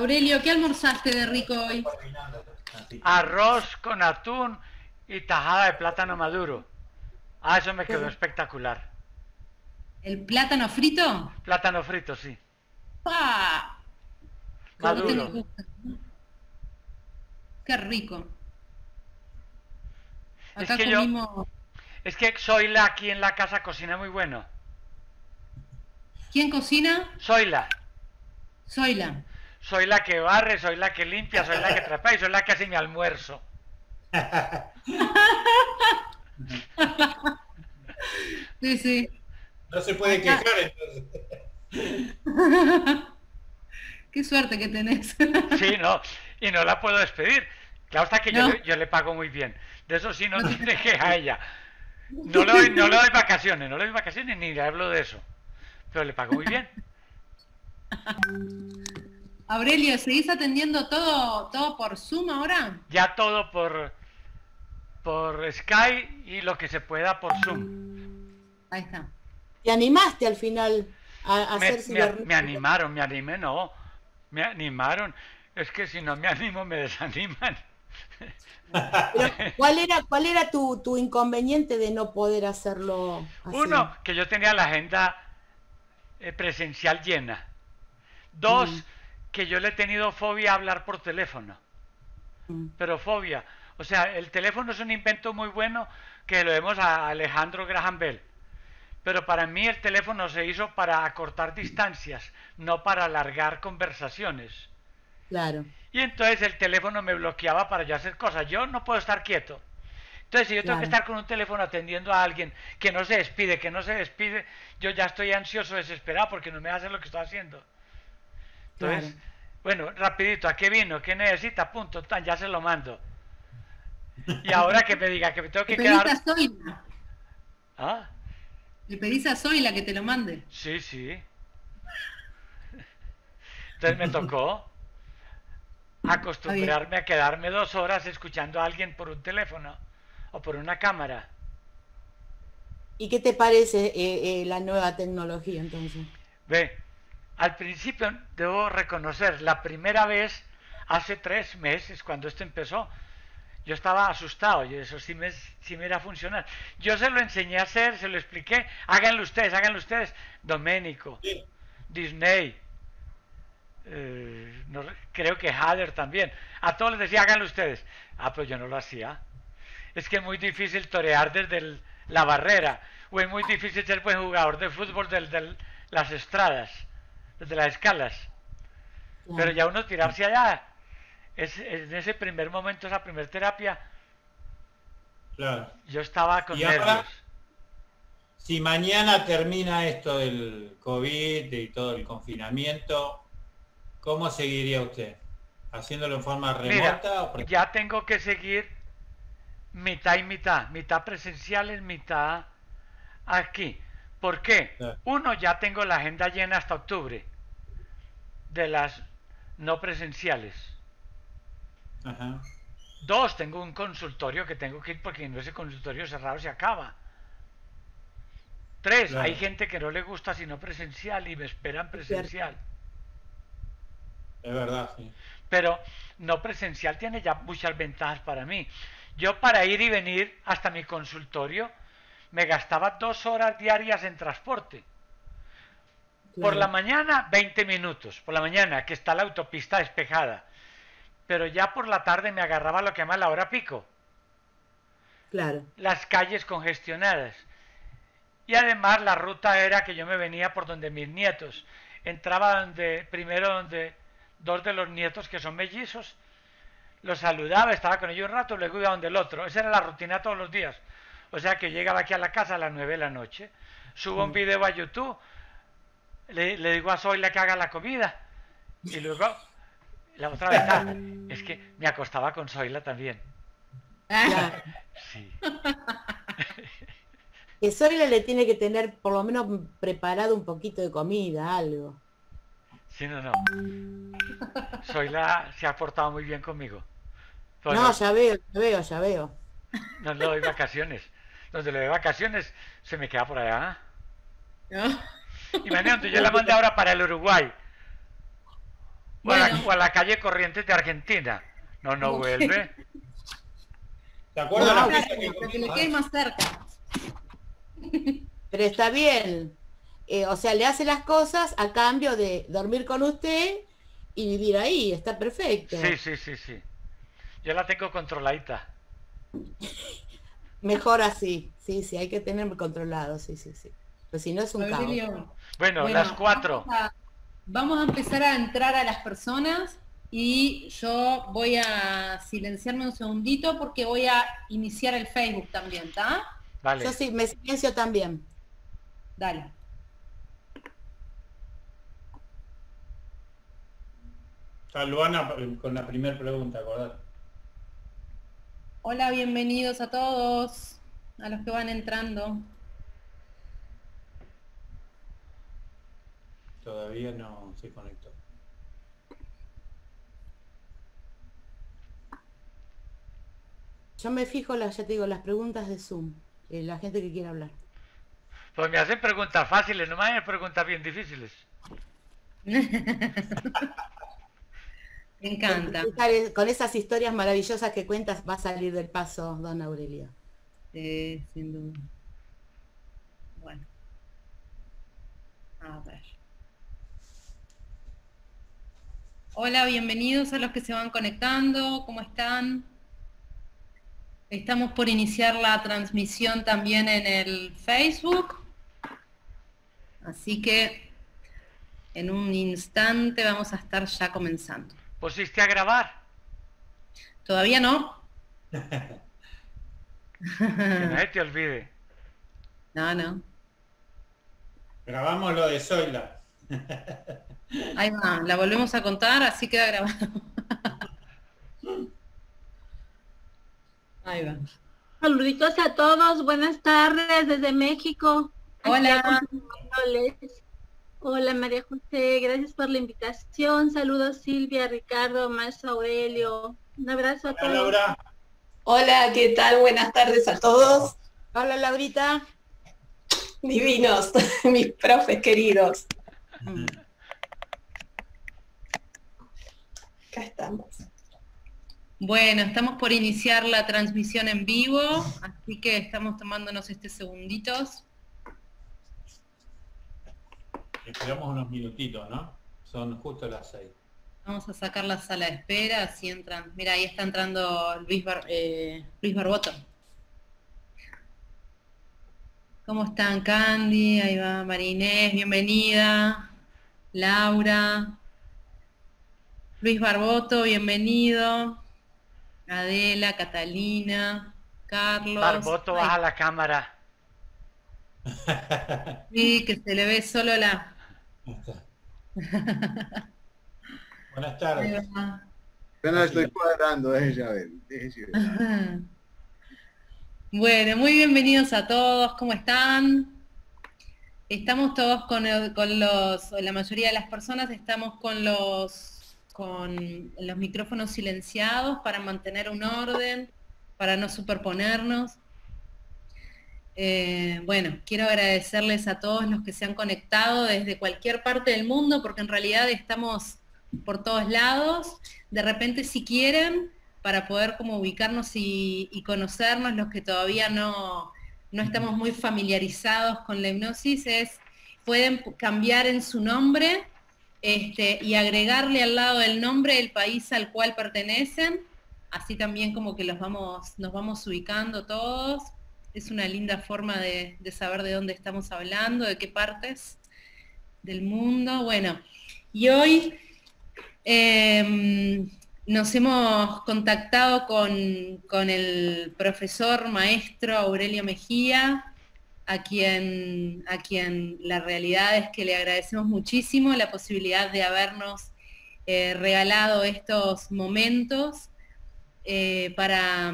Aurelio, ¿qué almorzaste de rico hoy? Arroz con atún y tajada de plátano maduro. Ah, eso me quedó espectacular. ¿El plátano frito? Plátano frito, sí. ¡Pah! Maduro. Qué rico. Es Acá que yo- comimos... Es que Zoila aquí en la casa cocina muy bueno. ¿Quién cocina? Zoila. Zoila. Soy la que barre, soy la que limpia, soy la que trapea y soy la que hace mi almuerzo. Sí, sí. No se puede quejar entonces. Qué suerte que tenés. Sí, no. Y no la puedo despedir. Claro está que yo, No. le, yo le pago muy bien. De eso sí no tiene queja ella. No le, doy, no le doy vacaciones, no le doy vacaciones ni le hablo de eso. Pero le pago muy bien. Aurelio, ¿seguís atendiendo todo, todo por Zoom ahora? Ya todo por, por Sky y lo que se pueda por Zoom. Ahí está. ¿Te animaste al final a, a Me, hacer me- cibernética? me animaron, me animé, no. Me animaron. Es que si no me animo me desaniman. Pero, ¿cuál era, cuál era tu, tu inconveniente de no poder hacerlo así? Uno, que yo tenía la agenda eh, presencial llena. Dos, Mm. Que yo le he tenido fobia a hablar por teléfono. Mm. Pero fobia. O sea, el teléfono es un invento muy bueno que lo vemos a Alejandro Graham Bell. Pero para mí el teléfono se hizo para acortar distancias, no para alargar conversaciones. Claro. Y entonces el teléfono me bloqueaba para yo hacer cosas. Yo no puedo estar quieto. Entonces, si yo tengo que estar con un teléfono atendiendo a alguien que no se despide, que no se despide, yo ya estoy ansioso, desesperado porque no me hace lo que estoy haciendo. Entonces, Claro. bueno, rapidito, ¿a qué vino? ¿Qué necesita? Punto, tan, ya se lo mando. Y ahora que me diga que me tengo Le que pedís quedar... a Zoila. ¿Ah? Le pedís a Zoila que te lo mande. Sí, sí. Entonces me tocó acostumbrarme a quedarme dos horas escuchando a alguien por un teléfono o por una cámara. ¿Y qué te parece eh, eh, la nueva tecnología entonces? Ve, al principio debo reconocer, la primera vez, hace tres meses, cuando esto empezó, yo estaba asustado y eso sí me, sí me era a funcionar. Yo se lo enseñé a hacer, se lo expliqué, háganlo ustedes, háganlo ustedes. Doménico, Sí. Disney, eh, no re- creo que Hader también. A todos les decía, háganlo ustedes. Ah, pero yo no lo hacía. Es que es muy difícil torear desde el- la barrera, o es muy difícil ser buen jugador de fútbol desde las estradas, desde las escalas. Pero ya uno tirarse allá, es, en ese primer momento, esa primer terapia, Claro. yo estaba con Y ahora- nervios. Si mañana termina esto del COVID y todo el confinamiento, ¿cómo seguiría usted? ¿Haciéndolo en forma Mira, remota? o pre- ya tengo que seguir mitad y mitad, mitad presenciales, mitad aquí. ¿Por qué? Claro. Uno, ya tengo la agenda llena hasta octubre de las no presenciales. Ajá. Dos, tengo un consultorio que tengo que ir porque no ese consultorio cerrado se acaba. Tres, Claro. hay gente que no le gusta sino presencial y me esperan presencial. Es verdad, sí. Pero no presencial tiene ya muchas ventajas para mí. Yo para ir y venir hasta mi consultorio me gastaba dos horas diarias en transporte. Por la mañana 20 minutos, por la mañana que está la autopista despejada. Pero ya por la tarde me agarraba lo que llama la hora pico, Claro. las calles congestionadas. Y además la ruta era que yo me venía por donde mis nietos. Entraba donde, primero donde dos de los nietos que son mellizos, los saludaba, estaba con ellos un rato, luego iba donde el otro. Esa era la rutina todos los días. O sea que llegaba aquí a la casa a las 9 de la noche, subo un video a YouTube, le, le digo a Zoila que haga la comida, y luego la otra vez es que me acostaba con Zoila también. Claro. Sí. Que Zoila le tiene que tener por lo menos preparado un poquito de comida, algo. Sí, no, no. Zoila se ha portado muy bien conmigo. No, ya veo, ya veo, ya veo. no le doy vacaciones. Donde le doy vacaciones se me queda por allá. ¿No? Imagínate, yo la mandé ahora para el Uruguay. O, a la, Bueno. o a la calle Corrientes de Argentina. No, no vuelve. ¿Te acuerdas la pizza que Para que le quede más cerca. Pero está bien. Eh, o sea, le hace las cosas a cambio de dormir con usted y vivir ahí. Está perfecto. Sí, sí, sí, sí. Yo la tengo controladita. Mejor así. Sí, sí, hay que tenerme controlado. Sí, sí, sí. Pues si no es un caos. Bueno, bueno, las cuatro. Vamos a, vamos a empezar a entrar a las personas y yo voy a silenciarme un segundito porque voy a iniciar el Facebook también, ¿está? Vale. Yo sí, me silencio también. Dale. Está Luana con la primera pregunta, acordate. Hola, bienvenidos a todos, a los que van entrando. Todavía no se conectó. Yo me fijo, las, ya te digo, las preguntas de Zoom. eh, la gente que quiere hablar. Pues me hacen preguntas fáciles, no me hacen preguntas bien difíciles. Me encanta. Con- esas historias maravillosas que cuentas va a salir del paso, don Aurelio. Sí, sin duda. Bueno. A ver. Hola, bienvenidos a los que se van conectando. ¿Cómo están? Estamos por iniciar la transmisión también en el Facebook. Así que en un instante vamos a estar ya comenzando. ¿Pusiste a grabar? Todavía no. Que se te olvide. No, no. Grabamos lo de Zoila. Ahí va, la volvemos a contar, así queda grabado. Ahí va. Saluditos a todos, buenas tardes desde México. Hola. Hola María José, gracias por la invitación. Saludos Silvia, Ricardo, Maestro Aurelio. Un abrazo a Hola, todos. Laura. Hola, ¿qué tal? Buenas tardes a todos. Hola, Laurita. Divinos, mis profes queridos. Mm. Acá estamos. Bueno, estamos por iniciar la transmisión en vivo, así que estamos tomándonos este segunditos. Esperamos unos minutitos, ¿no? Son justo las seis. Vamos a sacar la sala de espera, así entran. Mira, ahí está entrando Luis, Bar- eh, Luis Barboto. ¿Cómo están, Candy? Ahí va Marinés, bienvenida. Laura. Luis Barboto, bienvenido. Adela, Catalina, Carlos. Barboto, baja la cámara. Sí, que se le ve solo la... Buenas tardes. Yo no la estoy cuadrando, déjese ver, déjese ver. Bueno, muy bienvenidos a todos, ¿cómo están? Estamos todos con, el- con los, la mayoría de las personas estamos con los, con los micrófonos silenciados para mantener un orden, para no superponernos. Eh, bueno, quiero agradecerles a todos los que se han conectado desde cualquier parte del mundo, porque en realidad estamos por todos lados. De repente, si quieren, para poder como ubicarnos y, y conocernos, los que todavía no, no estamos muy familiarizados con la hipnosis, es, pueden cambiar en su nombre este, y agregarle al lado del nombre el país al cual pertenecen, así también como que los vamos, nos vamos ubicando todos. Es una linda forma de, saber de dónde estamos hablando, de qué partes del mundo. Bueno, y hoy eh, nos hemos contactado con, con el profesor maestro Aurelio Mejía, a quien, a quien la realidad es que le agradecemos muchísimo la posibilidad de habernos eh, regalado estos momentos eh, para,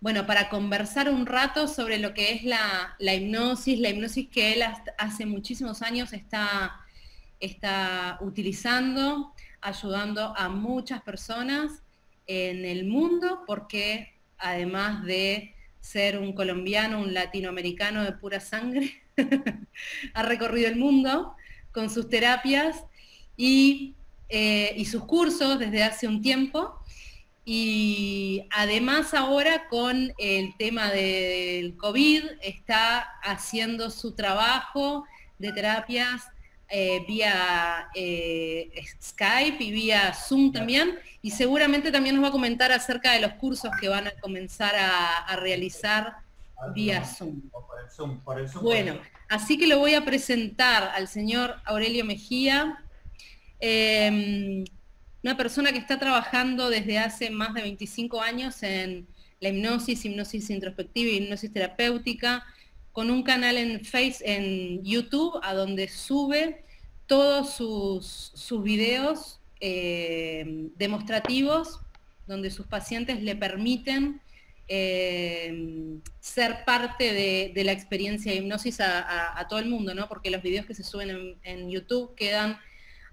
bueno, para conversar un rato sobre lo que es la, la hipnosis, la hipnosis que él hace muchísimos años está, está utilizando, ayudando a muchas personas en el mundo, porque además de ser un colombiano, un latinoamericano de pura sangre, ha recorrido el mundo con sus terapias y eh, y sus cursos desde hace un tiempo. Y además ahora con el tema del COVID está haciendo su trabajo de terapias eh, vía eh, Skype y vía Zoom también. Y seguramente también nos va a comentar acerca de los cursos que van a comenzar a, realizar vía Zoom. Bueno, así que lo voy a presentar al señor Aurelio Mejía. Em, una persona que está trabajando desde hace más de 25 años en la hipnosis, hipnosis introspectiva y hipnosis terapéutica, con un canal en Face, en YouTube, a donde sube todos sus, sus videos eh, demostrativos, donde sus pacientes le permiten eh, ser parte de, la experiencia de hipnosis a, todo el mundo, ¿no? Porque los videos que se suben en YouTube quedan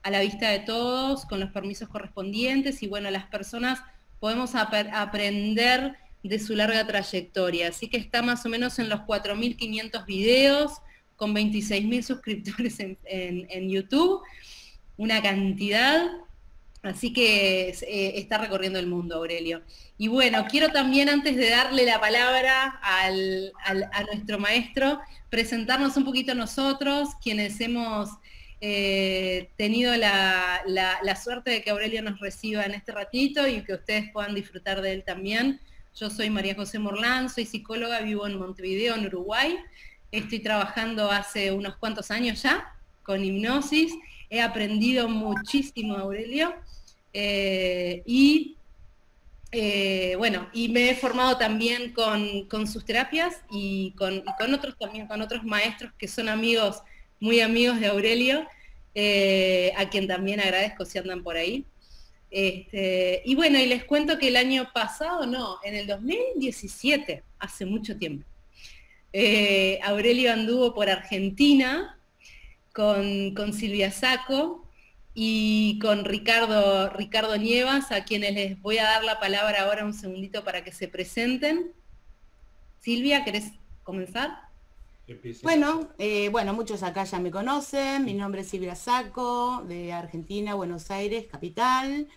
a la vista de todos, con los permisos correspondientes y bueno, las personas podemos aprender de su larga trayectoria. Así que está más o menos en los 4.500 videos, con 26.000 suscriptores en, YouTube, una cantidad. Así que eh, está recorriendo el mundo, Aurelio. Y bueno, quiero también, antes de darle la palabra a nuestro maestro, presentarnos un poquito nosotros, quienes hemos eh, tenido la, suerte de que Aurelio nos reciba en este ratito y que ustedes puedan disfrutar de él también. Yo soy María José Morlán, soy psicóloga, vivo en Montevideo, en Uruguay. Estoy trabajando hace unos cuantos años ya con hipnosis. He aprendido muchísimo, Aurelio. Eh, y eh, bueno, y me he formado también con, sus terapias y con, con, otros también, con otros maestros que son amigos muy amigos de Aurelio, eh, a quien también agradezco si andan por ahí. Este, y bueno, y les cuento que el año pasado, no, en el 2017, hace mucho tiempo, eh, Aurelio anduvo por Argentina con, con, Silvia Saco y con Ricardo, Ricardo Nievas, a quienes les voy a dar la palabra ahora un segundito para que se presenten. Silvia, ¿querés comenzar? Bueno, eh, bueno, muchos acá ya me conocen. Mi nombre es Silvia Saco, de Argentina, Buenos Aires, capital.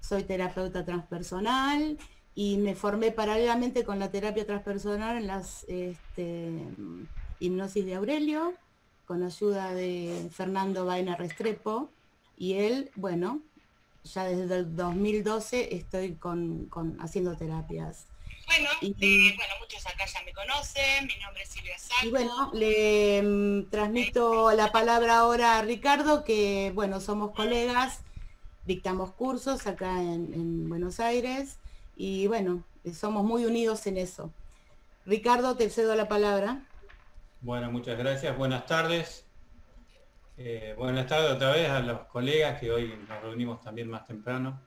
Soy terapeuta transpersonal y me formé paralelamente con la terapia transpersonal en las este, hipnosis de Aurelio, con ayuda de Fernando Vaina Restrepo. Y él, bueno, ya desde el 2012 estoy con haciendo terapias bueno, eh, bueno, muchos acá ya me conocen, mi nombre es Silvia Saco. Y bueno, le mm, transmito la palabra ahora a Ricardo, que bueno, somos colegas, dictamos cursos acá en, Buenos Aires y bueno, somos muy unidos en eso. Ricardo, te cedo la palabra. Bueno, muchas gracias. Buenas tardes. Eh, buenas tardes otra vez a los colegas que hoy nos reunimos también más temprano.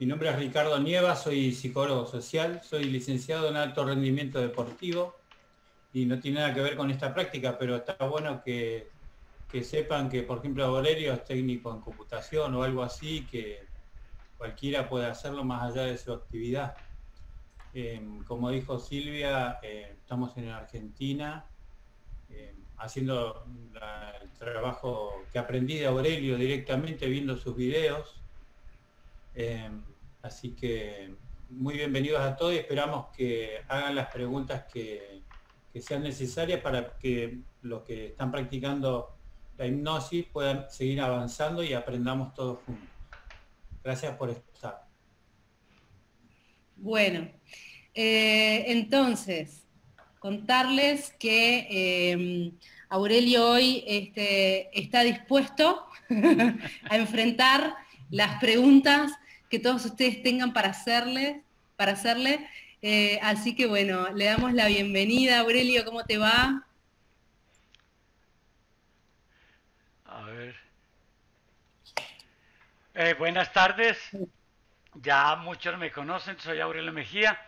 Mi nombre es Ricardo Nieva, soy psicólogo social, soy licenciado en alto rendimiento deportivo y no tiene nada que ver con esta práctica, pero está bueno que, sepan que, por ejemplo, Valerio es técnico en computación o algo así, que cualquiera puede hacerlo más allá de su actividad. Em, como dijo Silvia, eh, estamos en Argentina em, haciendo el trabajo que aprendí de Aurelio directamente viendo sus videos Em, así que muy bienvenidos a todos y esperamos que hagan las preguntas que, sean necesarias para que los que están practicando la hipnosis puedan seguir avanzando y aprendamos todos juntos. Gracias por estar. Bueno, eh, entonces, contarles que em, Aurelio hoy este, está dispuesto a enfrentar las preguntas que todos ustedes tengan para hacerle, para hacerle. Eh, así que bueno, le damos la bienvenida. Aurelio, ¿cómo te va? A ver. Eh, buenas tardes. Ya muchos me conocen, soy Aurelio Mejía.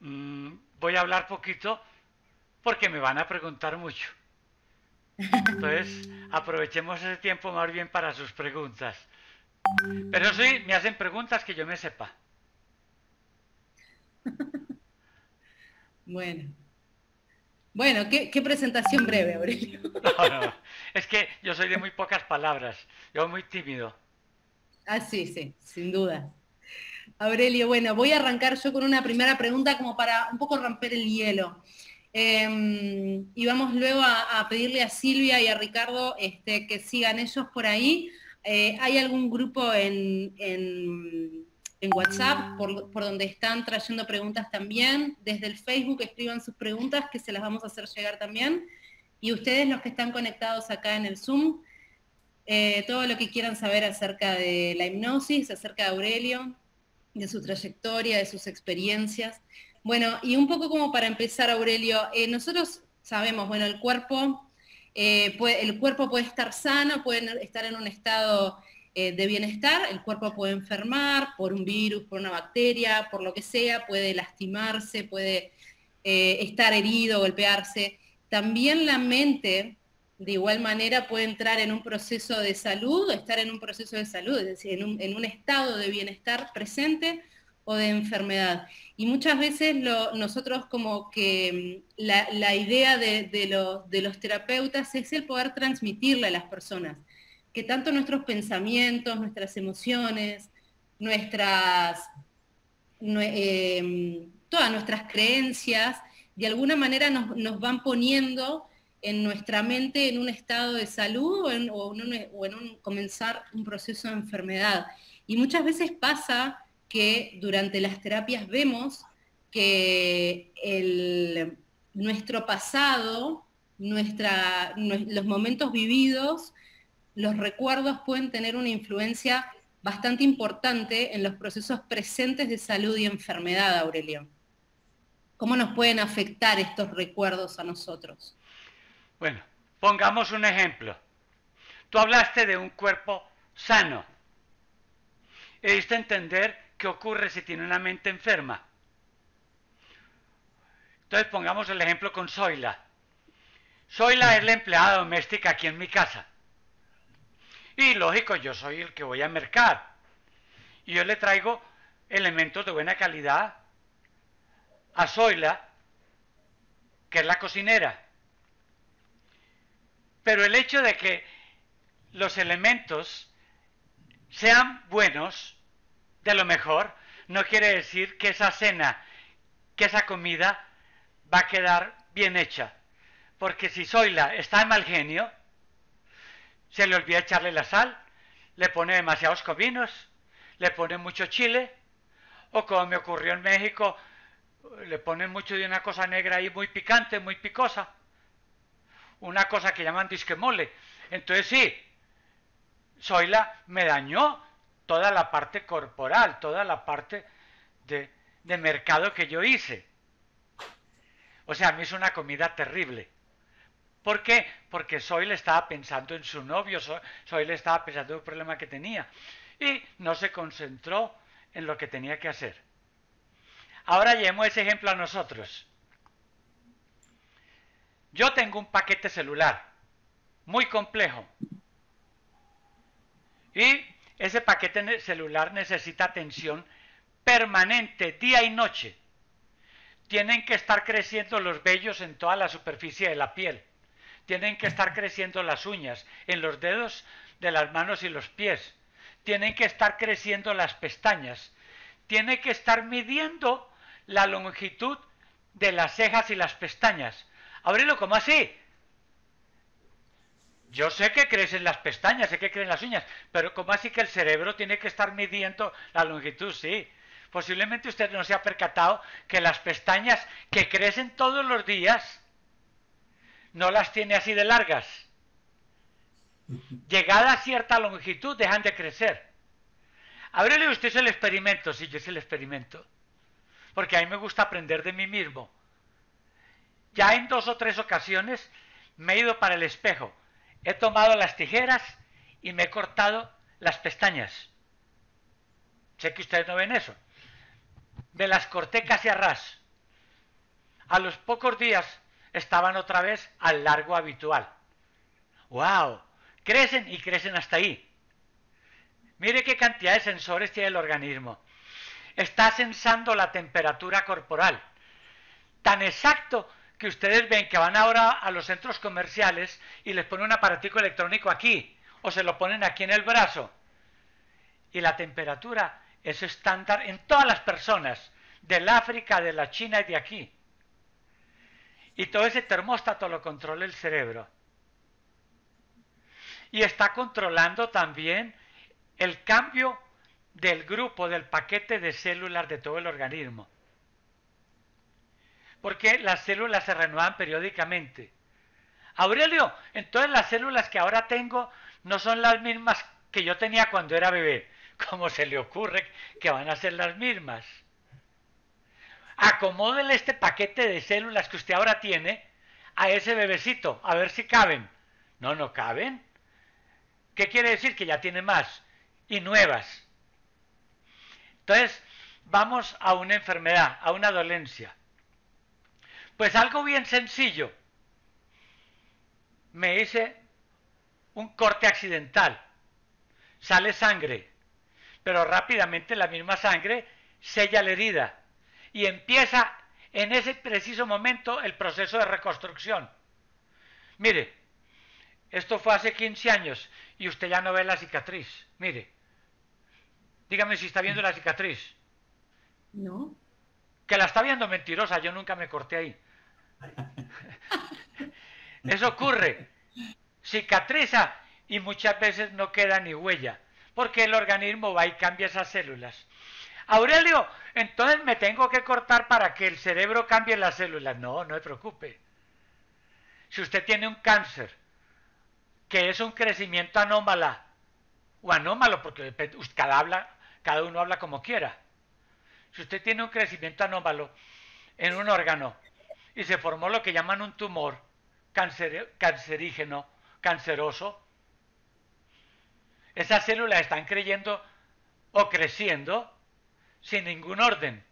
Mm, voy a hablar poquito porque me van a preguntar mucho. Entonces, aprovechemos ese tiempo más bien para sus preguntas. Pero sí, me hacen preguntas que yo me sepa. Bueno. Bueno, qué, presentación breve, Aurelio. Es que yo soy de muy pocas palabras, yo muy tímido. Ah, sí, sí, sin duda. Aurelio, bueno, voy a arrancar yo con una primera pregunta como para un poco romper el hielo. Em, y vamos luego a, pedirle a Silvia y a Ricardo este, que sigan ellos por ahí. Eh, ¿Hay algún grupo en, WhatsApp por, donde están trayendo preguntas también? Desde el Facebook escriban sus preguntas que se las vamos a hacer llegar también. Y ustedes los que están conectados acá en el Zoom, eh, todo lo que quieran saber acerca de la hipnosis, acerca de Aurelio, de su trayectoria, de sus experiencias. Bueno, y un poco como para empezar, Aurelio, eh, nosotros sabemos, bueno, el cuerpo, eh, el cuerpo puede estar sano, puede estar en un estado eh, de bienestar, el cuerpo puede enfermar por un virus, por una bacteria, por lo que sea, puede lastimarse, puede estar herido, golpearse. También la mente, de igual manera, puede entrar en un proceso de salud, estar en un proceso de salud, es decir, en un estado de bienestar presente o de enfermedad. Y muchas veces nosotros como que mm, la, idea de, los terapeutas es el poder transmitirle a las personas, que tanto nuestros pensamientos, nuestras emociones, nuestras, em, todas nuestras creencias, de alguna manera nos, van poniendo en nuestra mente en un estado de salud o en, o en un comenzar un proceso de enfermedad. Y muchas veces pasa que durante las terapias vemos que nuestro pasado, los momentos vividos, los recuerdos pueden tener una influencia bastante importante en los procesos presentes de salud y enfermedad, Aurelio. ¿Cómo nos pueden afectar estos recuerdos a nosotros? Bueno, pongamos un ejemplo. Tú hablaste de un cuerpo sano. Diste entender ¿qué ocurre si tiene una mente enferma? Entonces pongamos el ejemplo con Zoila. Zoila es la empleada doméstica aquí en mi casa. Y lógico, yo soy el que voy a mercar. Y yo le traigo elementos de buena calidad a Zoila, que es la cocinera. Pero el hecho de que los elementos sean buenos de lo mejor, no quiere decir que esa cena, que esa comida va a quedar bien hecha. Porque si Zoila está en mal genio, se le olvida echarle la sal, le pone demasiados cominos, le pone mucho chile, o como me ocurrió en México, le ponen mucho de una cosa negra ahí muy picante, muy picosa. Una cosa que llaman disquemole. Entonces sí, Zoila me dañó toda la parte corporal, toda la parte de, mercado que yo hice. O sea, a mí es una comida terrible. ¿Por qué? Porque Soy le estaba pensando en su novio, Soy, le estaba pensando en un problema que tenía y no se concentró en lo que tenía que hacer. Ahora llevemos ese ejemplo a nosotros. Yo tengo un paquete celular muy complejo y ese paquete celular necesita atención permanente, día y noche. Tienen que estar creciendo los vellos en toda la superficie de la piel. Tienen que estar creciendo las uñas en los dedos de las manos y los pies. Tienen que estar creciendo las pestañas. Tiene que estar midiendo la longitud de las cejas y las pestañas. Ábrelo, ¿cómo así? Yo sé que crecen las pestañas, sé que crecen las uñas, pero ¿cómo así que el cerebro tiene que estar midiendo la longitud? Sí. Posiblemente usted no se ha percatado que las pestañas que crecen todos los días no las tiene así de largas. Llegada a cierta longitud dejan de crecer. Ábrele usted el experimento, si yo es el experimento. Porque a mí me gusta aprender de mí mismo. Ya en dos o tres ocasiones me he ido para el espejo he tomado las tijeras y me he cortado las pestañas. Sé que ustedes no ven eso. Me las corté casi a ras. A los pocos días estaban otra vez al largo habitual. ¡Wow! Crecen y crecen hasta ahí. Mire qué cantidad de sensores tiene el organismo. Está sensando la temperatura corporal. Tan exacto que ustedes ven que van ahora a los centros comerciales y les ponen un aparatico electrónico aquí o se lo ponen aquí en el brazo. Y la temperatura es estándar en todas las personas, del África, de la China y de aquí. Y todo ese termóstato lo controla el cerebro. Y está controlando también el cambio del grupo, del paquete de células de todo el organismo. Porque las células se renuevan periódicamente. Aurelio, entonces las células que ahora tengo no son las mismas que yo tenía cuando era bebé. ¿Cómo se le ocurre que van a ser las mismas? Acomódele este paquete de células que usted ahora tiene a ese bebecito, a ver si caben. No, no caben. ¿Qué quiere decir? Que ya tiene más y nuevas. Entonces, vamos a una enfermedad, a una dolencia. Pues algo bien sencillo. Me hice un corte accidental. Sale sangre, pero rápidamente la misma sangre sella la herida y empieza en ese preciso momento el proceso de reconstrucción. Mire, esto fue hace 15 años y usted ya no ve la cicatriz. Mire, dígame si está viendo la cicatriz. No. Que la está viendo mentirosa, yo nunca me corté ahí. Eso ocurre. Cicatriza y muchas veces no queda ni huella, porque el organismo va y cambia esas células. Aurelio, entonces me tengo que cortar para que el cerebro cambie las células. No, no se preocupe. Si usted tiene un cáncer, que es un crecimiento anómala, o anómalo, porque cada, habla, cada uno habla como quiera. Si usted tiene un crecimiento anómalo en un órgano y se formó lo que llaman un tumor cancerígeno, canceroso, esas células están creyendo o creciendo sin ningún orden.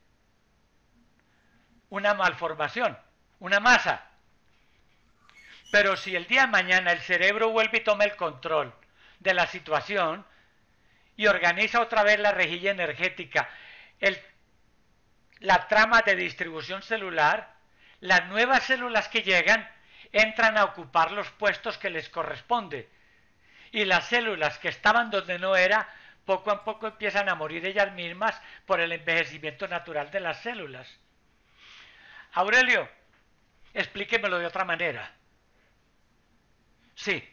Una malformación, una masa. Pero si el día de mañana el cerebro vuelve y toma el control de la situación y organiza otra vez la rejilla energética, el, la trama de distribución celular, las nuevas células que llegan entran a ocupar los puestos que les corresponde. Y las células que estaban donde no era, poco a poco empiezan a morir ellas mismas por el envejecimiento natural de las células. Aurelio, explíquemelo de otra manera. Sí,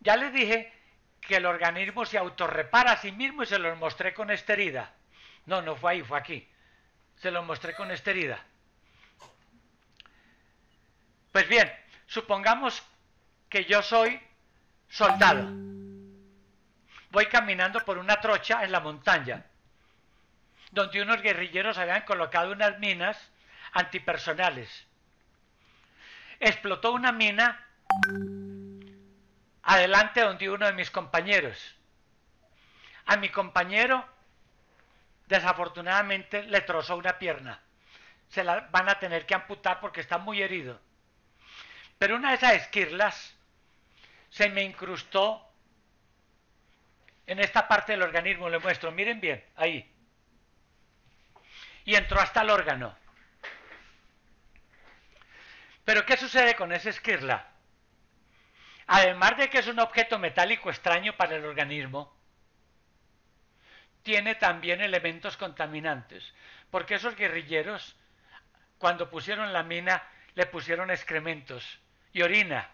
ya les dije que el organismo se autorrepara a sí mismo y se los mostré con esterida. No, no fue ahí, fue aquí. Se los mostré con esterida. Pues bien, supongamos que yo soy soldado. Voy caminando por una trocha en la montaña, donde unos guerrilleros habían colocado unas minas antipersonales. Explotó una mina adelante donde uno de mis compañeros. A mi compañero, desafortunadamente, le trozó una pierna. Se la van a tener que amputar porque está muy herido. Pero una de esas esquirlas se me incrustó en esta parte del organismo. Le muestro, miren bien, ahí. Y entró hasta el órgano. Pero ¿qué sucede con esa esquirla? Además de que es un objeto metálico extraño para el organismo, tiene también elementos contaminantes. Porque esos guerrilleros, cuando pusieron la mina, le pusieron excrementos y orina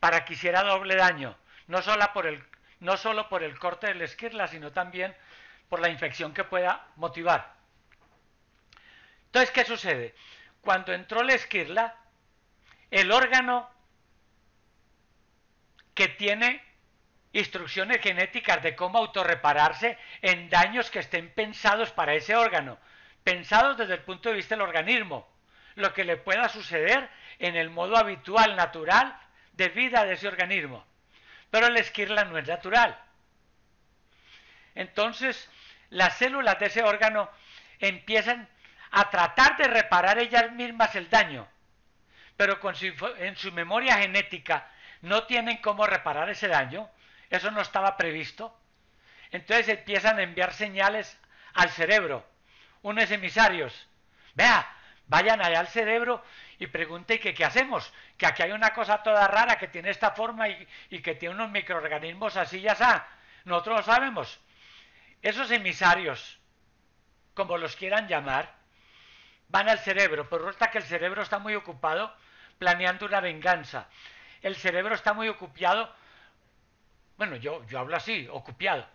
para que hiciera doble daño, no solo por el, no solo por el corte de la esquirla, sino también por la infección que pueda motivar. Entonces, ¿qué sucede? Cuando entró la esquirla, el órgano que tiene instrucciones genéticas de cómo autorrepararse en daños que estén pensados para ese órgano, pensados desde el punto de vista del organismo, lo que le pueda suceder en el modo habitual, natural, de vida de ese organismo. Pero la esquirla no es natural. Entonces, las células de ese órgano empiezan a tratar de reparar ellas mismas el daño, pero con en su memoria genética no tienen cómo reparar ese daño, eso no estaba previsto. Entonces empiezan a enviar señales al cerebro, unos emisarios. Vea, Vayan allá al cerebro y pregunten que qué hacemos, que aquí hay una cosa toda rara que tiene esta forma y, que tiene unos microorganismos así y así. Nosotros lo sabemos. Esos emisarios, como los quieran llamar, van al cerebro, pero resulta que el cerebro está muy ocupado planeando una venganza. El cerebro está muy ocupado, bueno, yo, yo hablo así, ocupado,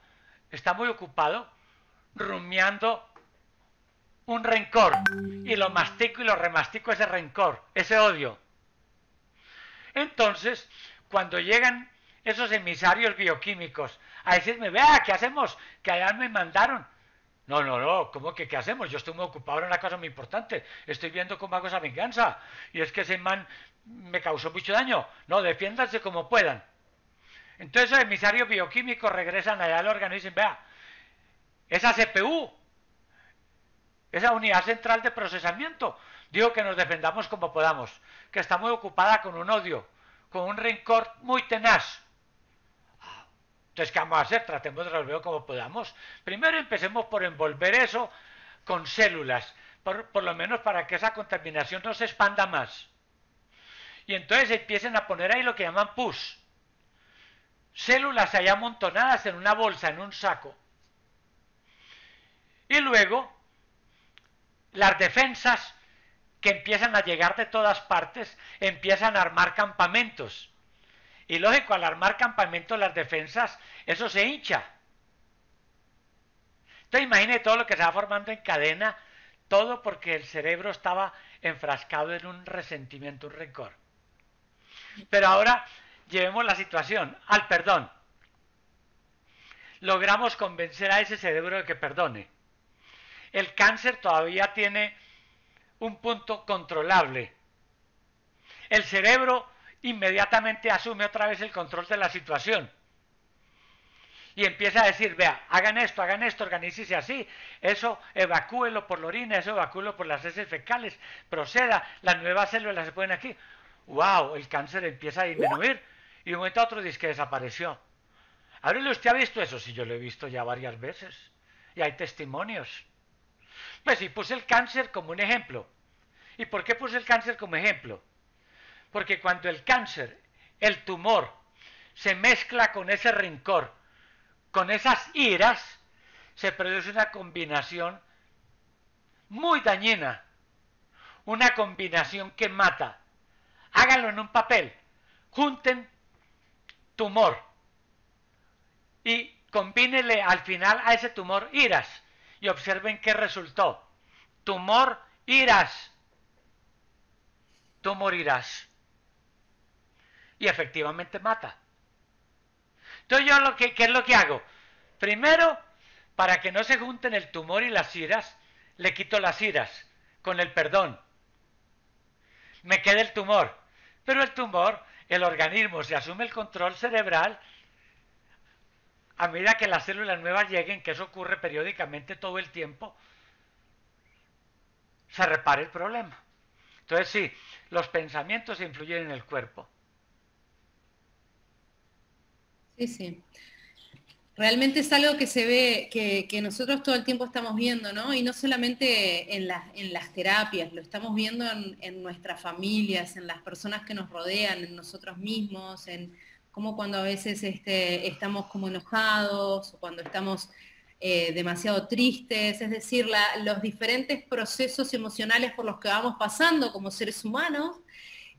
está muy ocupado rumiando un rencor y lo mastico y lo remastico ese rencor, ese odio. Entonces, cuando llegan esos emisarios bioquímicos a decirme, vea, ¿qué hacemos? Que allá me mandaron. No, no, no, ¿cómo que qué hacemos? Yo estoy muy ocupado en una cosa muy importante. Estoy viendo cómo hago esa venganza. Y es que ese man me causó mucho daño. No, defiéndanse como puedan. Entonces esos emisarios bioquímicos regresan allá al órgano y dicen, vea, esa CPU, esa unidad central de procesamiento, digo que nos defendamos como podamos, que está muy ocupada con un odio, con un rencor muy tenaz. Entonces, ¿qué vamos a hacer? Tratemos de resolverlo como podamos. Primero empecemos por envolver eso con células, por, por, lo menos para que esa contaminación no se expanda más. Y entonces empiecen a poner ahí lo que llaman push. Células allá amontonadas en una bolsa, en un saco. Y luego, las defensas que empiezan a llegar de todas partes, empiezan a armar campamentos. Y lógico, al armar campamentos las defensas, eso se hincha. Entonces imagine todo lo que se va formando en cadena, todo porque el cerebro estaba enfrascado en un resentimiento, un rencor. Pero ahora llevemos la situación al perdón. Logramos convencer a ese cerebro de que perdone. El cáncer todavía tiene un punto controlable. El cerebro inmediatamente asume otra vez el control de la situación. Y empieza a decir, vea, hagan esto, hagan esto, organícese así, eso evacúelo por la orina, eso evacúelo por las heces fecales, proceda, las nuevas células se ponen aquí. ¡Wow! El cáncer empieza a disminuir y un momento a otro dice que desapareció. Ábrele, ¿usted ha visto eso? Sí, yo lo he visto ya varias veces. Y hay testimonios. Pues sí, puse el cáncer como un ejemplo. ¿Y por qué puse el cáncer como ejemplo? Porque cuando el cáncer, el tumor, se mezcla con ese rencor, con esas iras, se produce una combinación muy dañina, una combinación que mata. Háganlo en un papel, junten tumor y combínele al final a ese tumor iras y observen qué resultó. Tumor iras. Tú morirás y efectivamente mata. Entonces yo lo que, ¿qué es lo que hago? Primero, para que no se junten el tumor y las iras, le quito las iras con el perdón. Me queda el tumor. Pero el tumor, el organismo se asume el control cerebral a medida que las células nuevas lleguen, que eso ocurre periódicamente todo el tiempo, se repara el problema. Entonces sí, los pensamientos influyen en el cuerpo. Sí, sí. Realmente es algo que se ve, que, nosotros todo el tiempo estamos viendo, ¿no? Y no solamente en, las terapias, lo estamos viendo en, nuestras familias, en las personas que nos rodean, en nosotros mismos, en cómo cuando a veces este, estamos como enojados o cuando estamos eh, demasiado tristes, es decir, los diferentes procesos emocionales por los que vamos pasando como seres humanos,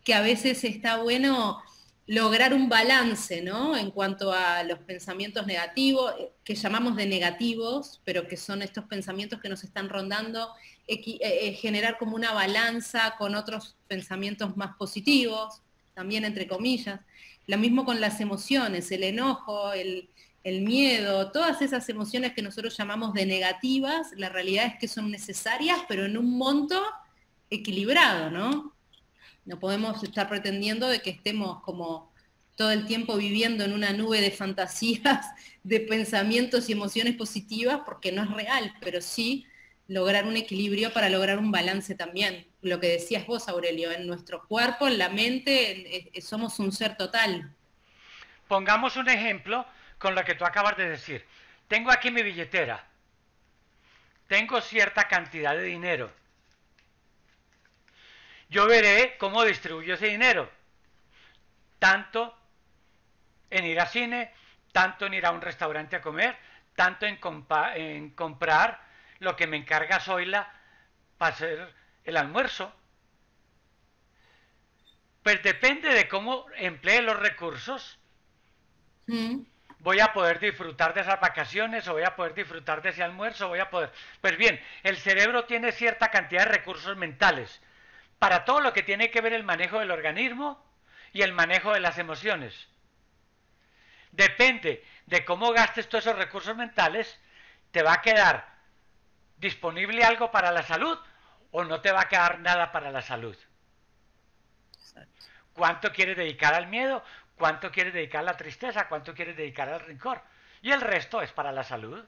que a veces está bueno lograr un balance, ¿no? En cuanto a los pensamientos negativos, eh, que llamamos de negativos, pero que son estos pensamientos que nos están rondando, eh, eh, generar como una balanza con otros pensamientos más positivos, también entre comillas. Lo mismo con las emociones, el enojo, el, el miedo, todas esas emociones que nosotros llamamos de negativas, la realidad es que son necesarias, pero en un monto equilibrado, ¿no? No podemos estar pretendiendo de que estemos como todo el tiempo viviendo en una nube de fantasías, de pensamientos y emociones positivas, porque no es real, pero sí lograr un equilibrio para lograr un balance también. Lo que decías vos, Aurelio, en nuestro cuerpo, en la mente, somos un ser total. Pongamos un ejemplo con lo que tú acabas de decir. Tengo aquí mi billetera. Tengo cierta cantidad de dinero yo veré cómo distribuyo ese dinero. Tanto en ir al cine, tanto en ir a un restaurante a comer, tanto en, en comprar lo que me encarga Zoila para hacer el almuerzo. Pues depende de cómo emplee los recursos. Mm. Voy a poder disfrutar de esas vacaciones o voy a poder disfrutar de ese almuerzo, voy a poder... Pues bien, el cerebro tiene cierta cantidad de recursos mentales para todo lo que tiene que ver el manejo del organismo y el manejo de las emociones. Depende de cómo gastes todos esos recursos mentales, te va a quedar disponible algo para la salud o no te va a quedar nada para la salud. ¿Cuánto quieres dedicar al miedo? ¿Cuánto quieres dedicar a la tristeza? ¿Cuánto quieres dedicar al rencor? Y el resto es para la salud.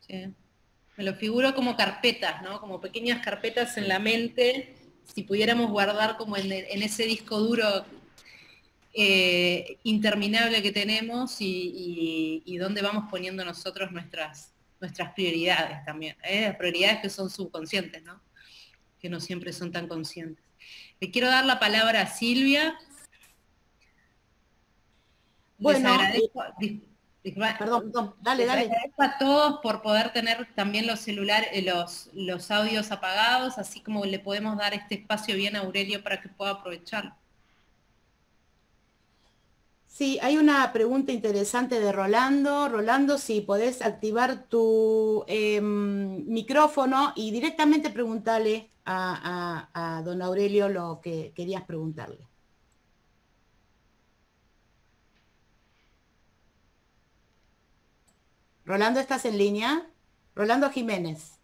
Sí. Me lo figuro como carpetas, ¿no? Como pequeñas carpetas en la mente, si pudiéramos guardar como en, ese disco duro eh, interminable que tenemos y, y, dónde vamos poniendo nosotros nuestras, nuestras prioridades también. ¿eh? prioridades que son subconscientes, ¿no? Que no siempre son tan conscientes. Le quiero dar la palabra a Silvia. Bueno, Perdón, perdón, dale, dale. Agradezco a todos por poder tener también los celulares, eh, los, los audios apagados, así como le podemos dar este espacio bien a Aurelio para que pueda aprovecharlo. Sí, hay una pregunta interesante de Rolando. Rolando, si podés activar tu em, micrófono y directamente preguntarle a don Aurelio lo que querías preguntarle. Rolando, ¿estás en línea? Rolando Jiménez.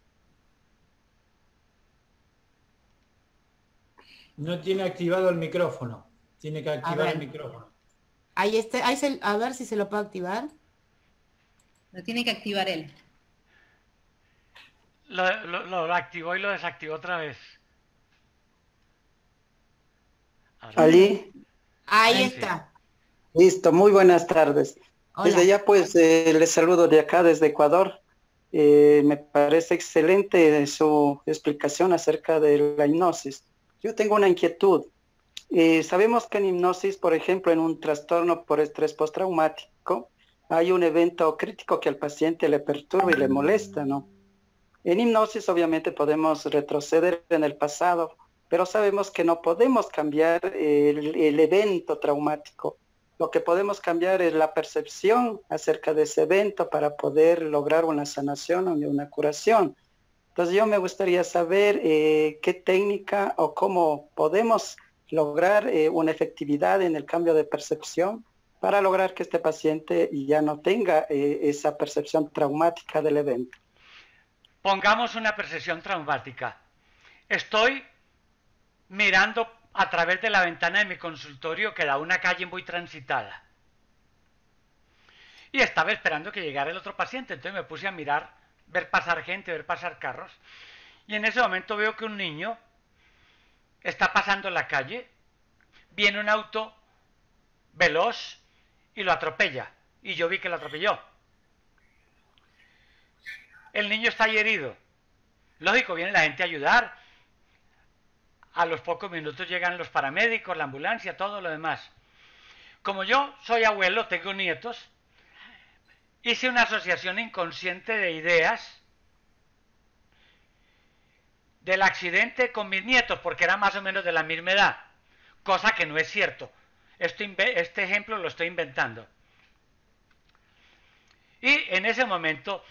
No tiene activado el micrófono. Tiene que activar el micrófono. Ahí está, ahí a ver si se lo puede activar. Lo tiene que activar él. Lo, activó y lo desactivó otra vez. ¿Ali? Ahí está. Listo, muy buenas tardes. Desde ya pues eh, les saludo de acá desde Ecuador. Eh, me parece excelente su explicación acerca de la hipnosis. Yo tengo una inquietud. Eh, sabemos que en hipnosis, por ejemplo, en un trastorno por estrés postraumático, hay un evento crítico que al paciente le perturba y le molesta, ¿no? En hipnosis obviamente podemos retroceder en el pasado, pero sabemos que no podemos cambiar el evento traumático lo que podemos cambiar es la percepción acerca de ese evento para poder lograr una sanación o una curación. Entonces yo me gustaría saber eh, qué técnica o cómo podemos lograr eh, una efectividad en el cambio de percepción para lograr que este paciente ya no tenga eh, esa percepción traumática del evento. Pongamos una percepción traumática. Estoy mirando a través de la ventana de mi consultorio que da una calle muy transitada. Y estaba esperando que llegara el otro paciente, entonces me puse a mirar, ver pasar gente, ver pasar carros. Y en ese momento veo que un niño está pasando la calle, viene un auto veloz y lo atropella. Y yo vi que lo atropelló. El niño está ahí herido. Lógico, viene la gente a ayudar, a los pocos minutos llegan los paramédicos, la ambulancia, todo lo demás. Como yo soy abuelo, tengo nietos, hice una asociación inconsciente de ideas del accidente con mis nietos, porque era más o menos de la misma edad, cosa que no es cierto. Este, este ejemplo lo estoy inventando. Y en ese momento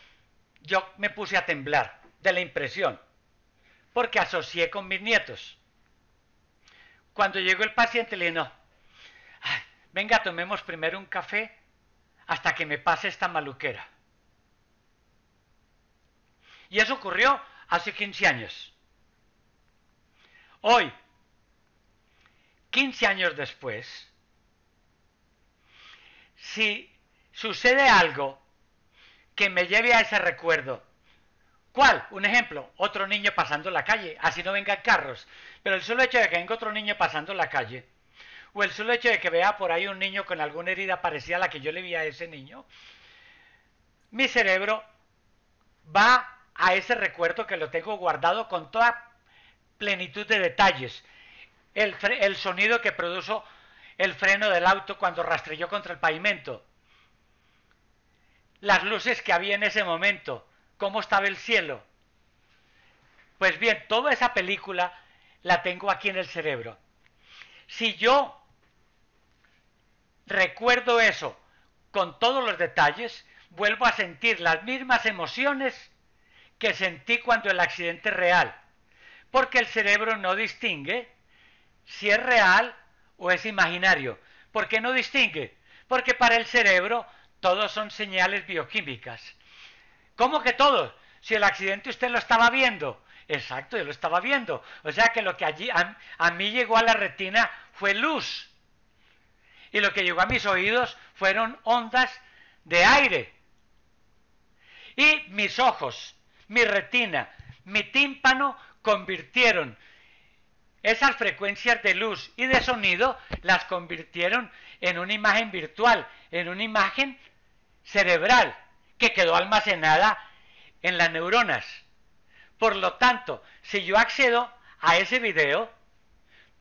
yo me puse a temblar de la impresión, porque asocié con mis nietos. Cuando llegó el paciente le dije, no, venga, tomemos primero un café hasta que me pase esta maluquera. Y eso ocurrió hace 15 años. Hoy, 15 años después, si sucede algo que me lleve a ese recuerdo ¿Cuál? Un ejemplo, otro niño pasando la calle, así no vengan carros. Pero el solo hecho de que venga otro niño pasando la calle, o el solo hecho de que vea por ahí un niño con alguna herida parecida a la que yo le vi a ese niño, mi cerebro va a ese recuerdo que lo tengo guardado con toda plenitud de detalles. El, el sonido que produjo el freno del auto cuando rastrelló contra el pavimento. Las luces que había en ese momento. Cómo estaba el cielo. Pues bien, toda esa película la tengo aquí en el cerebro. Si yo recuerdo eso con todos los detalles, vuelvo a sentir las mismas emociones que sentí cuando el accidente es real, porque el cerebro no distingue si es real o es imaginario. ¿Por qué no distingue? Porque para el cerebro todos son señales bioquímicas. ¿Cómo que todos? Si el accidente usted lo estaba viendo. Exacto, yo lo estaba viendo. O sea que lo que allí a, a mí llegó a la retina fue luz. Y lo que llegó a mis oídos fueron ondas de aire. Y mis ojos, mi retina, mi tímpano convirtieron esas frecuencias de luz y de sonido, las convirtieron en una imagen virtual, en una imagen cerebral que quedó almacenada en las neuronas. Por lo tanto, si yo accedo a ese video,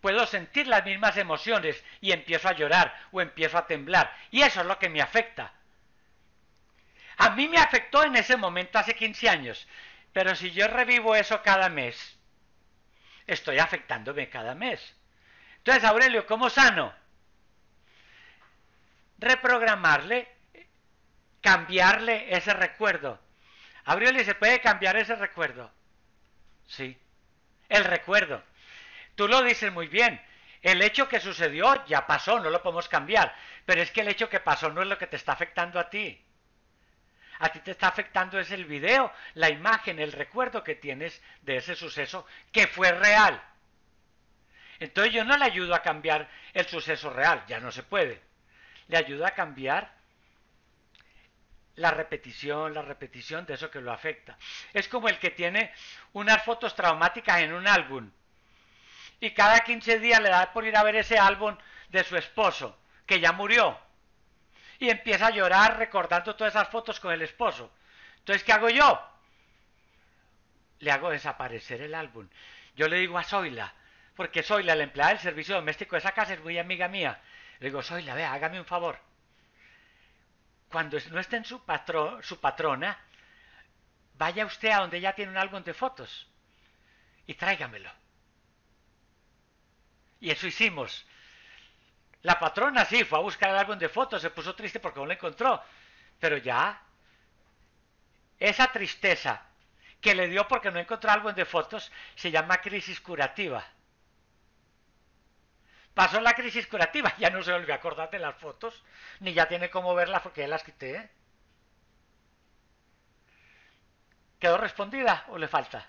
puedo sentir las mismas emociones y empiezo a llorar o empiezo a temblar. Y eso es lo que me afecta. A mí me afectó en ese momento hace 15 años, pero si yo revivo eso cada mes, estoy afectándome cada mes. Entonces, Aurelio, ¿cómo sano? Reprogramarle, cambiarle ese recuerdo. Aurelio, ¿se puede cambiar ese recuerdo? Sí, el recuerdo. Tú lo dices muy bien. El hecho que sucedió ya pasó, no lo podemos cambiar. Pero es que el hecho que pasó no es lo que te está afectando a ti. A ti te está afectando es el video, la imagen, el recuerdo que tienes de ese suceso que fue real. Entonces yo no le ayudo a cambiar el suceso real, ya no se puede. Le ayudo a cambiar la repetición, la repetición de eso que lo afecta. Es como el que tiene unas fotos traumáticas en un álbum y cada 15 días le da por ir a ver ese álbum de su esposo, que ya murió. Y empieza a llorar recordando todas esas fotos con el esposo. Entonces, ¿qué hago yo? Le hago desaparecer el álbum. Yo le digo a Zoila, porque Zoila, la empleada del servicio doméstico de esa casa, es muy amiga mía. Le digo, Zoila, vea, hágame un favor. Cuando no esté en su, su patrona, vaya usted a donde ya tiene un álbum de fotos y tráigamelo. Y eso hicimos. La patrona sí, fue a buscar el álbum de fotos, se puso triste porque no lo encontró. Pero ya, esa tristeza que le dio porque no encontró álbum de fotos se llama crisis curativa. Pasó la crisis curativa, ya no se volvió a acordar de las fotos, ni ya tiene cómo verlas porque ya las quité. ¿Quedó respondida o le falta?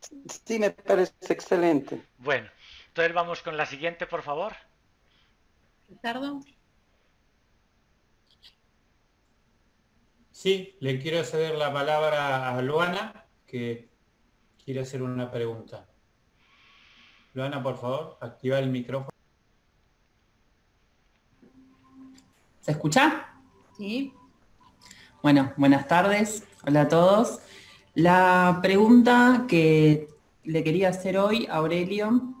Sí, me parece excelente. Bueno, entonces vamos con la siguiente, por favor. Ricardo. Sí, le quiero ceder la palabra a Luana, que quiere hacer una pregunta. Luana, por favor, activa el micrófono. ¿Se escucha? Sí. Bueno, buenas tardes. Hola a todos. La pregunta que le quería hacer hoy a Aurelio,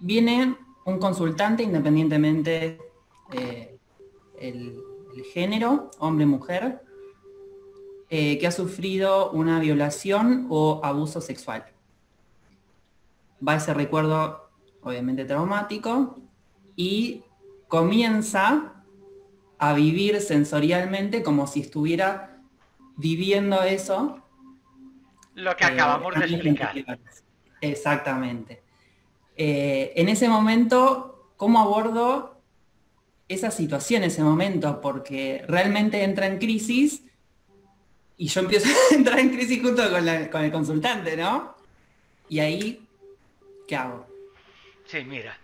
viene un consultante independientemente eh, el, género, hombre-mujer, eh, que ha sufrido una violación o abuso sexual. Va ese recuerdo obviamente traumático y comienza a vivir sensorialmente como si estuviera viviendo eso. Lo que acabamos de explicar. Exactamente. Eh, en ese momento, ¿cómo abordo esa situación, ese momento? Porque realmente entra en crisis y yo empiezo a entrar en crisis junto con, con el consultante, ¿no? Y ahí, ¿qué hago? Sí, mira.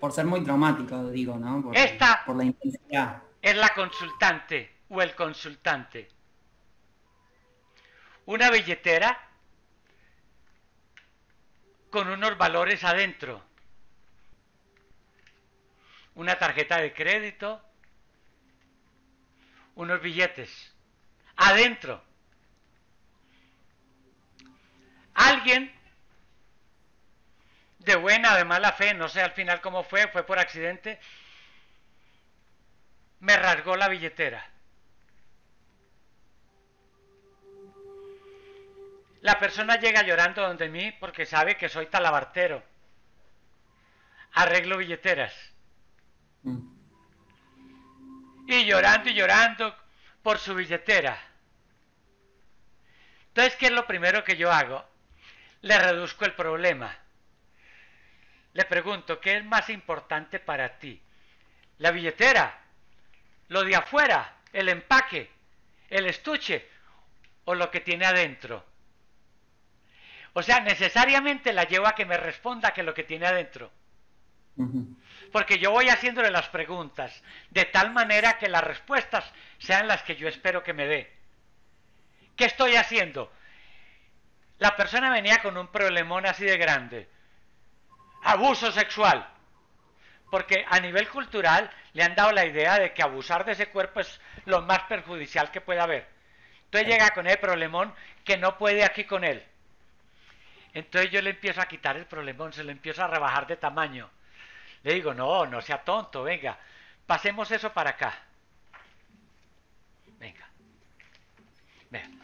Por ser muy traumático, digo, ¿no? Esta, por la intensidad es la consultante o el consultante. Una billetera con unos valores adentro. Una tarjeta de crédito, unos billetes. adentro. Alguien de buena, de mala fe, no sé al final cómo fue, fue por accidente, me rasgó la billetera. La persona llega llorando donde mí porque sabe que soy talabartero. Arreglo billeteras. Mm. Y llorando y llorando por su billetera. Entonces, ¿qué es lo primero que yo hago? Le reduzco el problema. Le pregunto, ¿qué es más importante para ti? ¿La billetera? ¿Lo de afuera? ¿El empaque? ¿El estuche? ¿O lo que tiene adentro? O sea, necesariamente la llevo a que me responda que lo que tiene adentro. Porque yo voy haciéndole las preguntas de tal manera que las respuestas sean las que yo espero que me dé. ¿Qué estoy haciendo? La persona venía con un problemón así de grande. Abuso sexual. Porque a nivel cultural le han dado la idea de que abusar de ese cuerpo es lo más perjudicial que puede haber. Entonces llega con el problemón que no puede aquí con él. Entonces yo le empiezo a quitar el problemón, se le empiezo a rebajar de tamaño. Le digo, no, no sea tonto, venga, pasemos eso para acá. Venga. Vea.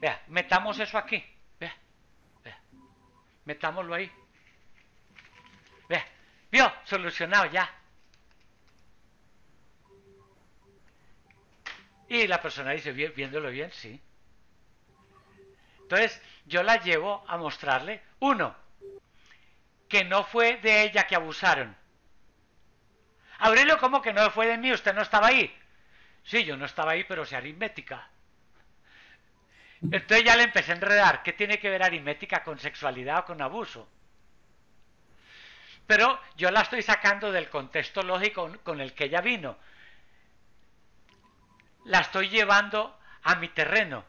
Vea, metamos eso aquí. Vea. Vea. Metámoslo ahí. Vea. ¿Vio? Solucionado ya. Y la persona dice, viéndolo bien, sí. Entonces, yo la llevo a mostrarle, uno, que no fue de ella que abusaron. Aurelio, ¿cómo que no fue de mí? ¿Usted no estaba ahí? Sí, yo no estaba ahí, pero sé aritmética. Entonces ya le empecé a enredar. ¿Qué tiene que ver aritmética con sexualidad o con abuso? Pero yo la estoy sacando del contexto lógico con el que ella vino. La estoy llevando a mi terreno.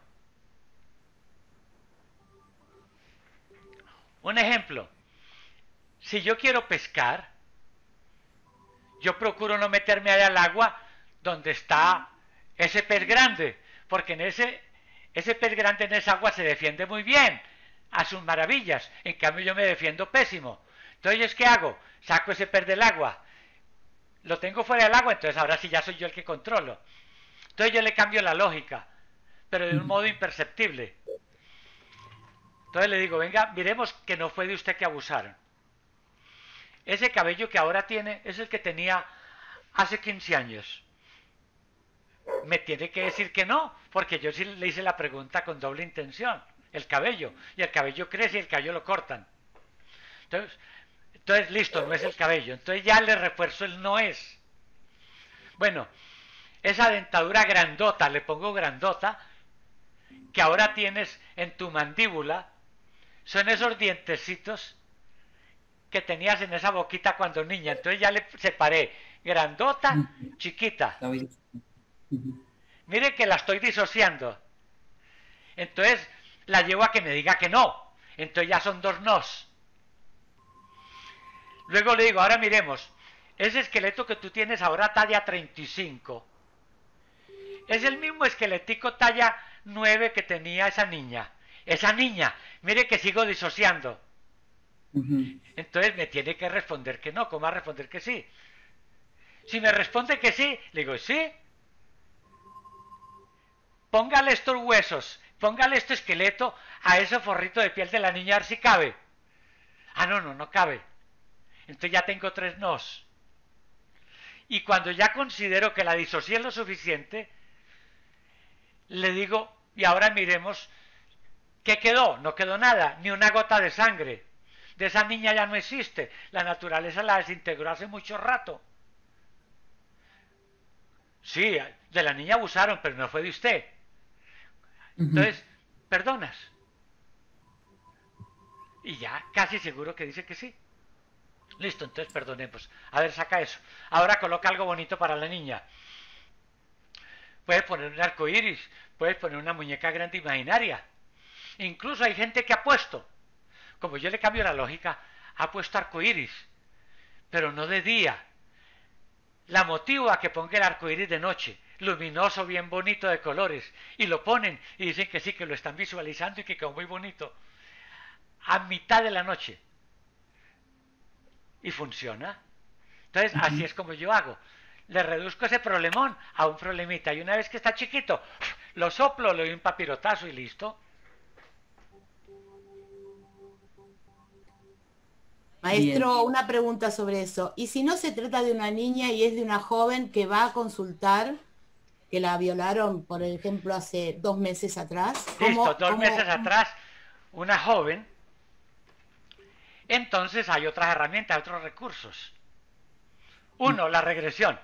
Un ejemplo, si yo quiero pescar, yo procuro no meterme allá al agua donde está ese pez grande, porque en ese, ese pez grande en esa agua se defiende muy bien, a sus maravillas, en cambio yo me defiendo pésimo. Entonces, ¿qué hago? Saco ese pez del agua, lo tengo fuera del agua, entonces ahora sí ya soy yo el que controlo. Entonces yo le cambio la lógica, pero de un modo imperceptible. Entonces le digo, venga, miremos que no fue de usted que abusaron. Ese cabello que ahora tiene es el que tenía hace 15 años. Me tiene que decir que no, porque yo sí le hice la pregunta con doble intención. El cabello. Y el cabello crece y el cabello lo cortan. Entonces, entonces listo, no es el cabello. Entonces ya le refuerzo el no es. Bueno, esa dentadura grandota, le pongo grandota, que ahora tienes en tu mandíbula, son esos dientecitos que tenías en esa boquita cuando niña. Entonces ya le separé grandota, chiquita. Mire que la estoy disociando. Entonces la llevo a que me diga que no. Entonces ya son dos nos. Luego le digo, ahora miremos, ese esqueleto que tú tienes ahora talla 35. Es el mismo esqueletico talla 9 que tenía esa niña. Esa niña, mire que sigo disociando. Entonces me tiene que responder que no, ¿cómo va a responder que sí? Si me responde que sí, le digo, sí. Póngale estos huesos, póngale este esqueleto a ese forrito de piel de la niña a ver si cabe. Ah, no, no, no cabe. Entonces ya tengo tres nos. Y cuando ya considero que la disocié lo suficiente, le digo, y ahora miremos ¿Qué quedó? No quedó nada, ni una gota de sangre. De esa niña ya no existe. La naturaleza la desintegró hace mucho rato. Sí, de la niña abusaron, pero no fue de usted. Entonces, ¿perdonas? Y ya, casi seguro que dice que sí. Listo, entonces perdonemos. A ver, saca eso. Ahora coloca algo bonito para la niña. Puedes poner un arco iris, puedes poner una muñeca grande imaginaria. Incluso hay gente que ha puesto, como yo le cambio la lógica, ha puesto arcoíris, pero no de día. La motivo a que ponga el arcoíris de noche. Luminoso, bien bonito de colores, y lo ponen y dicen que sí, que lo están visualizando y que quedó muy bonito. A mitad de la noche. Y funciona. Entonces, así es como yo hago. Le reduzco ese problemón a un problemita. Y una vez que está chiquito, lo soplo, le doy un papirotazo y listo. Maestro, una pregunta sobre eso. ¿Y si no se trata de una niña y es de una joven que va a consultar, que la violaron, por ejemplo, hace dos meses atrás? Listo, dos meses atrás, una joven. Entonces hay otras herramientas, otros recursos. Uno, la regresión.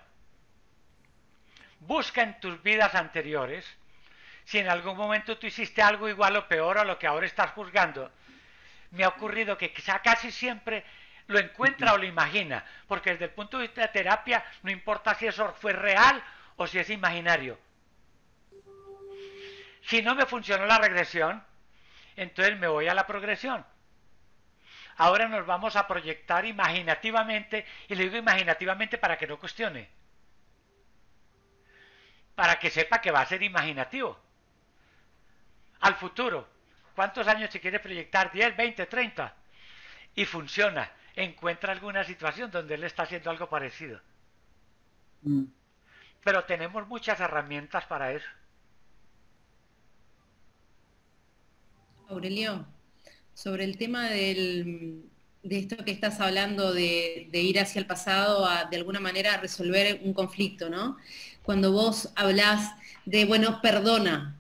Busca en tus vidas anteriores si en algún momento tú hiciste algo igual o peor a lo que ahora estás juzgando me ha ocurrido que casi siempre lo encuentra o lo imagina, porque desde el punto de vista de terapia no importa si eso fue real o si es imaginario. Si no me funcionó la regresión, entonces me voy a la progresión. Ahora nos vamos a proyectar imaginativamente, y le digo imaginativamente para que no cuestione, para que sepa que va a ser imaginativo. Al futuro, ¿Cuántos años se quiere proyectar? ¿10, 20, 30? Y funciona. Encuentra alguna situación donde él está haciendo algo parecido. Mm. Pero tenemos muchas herramientas para eso. Aurelio, sobre el tema de esto que estás hablando de, ir hacia el pasado a de alguna manera resolver un conflicto, ¿no? Cuando vos hablas de, bueno, perdona,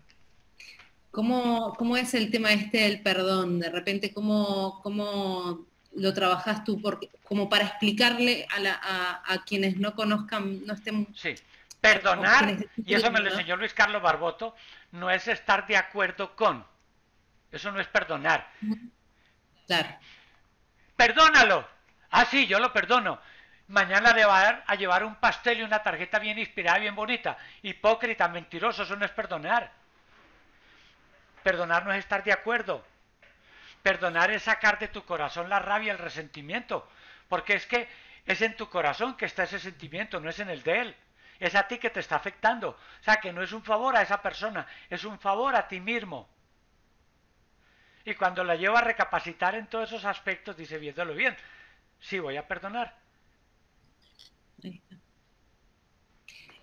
¿Cómo, es el tema este del perdón? De repente, ¿cómo, cómo lo trabajas tú? Porque, como para explicarle a, quienes no conozcan, no estén... Sí, perdonar, y eso me lo enseñó Luis Carlos Barboto, no es estar de acuerdo con. Eso no es perdonar. Claro. Perdónalo. Ah, sí, yo lo perdono. Mañana le va a, dar a llevar un pastel y una tarjeta bien inspirada, bien bonita. Hipócrita, mentiroso, eso no es perdonar. Perdonar no es estar de acuerdo. Perdonar es sacar de tu corazón la rabia, el resentimiento. Porque es que es en tu corazón que está ese sentimiento, no es en el de él. Es a ti que te está afectando. O sea, que no es un favor a esa persona, es un favor a ti mismo. Y cuando la lleva a recapacitar en todos esos aspectos, dice, viéndolo bien, sí voy a perdonar.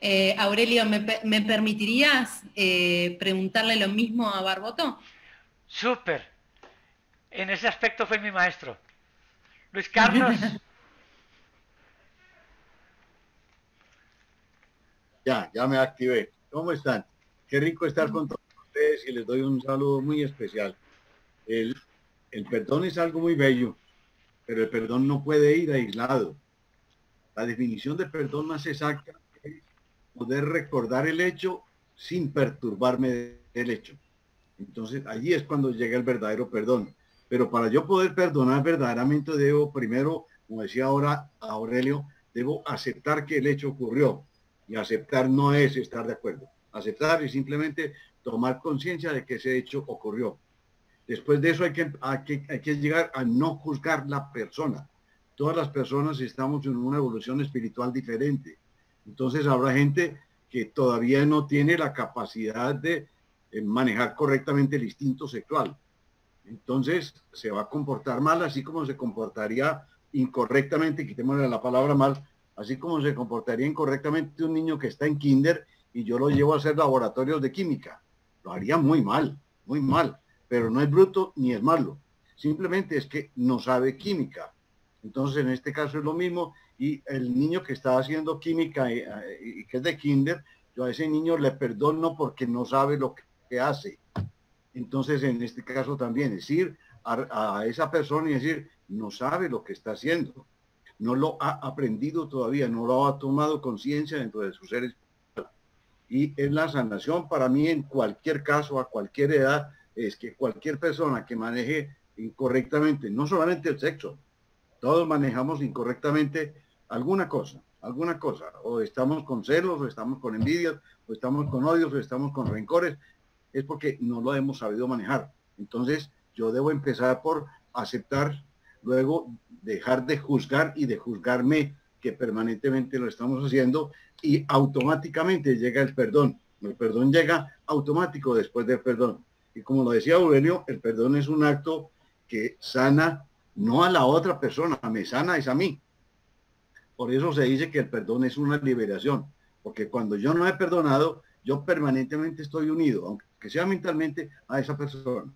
Eh, Aurelio, ¿me, permitirías eh, preguntarle lo mismo a Barboto? Súper. En ese aspecto fue mi maestro. Luis Carlos. ya, ya me activé. ¿Cómo están? Qué rico estar con todos ustedes y les doy un saludo muy especial. El, perdón es algo muy bello, pero el perdón no puede ir aislado. La definición de perdón más exacta poder recordar el hecho sin perturbarme del hecho. Entonces allí es cuando llega el verdadero perdón. Pero para yo poder perdonar verdaderamente debo primero, como decía ahora Aurelio, debo aceptar que el hecho ocurrió. Y aceptar no es estar de acuerdo. Aceptar es simplemente tomar conciencia de que ese hecho ocurrió. Después de eso hay que, hay que, llegar a no juzgar la persona. Todas las personas estamos en una evolución espiritual diferente entonces habrá gente que todavía no tiene la capacidad de eh, manejar correctamente el instinto sexual. Entonces se va a comportar mal, así como se comportaría incorrectamente, quitémosle la palabra mal, así como se comportaría incorrectamente un niño que está en kinder y yo lo llevo a hacer laboratorios de química. Lo haría muy mal, muy mal, pero no es bruto ni es malo. Simplemente es que no sabe química. Entonces en este caso es lo mismo y el niño que está haciendo química y, que es de kinder, yo a ese niño le perdono porque no sabe lo que hace. Entonces, en este caso también, decir a, a, esa persona y decir, no sabe lo que está haciendo, no lo ha aprendido todavía, no lo ha tomado conciencia dentro de sus seres. Y en la sanación, para mí, en cualquier caso, a cualquier edad, es que cualquier persona que maneje incorrectamente, no solamente el sexo, todos manejamos incorrectamente alguna cosa, alguna cosa. O estamos con celos, o estamos con envidias, o estamos con odios, o estamos con rencores. Es porque no lo hemos sabido manejar. Entonces, yo debo empezar por aceptar, luego dejar de juzgar y de juzgarme que permanentemente lo estamos haciendo y automáticamente llega el perdón. El perdón llega automático después del perdón. Y como lo decía Aurelio, el perdón es un acto que sana no a la otra persona, me sana es a mí. Por eso se dice que el perdón es una liberación, porque cuando yo no he perdonado, yo permanentemente estoy unido, aunque sea mentalmente, a esa persona.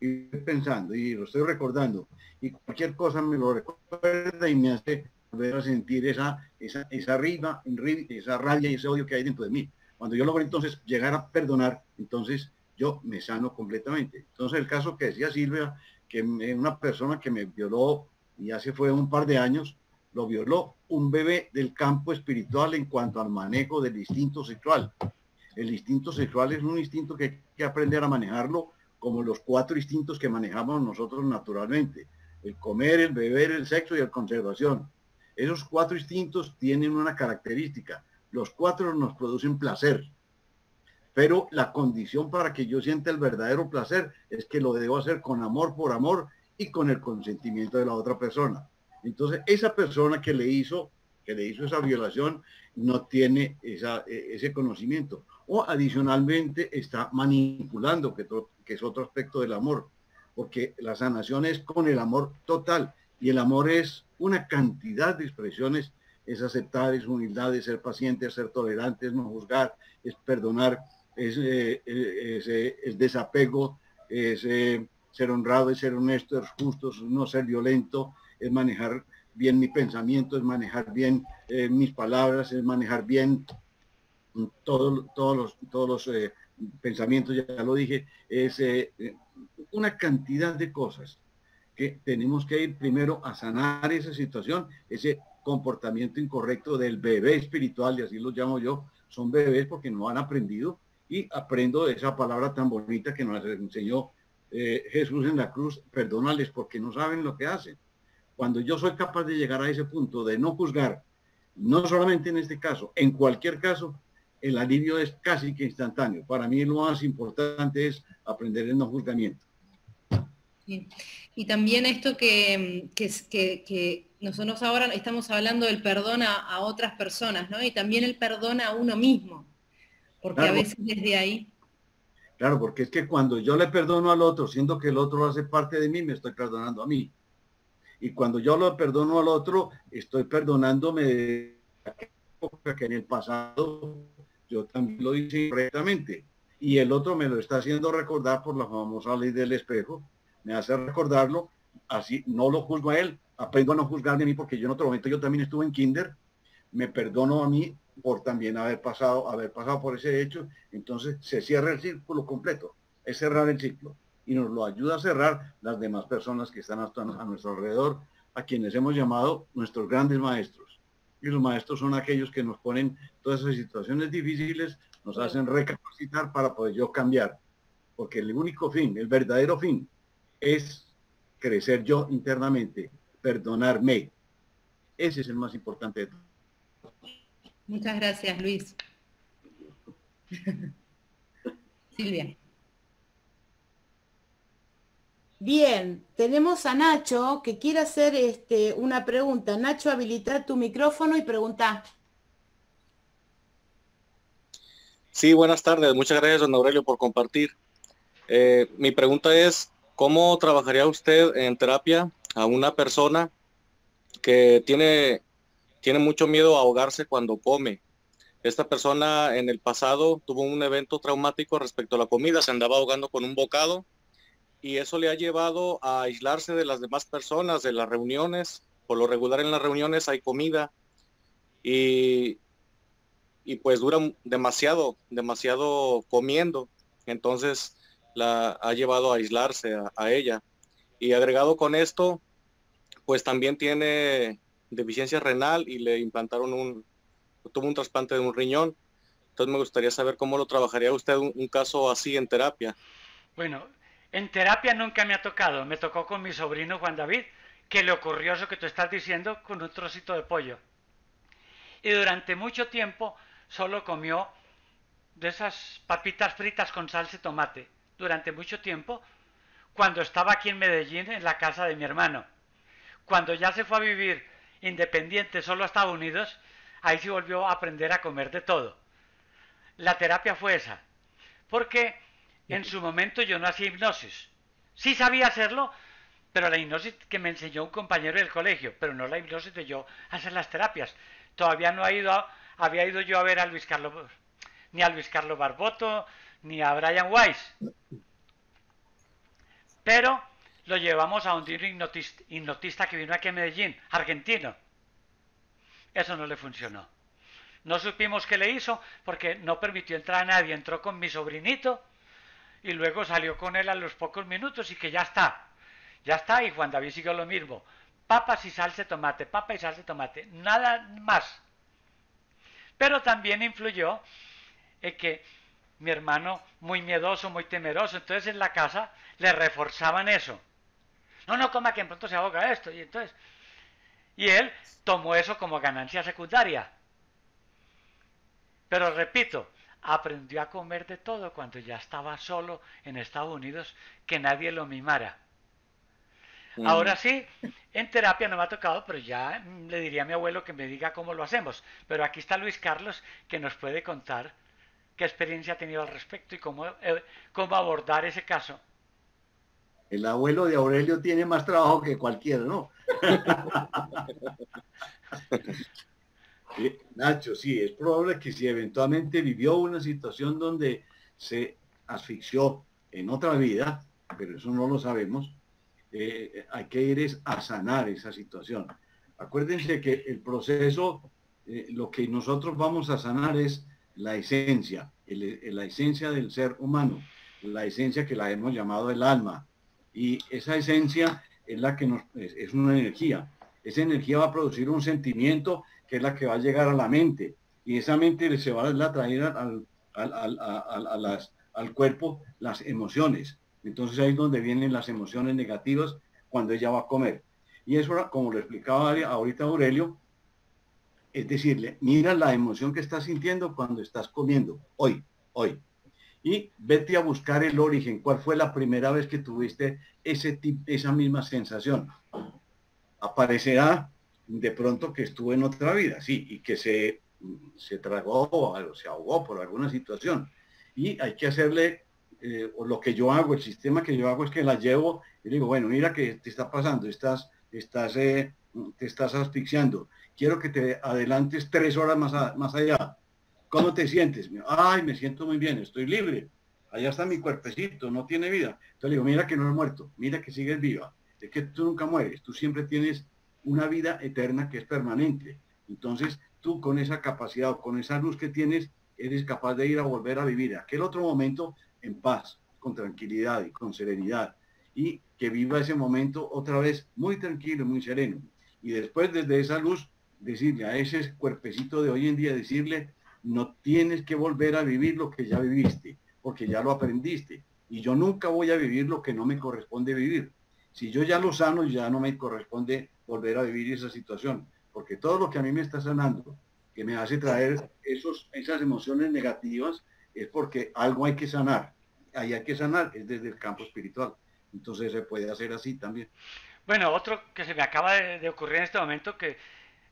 Y pensando, y lo estoy recordando, y cualquier cosa me lo recuerda y me hace volver a sentir esa, esa, esa riba, esa raya y ese odio que hay dentro de mí. Cuando yo logro entonces llegar a perdonar, entonces yo me sano completamente. Entonces el caso que decía Silvia, que una persona que me violó y hace fue un par de años, lo violó un bebé del campo espiritual en cuanto al manejo del instinto sexual. El instinto sexual es un instinto que hay que aprender a manejarlo como los cuatro instintos que manejamos nosotros naturalmente. El comer, el beber, el sexo y la conservación. Esos cuatro instintos tienen una característica. Los cuatro nos producen placer. Pero la condición para que yo sienta el verdadero placer es que lo debo hacer con amor por amor y con el consentimiento de la otra persona. Entonces, esa persona que le hizo, que le hizo esa violación, no tiene esa, e, ese conocimiento. O adicionalmente está manipulando, que, que es otro aspecto del amor, porque la sanación es con el amor total. Y el amor es una cantidad de expresiones, es aceptar, es humildad, es ser paciente, es ser tolerante, es no juzgar, es perdonar, es, eh, eh, eh, es, desapego, es ser honrado, es ser honesto, es justo, no ser violento, es manejar bien mi pensamiento, es manejar bien mis palabras, es manejar bien todo, todos los, todos los pensamientos, ya lo dije, es una cantidad de cosas que tenemos que ir primero a sanar esa situación, ese comportamiento incorrecto del bebé espiritual, y así lo llamo yo, son bebés porque no han aprendido y aprendo esa palabra tan bonita que nos enseñó eh, Jesús en la cruz, perdónales porque no saben lo que hacen. Cuando yo soy capaz de llegar a ese punto de no juzgar, no solamente en este caso, en cualquier caso, el alivio es casi que instantáneo. Para mí lo más importante es aprender el no juzgamiento. Y también esto que, que, nosotros ahora estamos hablando del perdón a, otras personas, ¿no? Y también el perdón a uno mismo, porque a veces desde ahí... Claro, porque es que cuando yo le perdono al otro, siendo que el otro hace parte de mí, me estoy perdonando a mí. Y cuando yo lo perdono al otro, estoy perdonándome que en el pasado yo también lo hice correctamente. Y el otro me lo está haciendo recordar por la famosa ley del espejo, me hace recordarlo, así no lo juzgo a él, aprendo a no juzgarme a mí porque yo en otro momento yo también estuve en kinder, me perdono a mí por también haber pasado, haber pasado por ese hecho, entonces se cierra el círculo completo, es cerrar el ciclo. Y nos lo ayuda a cerrar las demás personas que están a nuestro alrededor, a quienes hemos llamado nuestros grandes maestros. Y los maestros son aquellos que nos ponen todas esas situaciones difíciles, nos hacen recapacitar para poder yo cambiar. Porque el único fin, el verdadero fin es crecer yo internamente, perdonarme. Ese es el más importante de todo. Muchas gracias, Luis. Silvia. Bien, tenemos a Nacho que quiere hacer este, una pregunta. Nacho, habilita tu micrófono y pregunta. Sí, buenas tardes. Muchas gracias, don Aurelio, por compartir. Eh, mi pregunta es, ¿Cómo trabajaría usted en terapia a una persona que tiene, tiene mucho miedo a ahogarse cuando come? Esta persona en el pasado tuvo un evento traumático respecto a la comida, se andaba ahogando con un bocado y eso le ha llevado a aislarse de las demás personas, de las reuniones. Por lo regular en las reuniones hay comida y, y pues dura demasiado, demasiado comiendo. Entonces la ha llevado a aislarse a, ella. Y agregado con esto, pues también tiene deficiencia renal y le implantaron un, tuvo un trasplante de un riñón. Entonces me gustaría saber cómo lo trabajaría usted un, caso así en terapia. Bueno, en terapia nunca me ha tocado. Me tocó con mi sobrino Juan David, que le ocurrió eso que tú estás diciendo con un trocito de pollo. Y durante mucho tiempo solo comió de esas papitas fritas con salsa y tomate durante mucho tiempo cuando estaba aquí en Medellín en la casa de mi hermano. Cuando ya se fue a vivir independiente solo a Estados Unidos, ahí sí volvió a aprender a comer de todo. La terapia fue esa, porque en su momento yo no hacía hipnosis. Sí sabía hacerlo, pero la hipnosis que me enseñó un compañero del colegio, pero no la hipnosis de yo hacer las terapias. Todavía no ha ido había ido yo a ver a Luis Carlos, ni a Luis Carlos Barboto, ni a Brian Weiss. Pero lo llevamos a un hipnotista, hipnotista que vino aquí a Medellín, argentino. Eso no le funcionó. No supimos qué le hizo porque no permitió entrar a nadie. Entró con mi sobrinito y luego salió con él a los pocos minutos y que ya está. Ya está y Juan David siguió lo mismo. Papas y salsa tomate, papa y salsa tomate. Nada más. Pero también influyó en que mi hermano, muy miedoso, muy temeroso, entonces en la casa le reforzaban eso. No, no coma que en pronto se ahoga esto. Y entonces, y él tomó eso como ganancia secundaria. Pero repito, aprendió a comer de todo cuando ya estaba solo en Estados Unidos, que nadie lo mimara. Mm. Ahora sí, en terapia no me ha tocado, pero ya le diría a mi abuelo que me diga cómo lo hacemos. Pero aquí está Luis Carlos que nos puede contar qué experiencia ha tenido al respecto y cómo, eh, cómo abordar ese caso. El abuelo de Aurelio tiene más trabajo que cualquiera, ¿no? Nacho, sí, es probable que si eventualmente vivió una situación donde se asfixió en otra vida, pero eso no lo sabemos, eh, hay que ir a sanar esa situación. Acuérdense que el proceso, eh, lo que nosotros vamos a sanar es la esencia, la esencia del ser humano, la esencia que la hemos llamado el alma. Y esa esencia es la que nos, es, una energía. Esa energía va a producir un sentimiento que es la que va a llegar a la mente. Y esa mente se va a traer al, al cuerpo las emociones. Entonces ahí es donde vienen las emociones negativas cuando ella va a comer. Y eso, como lo explicaba ahorita Aurelio, es decirle, mira la emoción que estás sintiendo cuando estás comiendo, hoy, hoy. Y vete a buscar el origen, cuál fue la primera vez que tuviste ese esa misma sensación. Aparecerá de pronto que estuvo en otra vida, sí, y que se, se tragó o se ahogó por alguna situación. Y hay que hacerle eh, o lo que yo hago, el sistema que yo hago es que la llevo y digo, bueno, mira que te está pasando, estás, estás, eh, te estás asfixiando, quiero que te adelantes tres horas más, más allá. ¿Cómo te sientes? Ay, me siento muy bien, estoy libre. Allá está mi cuerpecito, no tiene vida. Entonces digo, mira que no he muerto, mira que sigues viva. Es que tú nunca mueres, tú siempre tienes una vida eterna que es permanente. Entonces tú con esa capacidad o con esa luz que tienes, eres capaz de ir a volver a vivir aquel otro momento en paz, con tranquilidad y con serenidad. Y que viva ese momento otra vez muy tranquilo, muy sereno. Y después desde esa luz, decirle a ese cuerpecito de hoy en día, decirle, no tienes que volver a vivir lo que ya viviste, porque ya lo aprendiste. Y yo nunca voy a vivir lo que no me corresponde vivir. Si yo ya lo sano, ya no me corresponde volver a vivir esa situación, porque todo lo que a mí me está sanando, que me hace traer esos, esas emociones negativas, es porque algo hay que sanar. Ahí hay que sanar, es desde el campo espiritual. Entonces se puede hacer así también. Bueno, otro que se me acaba de, ocurrir en este momento que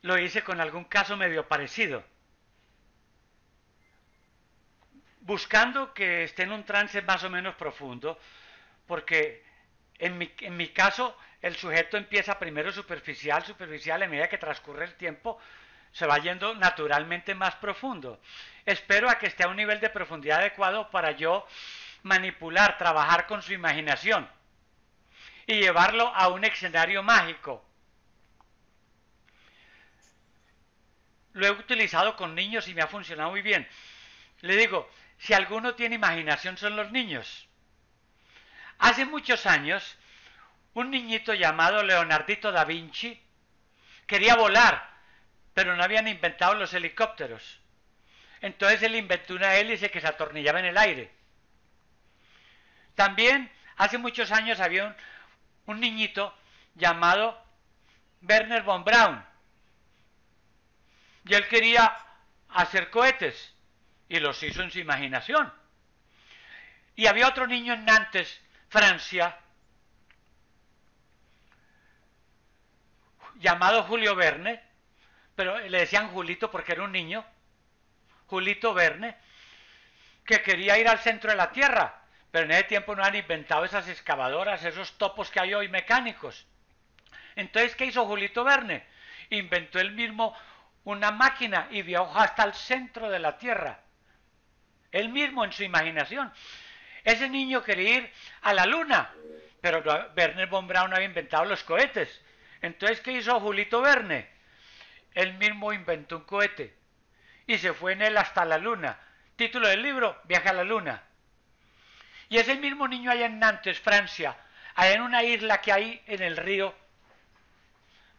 lo hice con algún caso medio parecido. Buscando que esté en un trance más o menos profundo, porque en mi, en mi caso el sujeto empieza primero superficial, superficial, a medida que transcurre el tiempo se va yendo naturalmente más profundo. Espero a que esté a un nivel de profundidad adecuado para yo manipular, trabajar con su imaginación y llevarlo a un escenario mágico. Lo he utilizado con niños y me ha funcionado muy bien. Le digo, si alguno tiene imaginación son los niños. Hace muchos años, un niñito llamado Leonardito da Vinci quería volar pero no habían inventado los helicópteros. Entonces él inventó una hélice que se atornillaba en el aire. También hace muchos años había un, niñito llamado Werner von Braun. Y él quería hacer cohetes y los hizo en su imaginación. Y había otro niño en Nantes, Francia, llamado Julio Verne, pero le decían Julito porque era un niño, Julito Verne, que quería ir al centro de la Tierra, pero en ese tiempo no han inventado esas excavadoras, esos topos que hay hoy mecánicos. Entonces, ¿qué hizo Julito Verne? Inventó él mismo una máquina y viajó hasta el centro de la Tierra. Él mismo en su imaginación. Ese niño quería ir a la Luna, pero Werner von Braun había inventado los cohetes. Entonces, ¿qué hizo Julito Verne? Él mismo inventó un cohete y se fue en él hasta la Luna. Título del libro, Viaje a la Luna. Y ese mismo niño allá en Nantes, Francia, allá en una isla que hay en el río,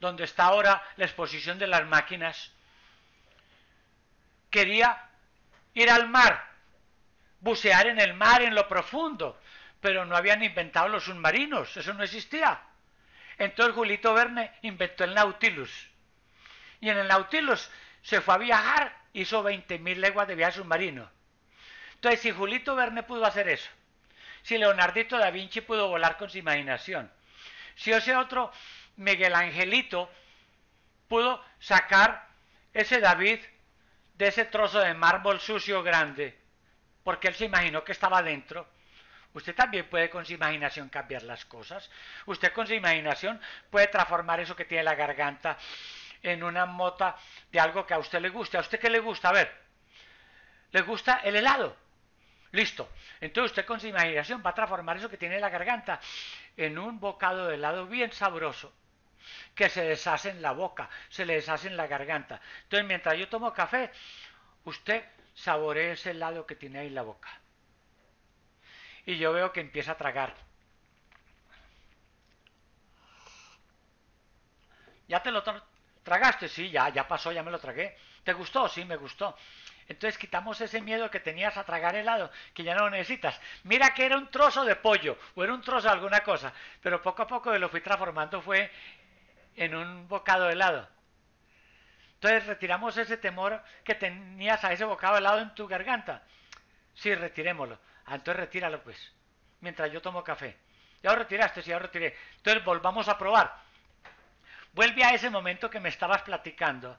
donde está ahora la exposición de las máquinas, quería ir al mar, bucear en el mar, en lo profundo, pero no habían inventado los submarinos, eso no existía. Entonces Julito Verne inventó el Nautilus. Y en el Nautilus se fue a viajar, hizo 20.000 leguas de viaje submarino. Entonces, si Julito Verne pudo hacer eso, si Leonardito da Vinci pudo volar con su imaginación, si ese otro Miguel Angelito pudo sacar ese David de ese trozo de mármol sucio grande, porque él se imaginó que estaba dentro. Usted también puede con su imaginación cambiar las cosas. Usted con su imaginación puede transformar eso que tiene la garganta en una mota de algo que a usted le guste. ¿A usted qué le gusta? A ver, ¿le gusta el helado? Listo. Entonces usted con su imaginación va a transformar eso que tiene la garganta en un bocado de helado bien sabroso que se deshace en la boca, se le deshace en la garganta. Entonces, mientras yo tomo café, usted saborea ese helado que tiene ahí en la boca. Y yo veo que empieza a tragar. ¿Ya te lo tragaste? Sí, ya, ya pasó, ya me lo tragué. ¿Te gustó? Sí, me gustó. Entonces quitamos ese miedo que tenías a tragar helado, que ya no lo necesitas. Mira que era un trozo de pollo o era un trozo de alguna cosa, pero poco a poco lo fui transformando fue en un bocado de helado. Entonces retiramos ese temor que tenías a ese bocado de helado en tu garganta. Sí, retirémoslo. Ah, entonces retíralo pues, mientras yo tomo café. Ya lo retiraste, sí, ya lo retiré. Entonces volvamos a probar. Vuelve a ese momento que me estabas platicando.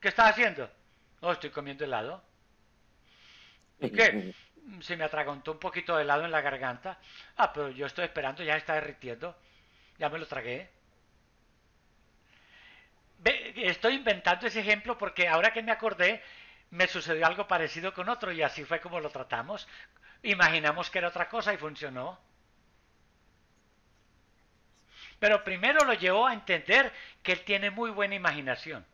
¿Qué estás haciendo? No, estoy comiendo helado. ¿Y qué? se me atragantó un poquito de helado en la garganta. Ah, pero yo estoy esperando, ya está derritiendo. Ya me lo tragué. Estoy inventando ese ejemplo porque ahora que me acordé, me sucedió algo parecido con otro y así fue como lo tratamos. Imaginamos que era otra cosa y funcionó. Pero primero lo llevó a entender que él tiene muy buena imaginación.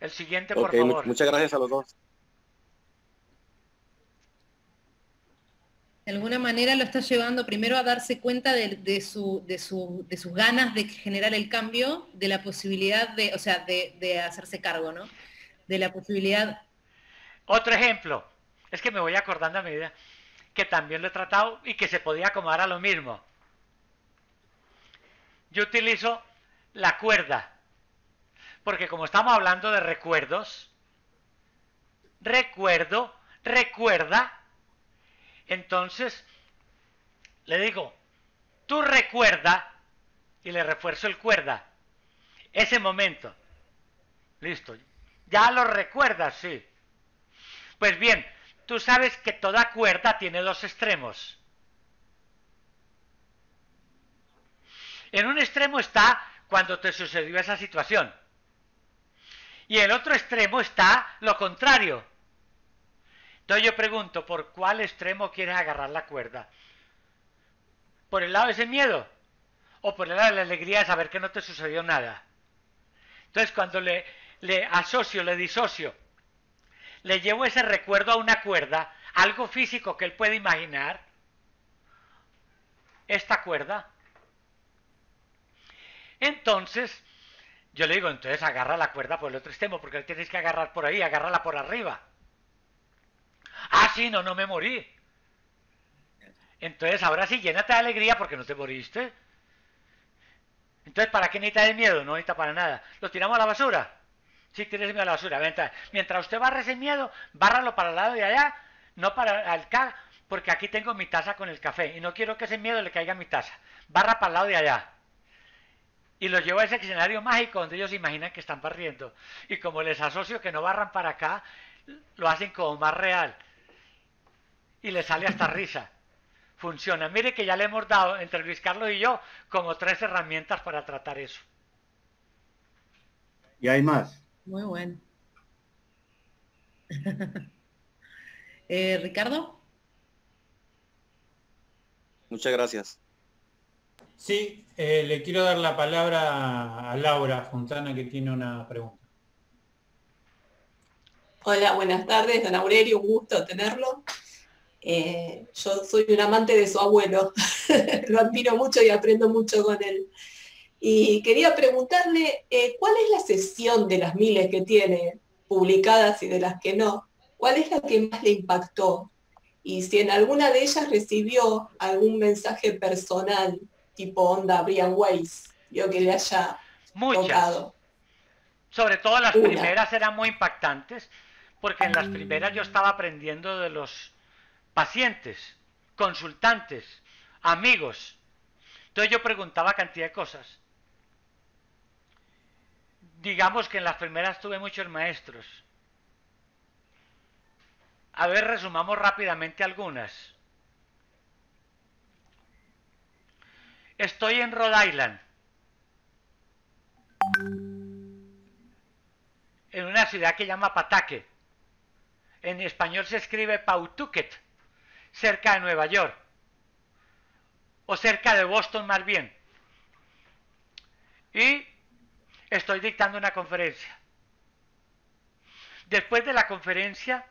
El siguiente, por favor. Muchas gracias a los dos. De alguna manera lo está llevando primero a darse cuenta de, su, de, sus ganas de generar el cambio, de la posibilidad de, o sea, de, hacerse cargo, ¿no? De la posibilidad. Otro ejemplo, es que me voy acordando a medida que también lo he tratado y que se podía acomodar a lo mismo. Yo utilizo la cuerda porque como estamos hablando de recuerdos, recuerdo, recuerda, entonces le digo, tú recuerda, y le refuerzo el cuerda, ese momento. Listo, ya lo recuerdas, sí. Pues bien, tú sabes que toda cuerda tiene dos extremos. En un extremo está cuando te sucedió esa situación. Y el otro extremo está lo contrario. Entonces yo pregunto, ¿por cuál extremo quieres agarrar la cuerda? ¿Por el lado de ese miedo? ¿O por el lado de la alegría de saber que no te sucedió nada? Entonces cuando le, le asocio, le disocio, le llevo ese recuerdo a una cuerda, algo físico que él puede imaginar, esta cuerda, entonces yo le digo, entonces agarra la cuerda por el otro extremo, porque tienes que agarrar por ahí, agárrala por arriba. Ah, sí, no, no me morí. Entonces ahora sí, llénate de alegría porque no te moriste. Entonces, ¿para qué necesita de miedo? No necesita para nada. ¿Lo tiramos a la basura? Sí, tienes miedo a la basura. Mientras, mientras usted barre ese miedo, bárralo para el lado de allá, no para acá, porque aquí tengo mi taza con el café y no quiero que ese miedo le caiga a mi taza. Barra para el lado de allá. Y los llevo a ese escenario mágico donde ellos imaginan que están barriendo. Y como les asocio que no barran para acá, lo hacen como más real. Y les sale hasta risa. Funciona. Mire que ya le hemos dado, entre Luis Carlos y yo, como tres herramientas para tratar eso. Y hay más. Muy bueno. Eh, Ricardo. Muchas gracias. Sí, eh, le quiero dar la palabra a Laura Fontana que tiene una pregunta. Hola, buenas tardes, don Aurelio, un gusto tenerlo. Eh, yo soy un amante de su abuelo, lo admiro mucho y aprendo mucho con él. Y quería preguntarle, eh, ¿cuál es la sesión de las miles que tiene publicadas y de las que no? ¿Cuál es la que más le impactó? Y si en alguna de ellas recibió algún mensaje personal, tipo onda Brian Weiss, yo que le haya Muchas. Sobre todo las primeras eran muy impactantes, porque en las primeras yo estaba aprendiendo de los pacientes, consultantes, amigos. Entonces yo preguntaba cantidad de cosas. Digamos que en las primeras tuve muchos maestros. A ver, resumamos rápidamente algunas. Estoy en Rhode Island. En una ciudad que llama Pataque. En español se escribe Pawtucket, cerca de Nueva York. O cerca de Boston más bien. Y estoy dictando una conferencia. Después de la conferencia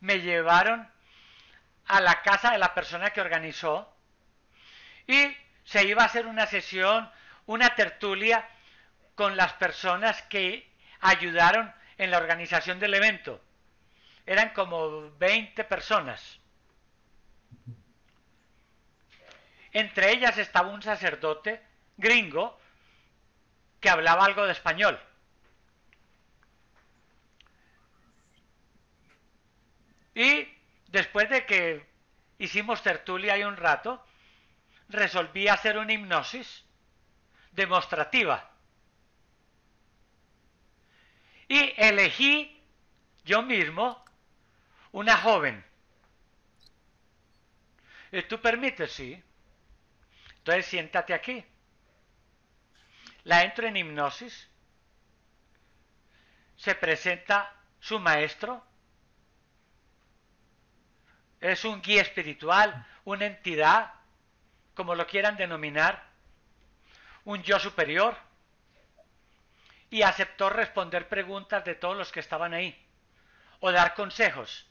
me llevaron a la casa de la persona que organizó y se iba a hacer una sesión, una tertulia con las personas que ayudaron en la organización del evento. Eran como 20 personas. Entre ellas estaba un sacerdote gringo que hablaba algo de español. Y después de que hicimos tertulia ahí un rato, resolví hacer una hipnosis demostrativa. Y elegí yo mismo una joven. ¿Y tú permites? Sí. Entonces siéntate aquí. La entro en hipnosis. Se presenta su maestro es un guía espiritual, una entidad, como lo quieran denominar, un yo superior, y aceptó responder preguntas de todos los que estaban ahí, o dar consejos.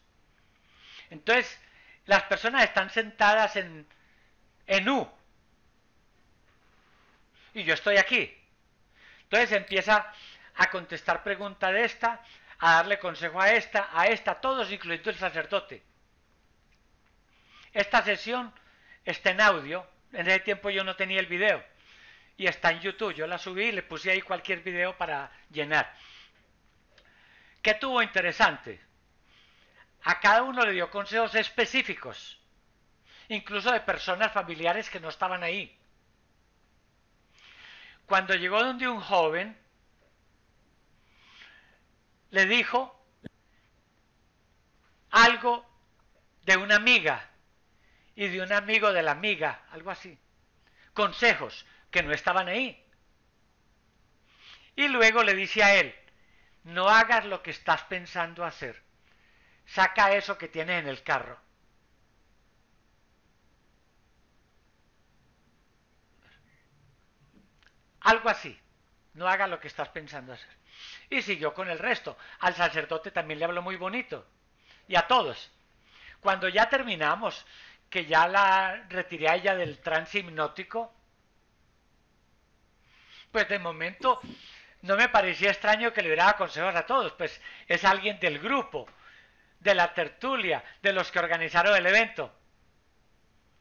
Entonces, las personas están sentadas en, en U, y yo estoy aquí. Entonces empieza a contestar preguntas de esta, a darle consejo a esta, a esta, todos, incluyendo el sacerdote. Esta sesión está en audio. En ese tiempo yo no tenía el video. Y está en YouTube. Yo la subí y le puse ahí cualquier video para llenar. ¿Qué tuvo interesante? A cada uno le dio consejos específicos. Incluso de personas familiares que no estaban ahí. Cuando llegó donde un joven, le dijo algo de una amiga y de un amigo de la amiga, algo así. Consejos que no estaban ahí. Y luego le dice a él, no hagas lo que estás pensando hacer. Saca eso que tienes en el carro. Algo así. No haga lo que estás pensando hacer. Y siguió con el resto. Al sacerdote también le habló muy bonito. Y a todos. Cuando ya terminamos, que ya la retiré a ella del trance hipnótico, pues de momento no me parecía extraño que le diera consejos a todos, pues es alguien del grupo, de la tertulia, de los que organizaron el evento.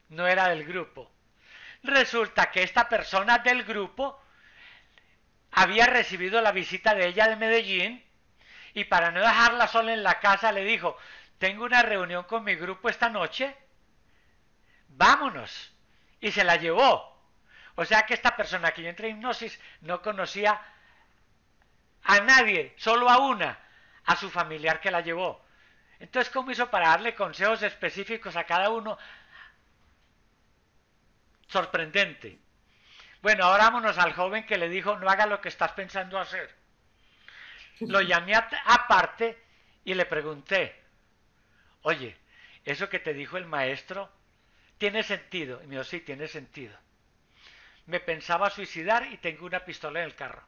No era del grupo. Resulta que esta persona del grupo había recibido la visita de ella de Medellín y para no dejarla sola en la casa le dijo, tengo una reunión con mi grupo esta noche, vámonos. Y se la llevó. O sea que esta persona que yo entré en hipnosis no conocía a nadie, solo a una, a su familiar que la llevó. Entonces, ¿cómo hizo para darle consejos específicos a cada uno? Sorprendente. Bueno, ahora vámonos al joven que le dijo, no haga lo que estás pensando hacer. Lo llamé aparte y le pregunté, oye, ¿eso que te dijo el maestro tiene sentido? Y me dijo, sí, tiene sentido. Me pensaba suicidar y tengo una pistola en el carro.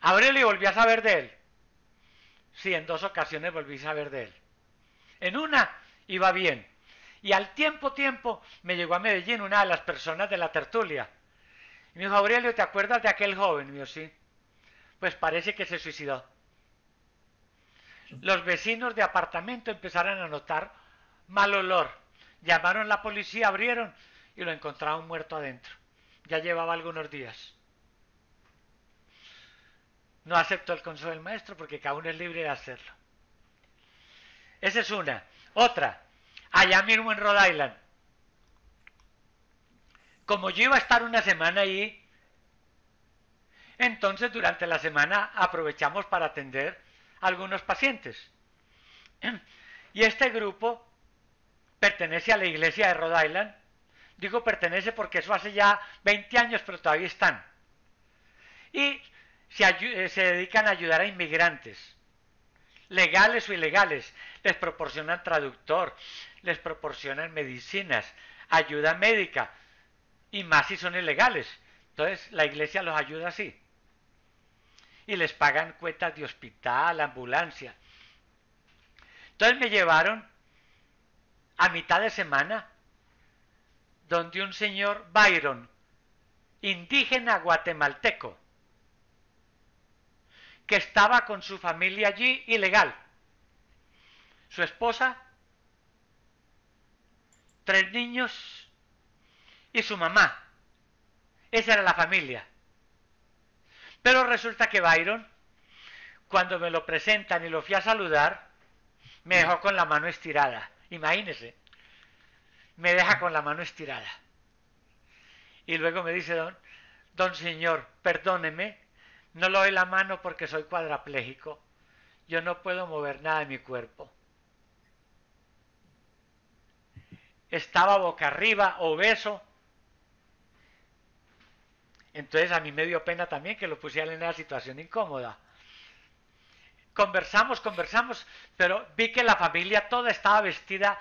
Aurelio volví a saber de él. Sí, en dos ocasiones volví a saber de él. En una iba bien. Y al tiempo, tiempo, me llegó a Medellín una de las personas de la tertulia. Y me dijo, Aurelio, ¿te acuerdas de aquel joven? Y sí. Pues parece que se suicidó. Los vecinos de apartamento empezaron a notar mal olor. Llamaron a la policía, abrieron y lo encontraron muerto adentro. Ya llevaba algunos días. No acepto el consejo del maestro porque cada uno es libre de hacerlo. Esa es una. Otra, allá mismo en Rhode Island. Como yo iba a estar una semana ahí, entonces durante la semana aprovechamos para atender a algunos pacientes. Y este grupo pertenece a la iglesia de Rhode Island. Digo pertenece porque eso hace ya 20 años, pero todavía están. Y eh, se, dedican a ayudar a inmigrantes, legales o ilegales. Les proporcionan traductor, les proporcionan medicinas, ayuda médica, y más si son ilegales. Entonces la iglesia los ayuda así. Y les pagan cuentas de hospital, ambulancia. Entonces me llevaron a mitad de semana donde un señor Byron, indígena guatemalteco, que estaba con su familia allí ilegal. Su esposa, tres niños y su mamá. Esa era la familia. Pero resulta que Byron, cuando me lo presentan y lo fui a saludar, me dejó con la mano estirada. Imagínese. Me deja con la mano estirada. Y luego me dice, don, don señor, perdóneme, no lo doy la mano porque soy cuadraplégico. Yo no puedo mover nada de mi cuerpo. Estaba boca arriba, obeso. Entonces a mí me dio pena también que lo pusieran en una situación incómoda. Conversamos, conversamos, pero vi que la familia toda estaba vestida,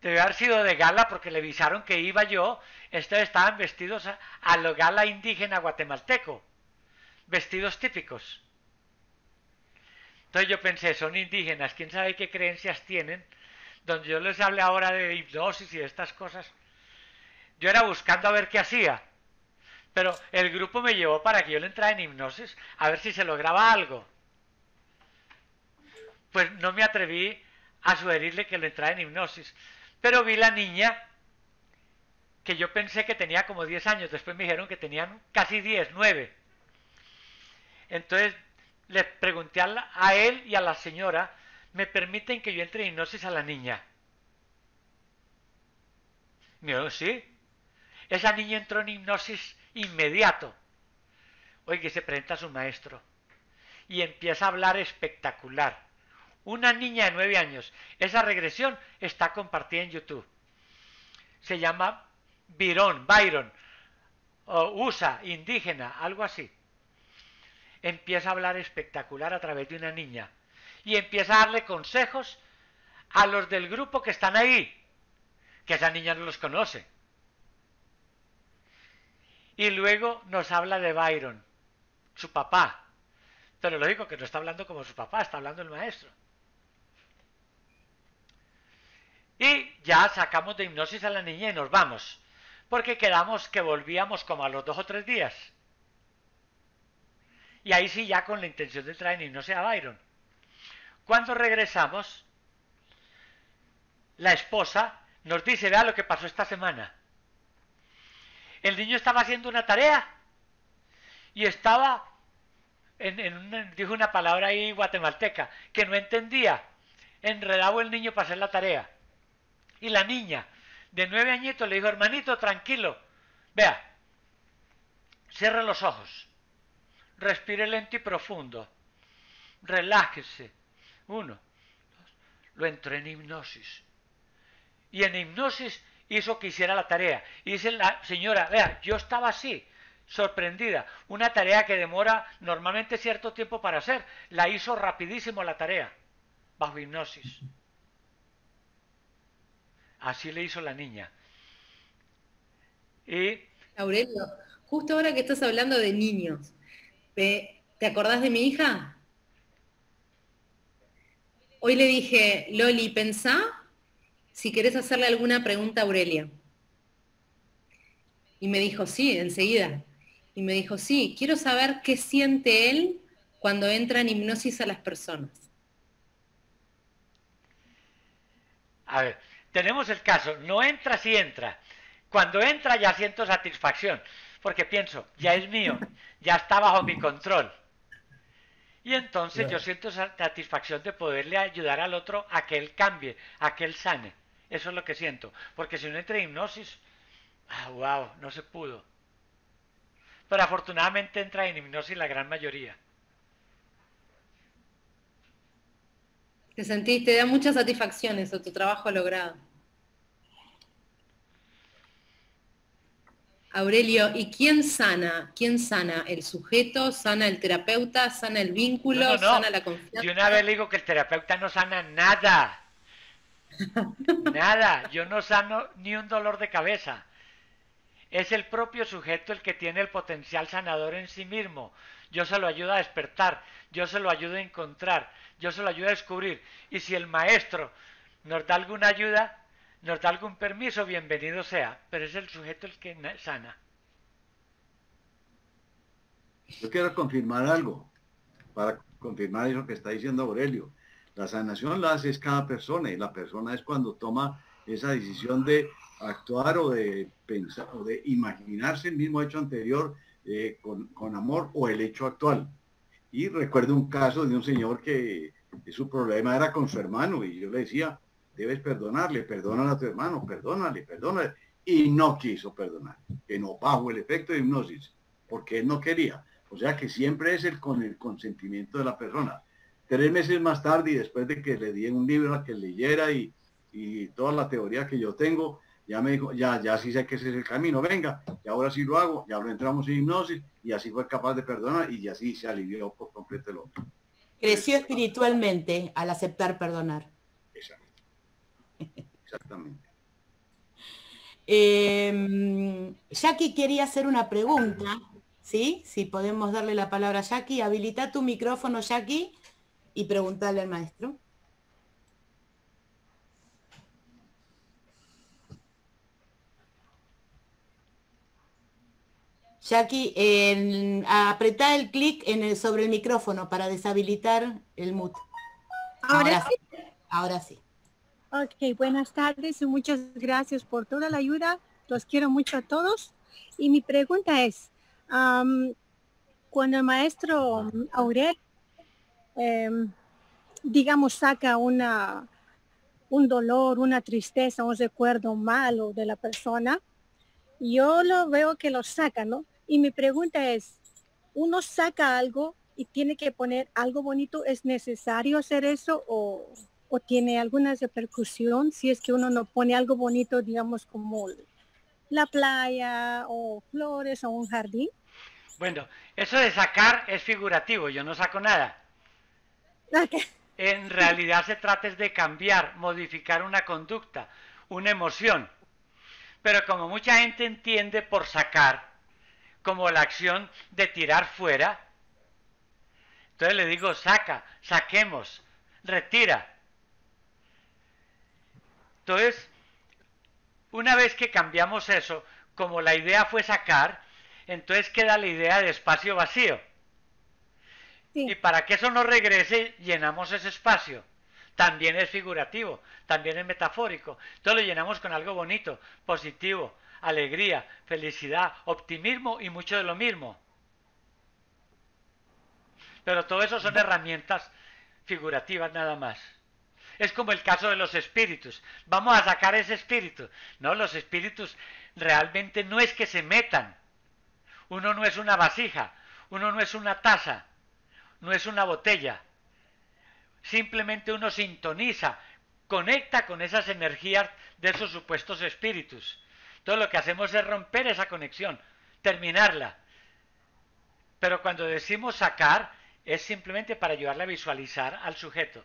debe haber sido de gala porque le avisaron que iba yo, estos estaban vestidos a, a lo gala indígena guatemalteco vestidos típicos. Entonces yo pensé, son indígenas, quién sabe qué creencias tienen, donde yo les hablé ahora de hipnosis y de estas cosas. Yo era buscando a ver qué hacía, pero el grupo me llevó para que yo le entrara en hipnosis, a ver si se lograba algo. Pues no me atreví a sugerirle que le entrara en hipnosis, pero vi la niña que yo pensé que tenía como 10 años, después me dijeron que tenían casi 10, 9. Entonces le pregunté a, él y a la señora, ¿me permiten que yo entre en hipnosis a la niña? Dijo, sí. Esa niña entró en hipnosis inmediato. Oye, se presenta a su maestro y empieza a hablar espectacular. Una niña de nueve años. Esa regresión está compartida en YouTube. Se llama Byron, Byron, o USA, indígena, algo así empieza a hablar espectacular a través de una niña y empieza a darle consejos a los del grupo que están ahí, que esa niña no los conoce. Y luego nos habla de Byron, su papá. Pero lógico que no está hablando como su papá, está hablando el maestro. Y ya sacamos de hipnosis a la niña y nos vamos, porque quedamos que volvíamos como a los dos o tres días. Y ahí sí ya con la intención de traer no sea Byron. Cuando regresamos, la esposa nos dice, vea lo que pasó esta semana. El niño estaba haciendo una tarea y estaba dijo una palabra ahí guatemalteca que no entendía. Enredaba el niño para hacer la tarea. Y la niña de nueve añitos le dijo, hermanito, tranquilo. Vea, cierre los ojos. Respire lento y profundo. Relájese. Uno. Lo entró en hipnosis. Y en hipnosis hizo que hiciera la tarea. Y dice la señora, vea, yo estaba así, sorprendida. Una tarea que demora normalmente cierto tiempo para hacer. La hizo rapidísimo la tarea, bajo hipnosis. Así le hizo la niña. Y... Aurelio, justo ahora que estás hablando de niños, ¿te acordás de mi hija? Hoy le dije, Loli, pensá si querés hacerle alguna pregunta a Aurelia. Y me dijo, sí, enseguida. Y me dijo, sí, quiero saber qué siente él cuando entra en hipnosis a las personas. A ver, tenemos el caso, no entra si entra. Cuando entra ya siento satisfacción, porque pienso, ya es mío, ya está bajo mi control. Y entonces yo siento satisfacción de poderle ayudar al otro a que él cambie, a que él sane. Eso es lo que siento. Porque si no entra en hipnosis, ah, wow, no se pudo. Pero afortunadamente entra en hipnosis la gran mayoría. Te sentís, te da muchas satisfacciones o tu trabajo logrado. Aurelio, ¿y quién sana? ¿Quién sana? ¿El sujeto? ¿Sana el terapeuta? ¿Sana el vínculo? ¿Sana la confianza? Yo una vez le digo que el terapeuta no sana nada. nada. Yo no sano ni un dolor de cabeza. Es el propio sujeto el que tiene el potencial sanador en sí mismo. Yo se lo ayudo a despertar, yo se lo ayudo a encontrar, yo se lo ayudo a descubrir. Y si el maestro nos da alguna ayuda, nos da algún permiso, bienvenido sea, pero es el sujeto el que sana. Yo quiero confirmar algo, para confirmar eso que está diciendo Aurelio. La sanación la hace cada persona y la persona es cuando toma esa decisión de actuar o de pensar o de imaginarse el mismo hecho anterior eh, con, con, amor o el hecho actual. Y recuerdo un caso de un señor que su problema era con su hermano y yo le decía, debes perdonarle, perdónale a tu hermano, perdónale, perdónale. Y no quiso perdonar, que no bajo el efecto de hipnosis, porque él no quería. O sea que siempre es el con el consentimiento de la persona. Tres meses más tarde y después de que le di un libro a que leyera y, y toda la teoría que yo tengo, ya me dijo, ya, ya sí sé que ese es el camino, venga, y ahora sí lo hago, ya lo entramos en hipnosis y así fue capaz de perdonar y así se alivió por completo el otro. Creció espiritualmente al aceptar perdonar. Exactamente. Eh, Jackie quería hacer una pregunta, ¿sí? Si podemos darle la palabra a Jackie. Habilita tu micrófono, Jackie, y preguntarle al maestro. Jackie, en, apretá el clic el, sobre el micrófono para deshabilitar el mute. Ahora, sí. Ahora sí. Ok, buenas tardes y muchas gracias por toda la ayuda. Los quiero mucho a todos. Y mi pregunta es, cuando el maestro Aurel, em, digamos, saca una, un dolor, una tristeza, un recuerdo malo de la persona, yo lo veo que lo saca, ¿no? Y mi pregunta es, uno saca algo y tiene que poner algo bonito, ¿es necesario hacer eso o, tiene alguna repercusión si es que uno no pone algo bonito, digamos, como la playa o flores o un jardín? Bueno, eso de sacar es figurativo, yo no saco nada. En realidad se trata de cambiar, modificar una conducta, una emoción. Pero como mucha gente entiende por sacar, como la acción de tirar fuera. Entonces le digo, saca, saquemos, retira. Entonces, una vez que cambiamos eso, como la idea fue sacar, entonces queda la idea de espacio vacío. Y para que eso no regrese, llenamos ese espacio. También es figurativo, también es metafórico. Entonces lo llenamos con algo bonito, positivo, alegría, felicidad, optimismo y mucho de lo mismo. Pero todo eso son herramientas figurativas nada más. Es como el caso de los espíritus. Vamos a sacar ese espíritu. No, los espíritus realmente no es que se metan. Uno no es una vasija, uno no es una taza, no es una botella. Simplemente uno sintoniza, conecta con esas energías de esos supuestos espíritus. Todo lo que hacemos es romper esa conexión, terminarla. Pero cuando decimos sacar, es simplemente para ayudarle a visualizar al sujeto.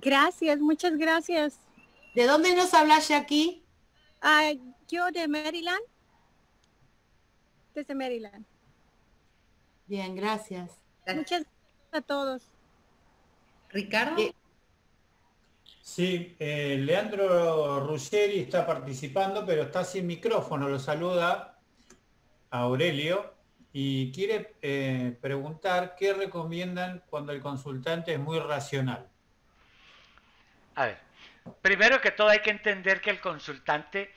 Gracias, muchas gracias. ¿De dónde nos hablas, aquí? Ah, yo de Maryland. Desde Maryland. Bien, gracias. Muchas gracias a todos. Ricardo. Eh, sí, eh, Leandro Ruggeri está participando, pero está sin micrófono. Lo saluda Aurelio y quiere eh, preguntar qué recomiendan cuando el consultante es muy racional. A ver, primero que todo hay que entender que el consultante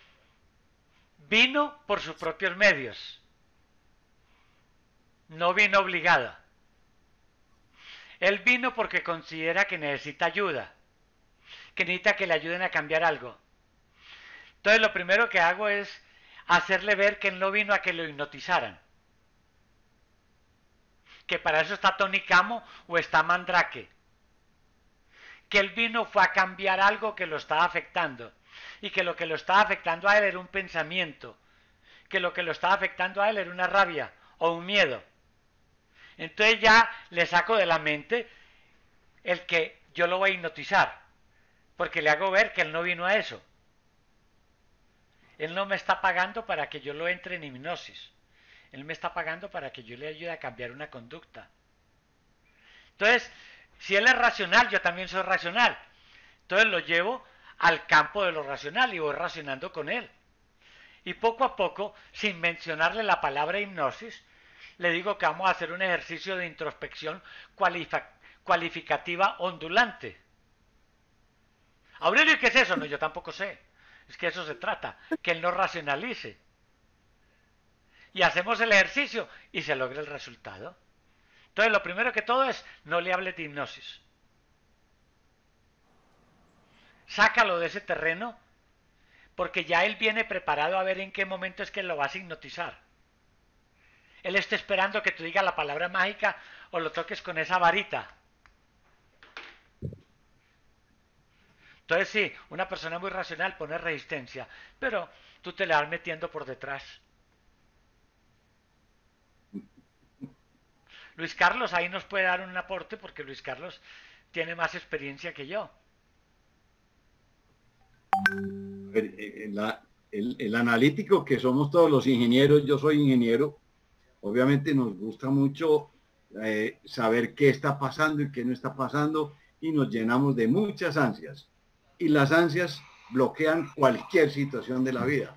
vino por sus propios medios. No vino obligado. Él vino porque considera que necesita ayuda, que necesita que le ayuden a cambiar algo. Entonces lo primero que hago es hacerle ver que él no vino a que lo hipnotizaran. Que para eso está Tony Camo o está Mandrake que él vino fue a cambiar algo que lo estaba afectando y que lo que lo estaba afectando a él era un pensamiento, que lo que lo estaba afectando a él era una rabia o un miedo. Entonces ya le saco de la mente el que yo lo voy a hipnotizar, porque le hago ver que él no vino a eso. Él no me está pagando para que yo lo entre en hipnosis. Él me está pagando para que yo le ayude a cambiar una conducta. Entonces, si él es racional, yo también soy racional. Entonces lo llevo al campo de lo racional y voy racionando con él. Y poco a poco, sin mencionarle la palabra hipnosis, le digo que vamos a hacer un ejercicio de introspección cualificativa ondulante. Aurelio, ¿qué es eso? No, yo tampoco sé. Es que eso se trata, que él no racionalice. Y hacemos el ejercicio y se logra el resultado. Entonces, lo primero que todo es, no le hable de hipnosis. Sácalo de ese terreno, porque ya él viene preparado a ver en qué momento es que lo vas a hipnotizar. Él está esperando que tú digas la palabra mágica o lo toques con esa varita. Entonces sí, una persona muy racional pone resistencia, pero tú te le vas metiendo por detrás. Luis Carlos ahí nos puede dar un aporte porque Luis Carlos tiene más experiencia que yo. Eh, el, analítico que somos todos los ingenieros, yo soy ingeniero, obviamente nos gusta mucho eh, saber qué está pasando y qué no está pasando y nos llenamos de muchas ansias. Y las ansias bloquean cualquier situación de la vida.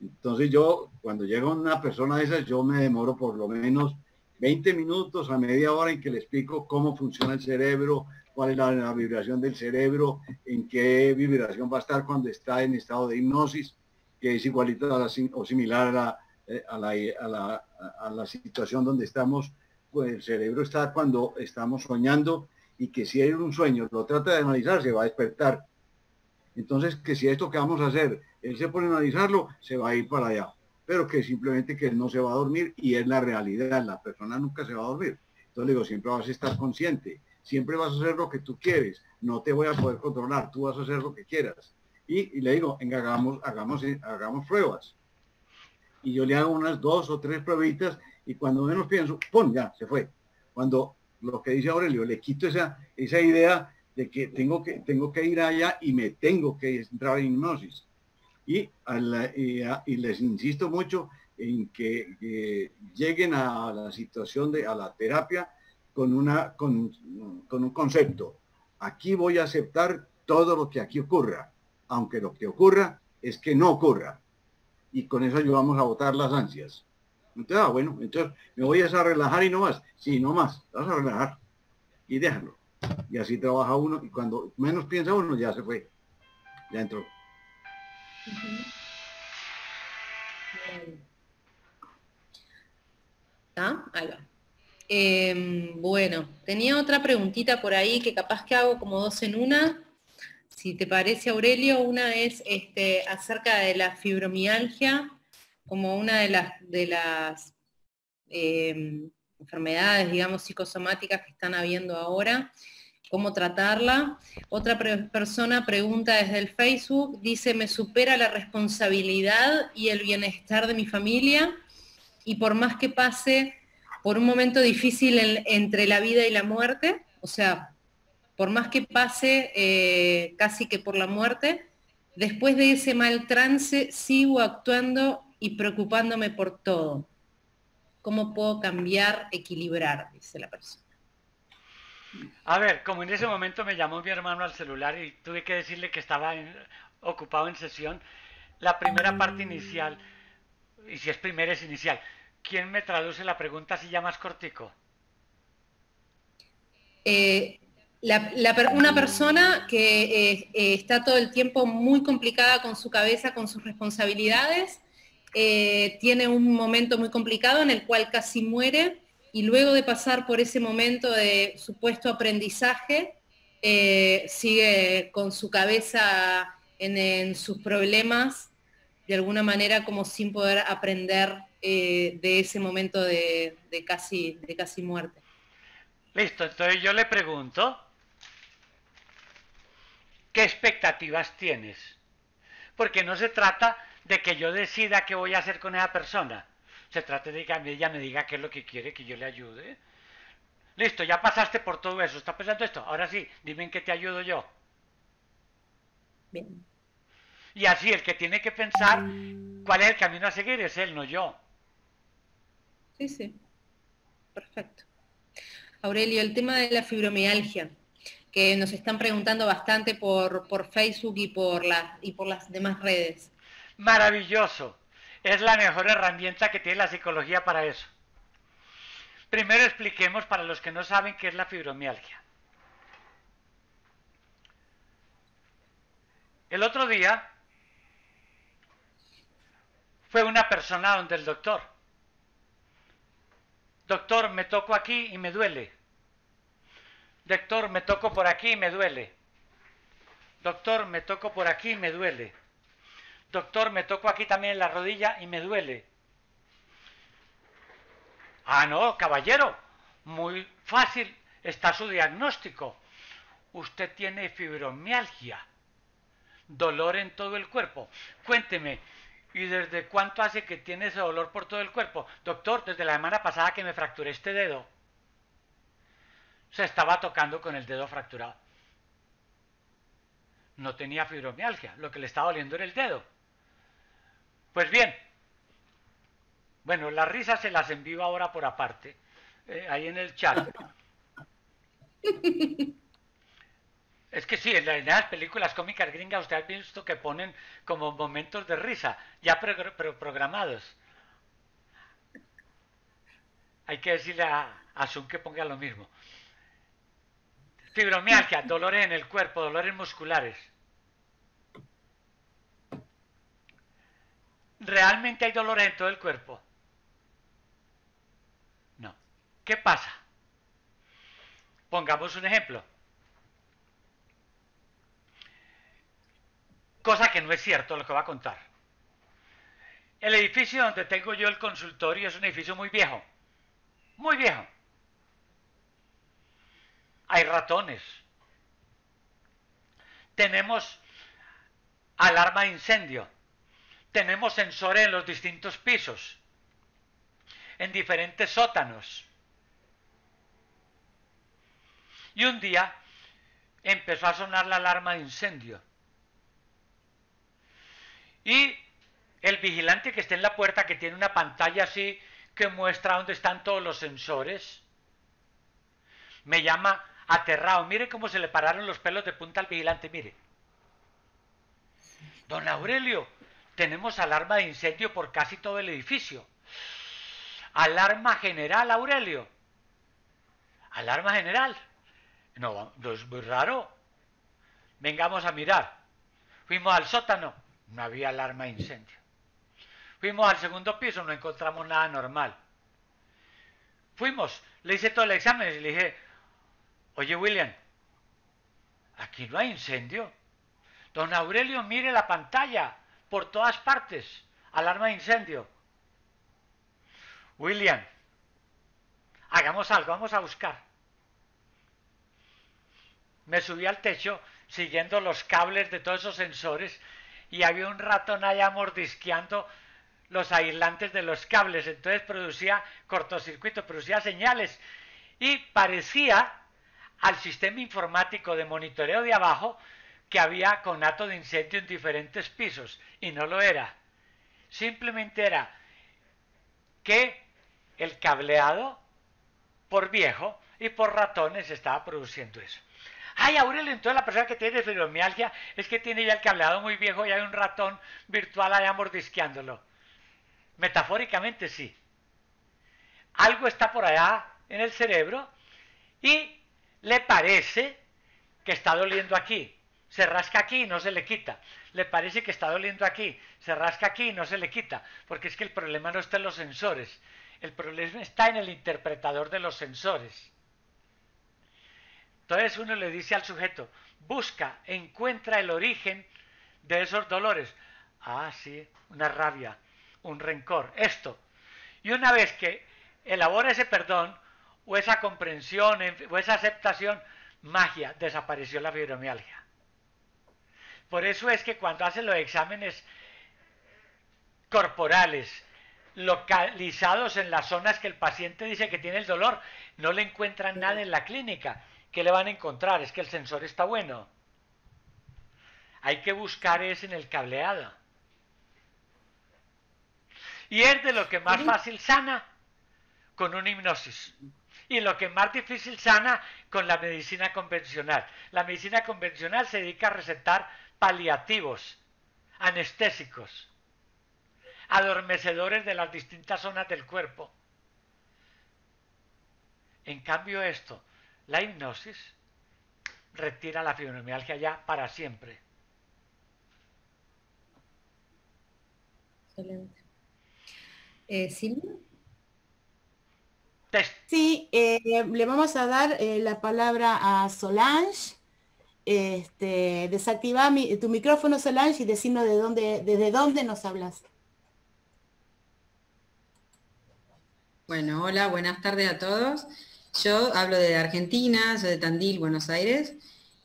Entonces yo, cuando llega una persona de esas, yo me demoro por lo menos 20 minutos a media hora en que le explico cómo funciona el cerebro, cuál es la, vibración del cerebro, en qué vibración va a estar cuando está en estado de hipnosis, que es igualito o similar eh, a la, a, la, situación donde estamos, pues el cerebro está cuando estamos soñando y que si hay un sueño lo trata de analizar, se va a despertar. Entonces, que si esto que vamos a hacer, él se pone a analizarlo, se va a ir para allá pero que simplemente que él no se va a dormir y es la realidad, la persona nunca se va a dormir. Entonces digo, siempre vas a estar consciente, siempre vas a hacer lo que tú quieres, no te voy a poder controlar, tú vas a hacer lo que quieras. Y, le digo, hagamos, hagamos, hagamos pruebas. Y yo le hago unas dos o tres pruebitas y cuando menos pienso, ¡pum! Ya, se fue. Cuando lo que dice Aurelio, le quito esa, esa idea de que tengo, que tengo que ir allá y me tengo que entrar en hipnosis y, les insisto mucho en que, lleguen a la situación de a la terapia con una con, un concepto. Aquí voy a aceptar todo lo que aquí ocurra aunque lo que ocurra es que no ocurra. Y con eso ayudamos a botar las ansias. Entonces ah, bueno entonces me voy a relajar y no más. Sí no más. Vas a relajar. Y déjalo. Y así trabaja uno. Y cuando menos piensa uno ya se fue. Ya entró ¿Está? Em, bueno, tenía otra preguntita por ahí que capaz que hago como dos en una. Si te parece, Aurelio, una es este, acerca de la fibromialgia, como una de las, de las em, enfermedades, digamos, psicosomáticas que están habiendo ahora, cómo tratarla. Otra persona pregunta desde el Facebook, dice, me supera la responsabilidad y el bienestar de mi familia y por más que pase por un momento difícil entre la vida y la muerte, o sea, por más que pase eh, casi que por la muerte, después de ese mal trance sigo actuando y preocupándome por todo. ¿Cómo puedo cambiar, equilibrar? Dice la persona. A ver, como en ese momento me llamó mi hermano al celular y tuve que decirle que estaba ocupado en sesión, la primera parte inicial, y si es primera es inicial, ¿quién me traduce la pregunta si ya más cortico? Eh, una persona que eh, eh, está todo el tiempo muy complicada con su cabeza, con sus responsabilidades, tiene un momento muy complicado en el cual casi muere y luego de pasar por ese momento de supuesto aprendizaje, sigue con su cabeza en sus problemas, de alguna manera como sin poder aprender eh, de ese momento de, casi, de casi muerte. Listo, entonces yo le pregunto, ¿qué expectativas tienes? Porque no se trata de que yo decida qué voy a hacer con esa persona. Se trata de que ella me diga qué es lo que quiere, que yo le ayude. Listo, ya pasaste por todo eso, ¿estás pensando esto? Ahora sí, dime en qué te ayudo yo. Bien. Y así el que tiene que pensar cuál es el camino a seguir es él, no yo. Sí, sí. Perfecto. Aurelio, el tema de la fibromialgia, que nos están preguntando bastante por, por Facebook y por, las y por las demás redes. Maravilloso. Es la mejor herramienta que tiene la psicología para eso. Primero expliquemos para los que no saben qué es la fibromialgia. El otro día fue una persona donde el doctor Doctor, me toco aquí y me duele. Doctor, me toco por aquí y me duele. Doctor, me toco por aquí y me duele. Doctor, me toco aquí también en la rodilla y me duele. Ah, no, caballero, muy fácil está su diagnóstico. Usted tiene fibromialgia, dolor en todo el cuerpo. Cuénteme, ¿Y desde cuánto hace que tiene ese dolor por todo el cuerpo? Doctor, desde la semana pasada que me fracturé este dedo. Se estaba tocando con el dedo fracturado. No tenía fibromialgia, lo que le estaba doliendo era el dedo. Pues bien, bueno, las risas se las envío ahora por aparte, eh, ahí en el chat. Es que sí, en las películas cómicas gringas usted ha visto que ponen como momentos de risa, ya programados. Hay que decirle a, a que ponga lo mismo. Fibromialgia, dolores en el cuerpo, dolores musculares. ¿Realmente hay dolores en todo el cuerpo? No. ¿Qué pasa? Pongamos un ejemplo. Cosa que no es cierto lo que va a contar. El edificio donde tengo yo el consultorio es un edificio muy viejo. Muy viejo. Hay ratones. Tenemos alarma de incendio. Tenemos sensores en los distintos pisos. En diferentes sótanos. Y un día empezó a sonar la alarma de incendio. Y el vigilante que esté en la puerta, que tiene una pantalla así que muestra dónde están todos los sensores, me llama aterrado. Mire cómo se le pararon los pelos de punta al vigilante, mire. Don Aurelio, tenemos alarma de incendio por casi todo el edificio. Alarma general, Aurelio. Alarma general. No, no es muy raro. Vengamos a mirar. Fuimos al sótano no había alarma de incendio. Fuimos al segundo piso, no encontramos nada normal. Fuimos, le hice todo el examen y le dije, oye William, aquí no hay incendio. Don Aurelio, mire la pantalla, por todas partes, alarma de incendio. William, hagamos algo, vamos a buscar. Me subí al techo siguiendo los cables de todos esos sensores y había un ratón allá mordisqueando los aislantes de los cables, entonces producía cortocircuito, producía señales y parecía al sistema informático de monitoreo de abajo que había conato de incendio en diferentes pisos y no lo era. Simplemente era que el cableado por viejo y por ratones estaba produciendo eso. Ay, Aurelio, entonces la persona que tiene fibromialgia es que tiene ya el cableado muy viejo y hay un ratón virtual allá mordisqueándolo. Metafóricamente sí. Algo está por allá en el cerebro y le parece que está doliendo aquí. Se rasca aquí y no se le quita. Le parece que está doliendo aquí. Se rasca aquí y no se le quita. Porque es que el problema no está en los sensores. El problema está en el interpretador de los sensores. Entonces uno le dice al sujeto, busca, encuentra el origen de esos dolores. Ah, sí, una rabia, un rencor, esto. Y una vez que elabora ese perdón, o esa comprensión, o esa aceptación, magia, desapareció la fibromialgia. Por eso es que cuando hacen los exámenes corporales, localizados en las zonas que el paciente dice que tiene el dolor, no le encuentran nada en la clínica. ¿Qué le van a encontrar? Es que el sensor está bueno. Hay que buscar es en el cableado. Y es de lo que más fácil sana con una hipnosis. Y lo que más difícil sana con la medicina convencional. La medicina convencional se dedica a recetar paliativos, anestésicos, adormecedores de las distintas zonas del cuerpo. En cambio esto, la hipnosis, retira la fibromialgia ya para siempre. Excelente. Eh, Silvia. Sí, eh, le vamos a dar eh, la palabra a Solange. Este, desactiva tu micrófono, Solange, y decirnos de dónde, desde dónde nos hablas. Bueno, hola, buenas tardes a todos. Yo hablo de Argentina, soy de Tandil, Buenos Aires.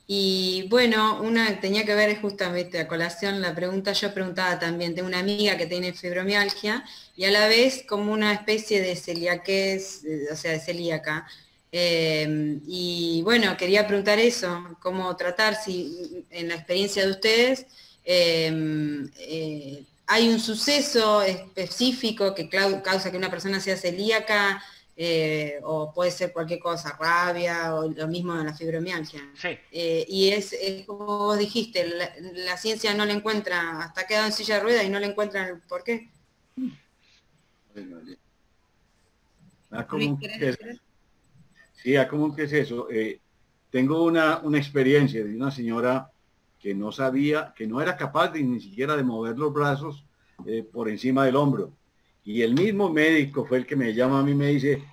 Y bueno, una tenía que ver justamente a colación la pregunta, yo preguntaba también, tengo una amiga que tiene fibromialgia y a la vez como una especie de celiaquez, o sea, de celíaca. Em, y bueno, quería preguntar eso, cómo tratar, si en la experiencia de ustedes em, eh, hay un suceso específico que causa que una persona sea celíaca, eh, o puede ser cualquier cosa, rabia, o lo mismo en la fibromialgia. Eh, y es, como vos dijiste, la, ciencia no le encuentra, hasta quedado en silla de ruedas y no le encuentran el por qué. Ah, sí, ah, ¿cómo que es eso? Eh, tengo una, una experiencia de una señora que no sabía, que no era capaz de ni siquiera de mover los brazos por encima del hombro. Y el mismo médico fue el que me llama a mí y me dice,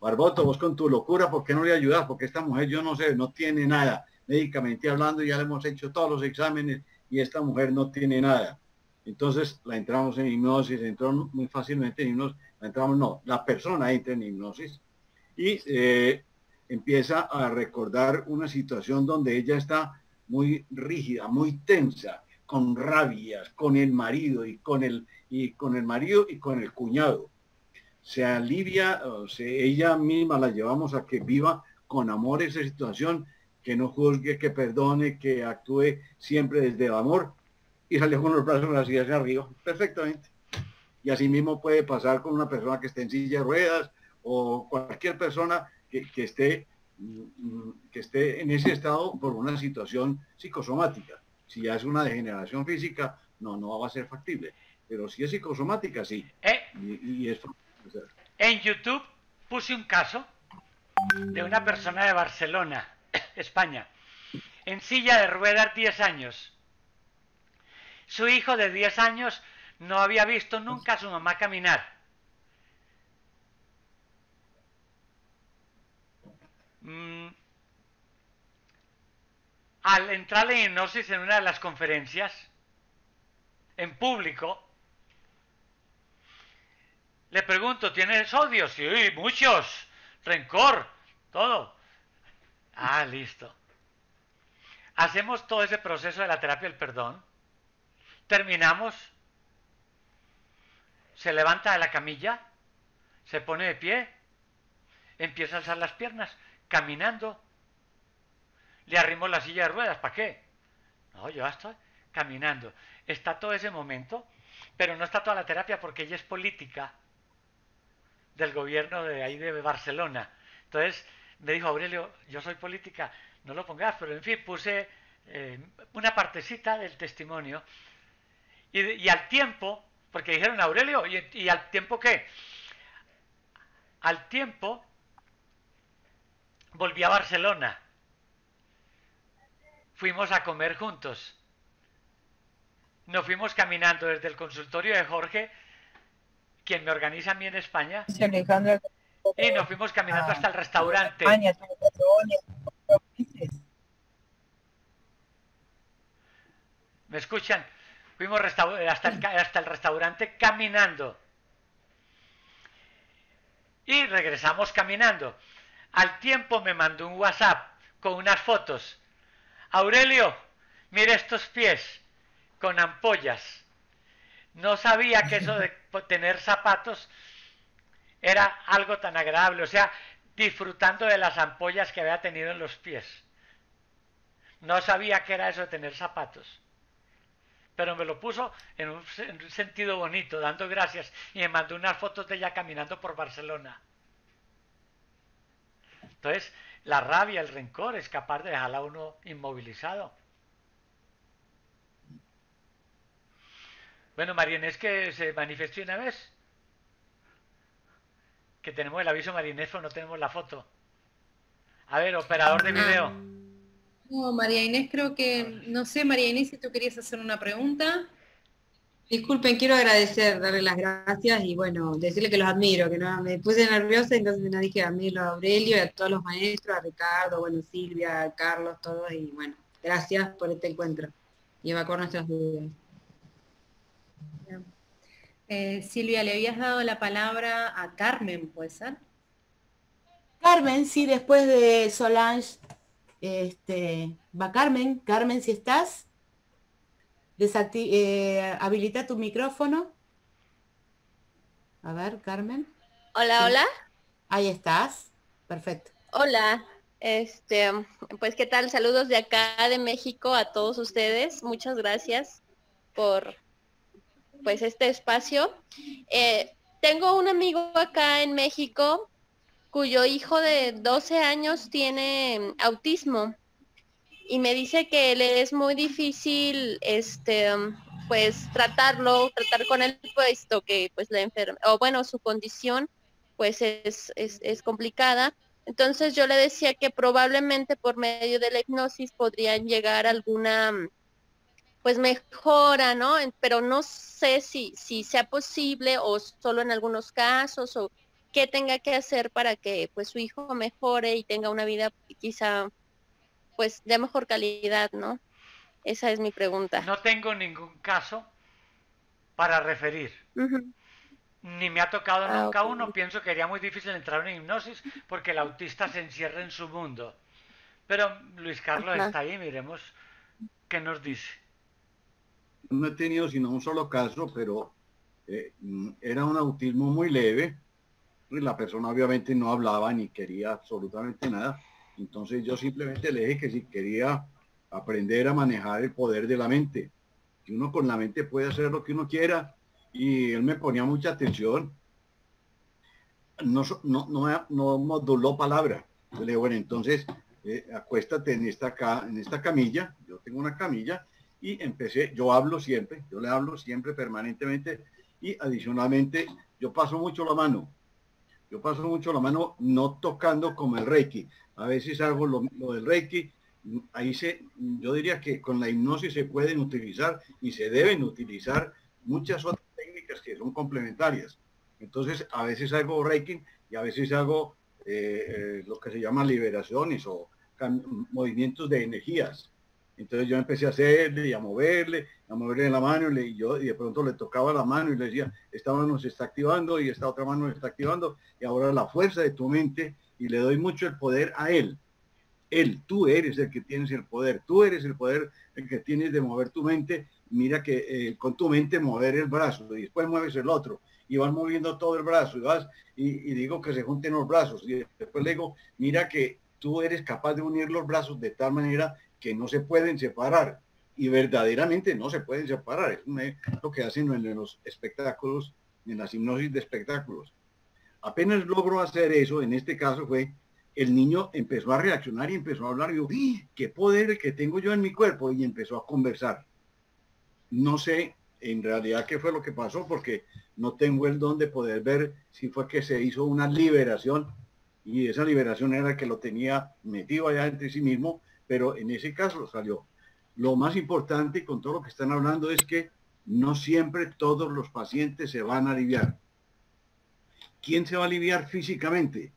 Barboto, vos con tu locura, ¿por qué no le ayudas? Porque esta mujer, yo no sé, no tiene nada. Médicamente hablando, ya le hemos hecho todos los exámenes y esta mujer no tiene nada. Entonces la entramos en hipnosis, entró muy fácilmente en hipnosis, la entramos, no, la persona entra en hipnosis y eh, empieza a recordar una situación donde ella está muy rígida, muy tensa, con rabias, con el marido y con el y con el marido y con el cuñado. Se alivia, o ella misma la llevamos a que viva con amor esa situación, que no juzgue, que perdone, que actúe siempre desde el amor y sale con los brazos así hacia arriba, perfectamente. Y así mismo puede pasar con una persona que esté en silla de ruedas o cualquier persona que, que esté que esté en ese estado por una situación psicosomática. Si ya es una degeneración física, no, no va a ser factible pero si es psicosomática, sí. Eh, en YouTube puse un caso de una persona de Barcelona, España, en silla de ruedas 10 años. Su hijo de 10 años no había visto nunca a su mamá caminar. Mm, al entrar en hipnosis en una de las conferencias, en público, le pregunto, ¿tienes odio? Sí, muchos. Rencor, todo. Ah, listo. Hacemos todo ese proceso de la terapia del perdón. Terminamos. Se levanta de la camilla. Se pone de pie. Empieza a alzar las piernas. Caminando. Le arrimo la silla de ruedas. ¿Para qué? No, yo estoy caminando. Está todo ese momento. Pero no está toda la terapia porque ella es política del gobierno de ahí de Barcelona. Entonces me dijo Aurelio, yo soy política, no lo pongas, pero en fin, puse eh, una partecita del testimonio. Y, al tiempo, porque dijeron Aurelio, ¿y, ¿y al tiempo qué? Al tiempo volví a Barcelona. Fuimos a comer juntos. Nos fuimos caminando desde el consultorio de Jorge quien me organiza a mí en España. Y nos fuimos caminando hasta el restaurante. ¿Me escuchan? Fuimos hasta el, hasta el restaurante caminando. Y regresamos caminando. Al tiempo me mandó un WhatsApp con unas fotos. Aurelio, mira estos pies con ampollas. No sabía que eso de tener zapatos era algo tan agradable, o sea, disfrutando de las ampollas que había tenido en los pies. No sabía que era eso de tener zapatos. Pero me lo puso en un, sentido bonito, dando gracias, y me mandó unas fotos de ella caminando por Barcelona. Entonces, la rabia, el rencor es capaz de dejar a uno inmovilizado. Bueno, Inés que se manifieste una vez. Que tenemos el aviso Inés, pero no tenemos la foto. A ver, operador de video. No, María Inés, creo que, no sé, María Inés, si tú querías hacer una pregunta. Disculpen, quiero agradecer, darle las gracias y bueno, decirle que los admiro, que no me puse nerviosa, entonces no dije admiro a Aurelio y a todos los maestros, a Ricardo, bueno, Silvia, a Carlos, todos, y bueno, gracias por este encuentro y evacuar nuestras dudas. Eh, Silvia, le habías dado la palabra a Carmen, ¿puede ser? Carmen, sí, después de Solange, este, va Carmen. Carmen, si estás, eh, habilita tu micrófono. A ver, Carmen. Hola, hola. Ahí estás. Perfecto. Hola. Este, pues qué tal, saludos de acá de México a todos ustedes. Muchas gracias por pues este espacio. Eh, tengo un amigo acá en México cuyo hijo de 12 años tiene autismo y me dice que le es muy difícil este pues tratarlo, tratar con él puesto que pues la enfermedad, o bueno, su condición pues es, es, es complicada. Entonces yo le decía que probablemente por medio de la hipnosis podrían llegar alguna pues mejora, ¿no? Pero no sé si, si sea posible o solo en algunos casos o qué tenga que hacer para que pues su hijo mejore y tenga una vida quizá pues de mejor calidad, ¿no? Esa es mi pregunta. No tengo ningún caso para referir. Ni me ha tocado ah, nunca uno. Pienso que sería muy difícil entrar en hipnosis porque el autista se encierra en su mundo. Pero Luis Carlos está ahí, miremos qué nos dice no he tenido sino un solo caso, pero eh, mm, era un autismo muy leve. Y la persona obviamente no hablaba ni quería absolutamente nada. Entonces yo simplemente le dije que si quería aprender a manejar el poder de la mente, que uno con la mente puede hacer lo que uno quiera. Y él me ponía mucha atención. No, no, no, no moduló palabra. le dije, bueno, entonces eh, acuéstate en esta, en esta camilla. Yo tengo una camilla y empecé, yo hablo siempre, yo le hablo siempre permanentemente y adicionalmente yo paso mucho la mano. Yo paso mucho la mano no tocando como el Reiki. A veces hago lo, del Reiki. Ahí se, yo diría que con la hipnosis se pueden utilizar y se deben utilizar muchas otras técnicas que son complementarias. Entonces, a veces hago Reiki y a veces hago eh, lo que se llama liberaciones o movimientos de energías. Entonces yo empecé a hacerle y a moverle, a moverle la mano y, le, yo, y de pronto le tocaba la mano y le decía, esta mano se está activando y esta otra mano se está activando y ahora la fuerza de tu mente y le doy mucho el poder a él. Él, tú eres el que tienes el poder, tú eres el poder el que tienes de mover tu mente. Mira que eh, con tu mente mover el brazo y después mueves el otro y vas moviendo todo el brazo y vas y, y digo que se junten los brazos y después le digo, mira que tú eres capaz de unir los brazos de tal manera que no se pueden separar y verdaderamente no se pueden separar. Es lo que hacen en los espectáculos, en las hipnosis de espectáculos. Apenas logro hacer eso, en este caso fue, el niño empezó a reaccionar y empezó a hablar. Y yo, ¡Ah! ¿qué poder que tengo yo en mi cuerpo? Y empezó a conversar. No sé en realidad qué fue lo que pasó porque no tengo el don de poder ver si fue que se hizo una liberación y esa liberación era que lo tenía metido allá entre sí mismo pero en ese caso salió. Lo más importante con todo lo que están hablando es que no siempre todos los pacientes se van a aliviar. ¿Quién se va a aliviar físicamente?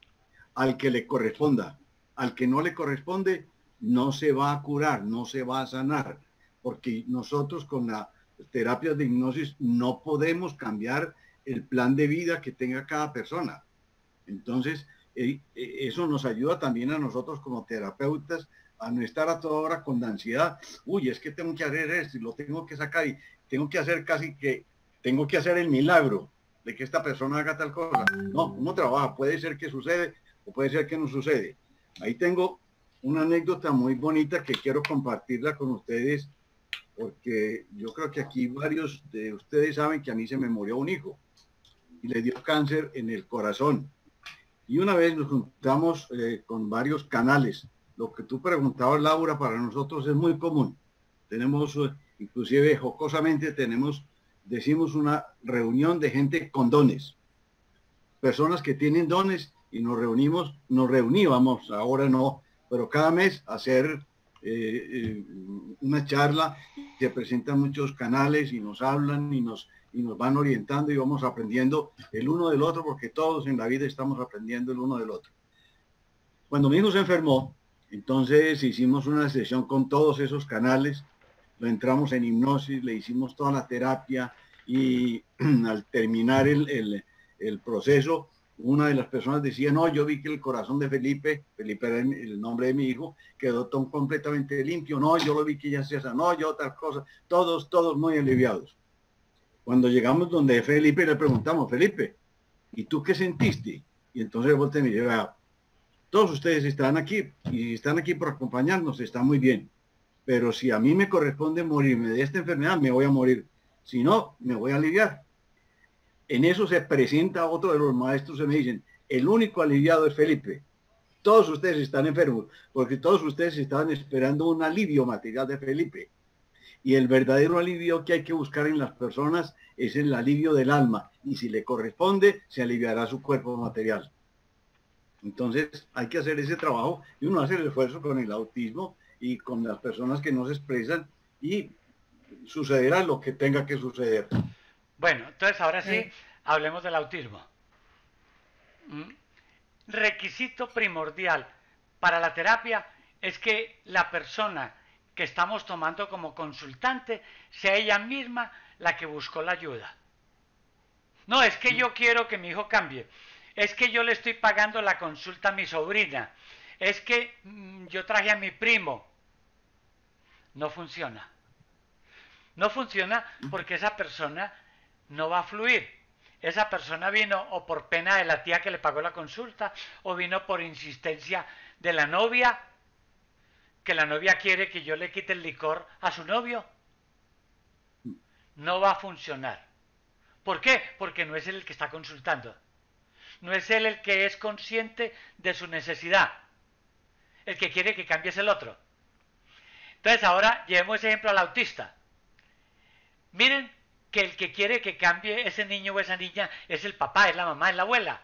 Al que le corresponda. Al que no le corresponde, no se va a curar, no se va a sanar, porque nosotros con la terapia de hipnosis no podemos cambiar el plan de vida que tenga cada persona. Entonces, eh, eh, eso nos ayuda también a nosotros como terapeutas a no estar a toda hora con la ansiedad. Uy, es que tengo que hacer esto y lo tengo que sacar y tengo que hacer casi que, tengo que hacer el milagro de que esta persona haga tal cosa. No, uno trabaja, puede ser que sucede o puede ser que no sucede. Ahí tengo una anécdota muy bonita que quiero compartirla con ustedes porque yo creo que aquí varios de ustedes saben que a mí se me murió un hijo y le dio cáncer en el corazón. Y una vez nos juntamos eh, con varios canales lo que tú preguntabas, Laura, para nosotros es muy común. Tenemos, eh, inclusive jocosamente, tenemos, decimos, una reunión de gente con dones. Personas que tienen dones y nos reunimos, nos reuníamos, ahora no, pero cada mes hacer eh, eh, una charla, se presentan muchos canales y nos hablan y nos, y nos van orientando y vamos aprendiendo el uno del otro, porque todos en la vida estamos aprendiendo el uno del otro. Cuando mi hijo se enfermó, entonces hicimos una sesión con todos esos canales, lo entramos en hipnosis, le hicimos toda la terapia y al terminar el, proceso, una de las personas decía, no, yo vi que el corazón de Felipe, Felipe era el nombre de mi hijo, quedó completamente limpio, no, yo lo vi que ya se no, yo otras cosas, todos, todos muy aliviados. Cuando llegamos donde Felipe le preguntamos, Felipe, ¿y tú qué sentiste? Y entonces volteé y me lleva, todos ustedes están aquí y están aquí por acompañarnos, está muy bien. Pero si a mí me corresponde morirme de esta enfermedad, me voy a morir. Si no, me voy a aliviar. En eso se presenta otro de los maestros y me dicen, el único aliviado es Felipe. Todos ustedes están enfermos, porque todos ustedes estaban esperando un alivio material de Felipe. Y el verdadero alivio que hay que buscar en las personas es el alivio del alma. Y si le corresponde, se aliviará su cuerpo material. Entonces hay que hacer ese trabajo y uno hace el esfuerzo con el autismo y con las personas que no se expresan y sucederá lo que tenga que suceder. Bueno, entonces ahora sí, hablemos del autismo. Mm. Requisito primordial para la terapia es que la persona que estamos tomando como consultante sea ella misma la que buscó la ayuda. No, es que yo quiero que mi hijo cambie es que yo le estoy pagando la consulta a mi sobrina, es que mm, yo traje a mi primo. No funciona. No funciona porque esa persona no va a fluir. Esa persona vino o por pena de la tía que le pagó la consulta o vino por insistencia de la novia, que la novia quiere que yo le quite el licor a su novio. No va a funcionar. ¿Por qué? Porque no es el que está consultando. No es él el que es consciente de su necesidad. El que quiere que cambie es el otro. Entonces ahora llevemos ese ejemplo al autista. Miren que el que quiere que cambie ese niño o esa niña es el papá, es la mamá, es la abuela.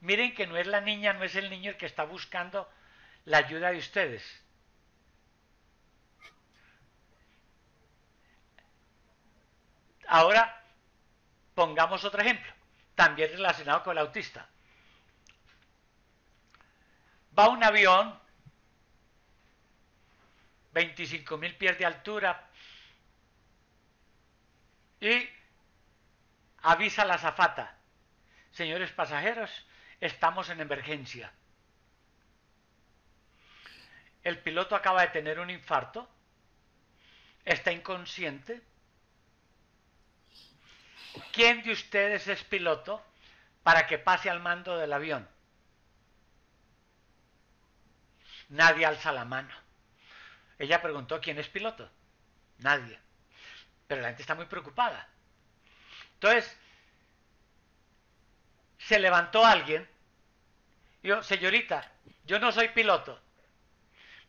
Miren que no es la niña, no es el niño el que está buscando la ayuda de ustedes. Ahora pongamos otro ejemplo también relacionado con el autista. Va un avión, 25.000 pies de altura, y avisa la zafata, señores pasajeros, estamos en emergencia. El piloto acaba de tener un infarto, está inconsciente. ¿Quién de ustedes es piloto para que pase al mando del avión? Nadie alza la mano. Ella preguntó quién es piloto. Nadie. Pero la gente está muy preocupada. Entonces, se levantó alguien y dijo, señorita, yo no soy piloto,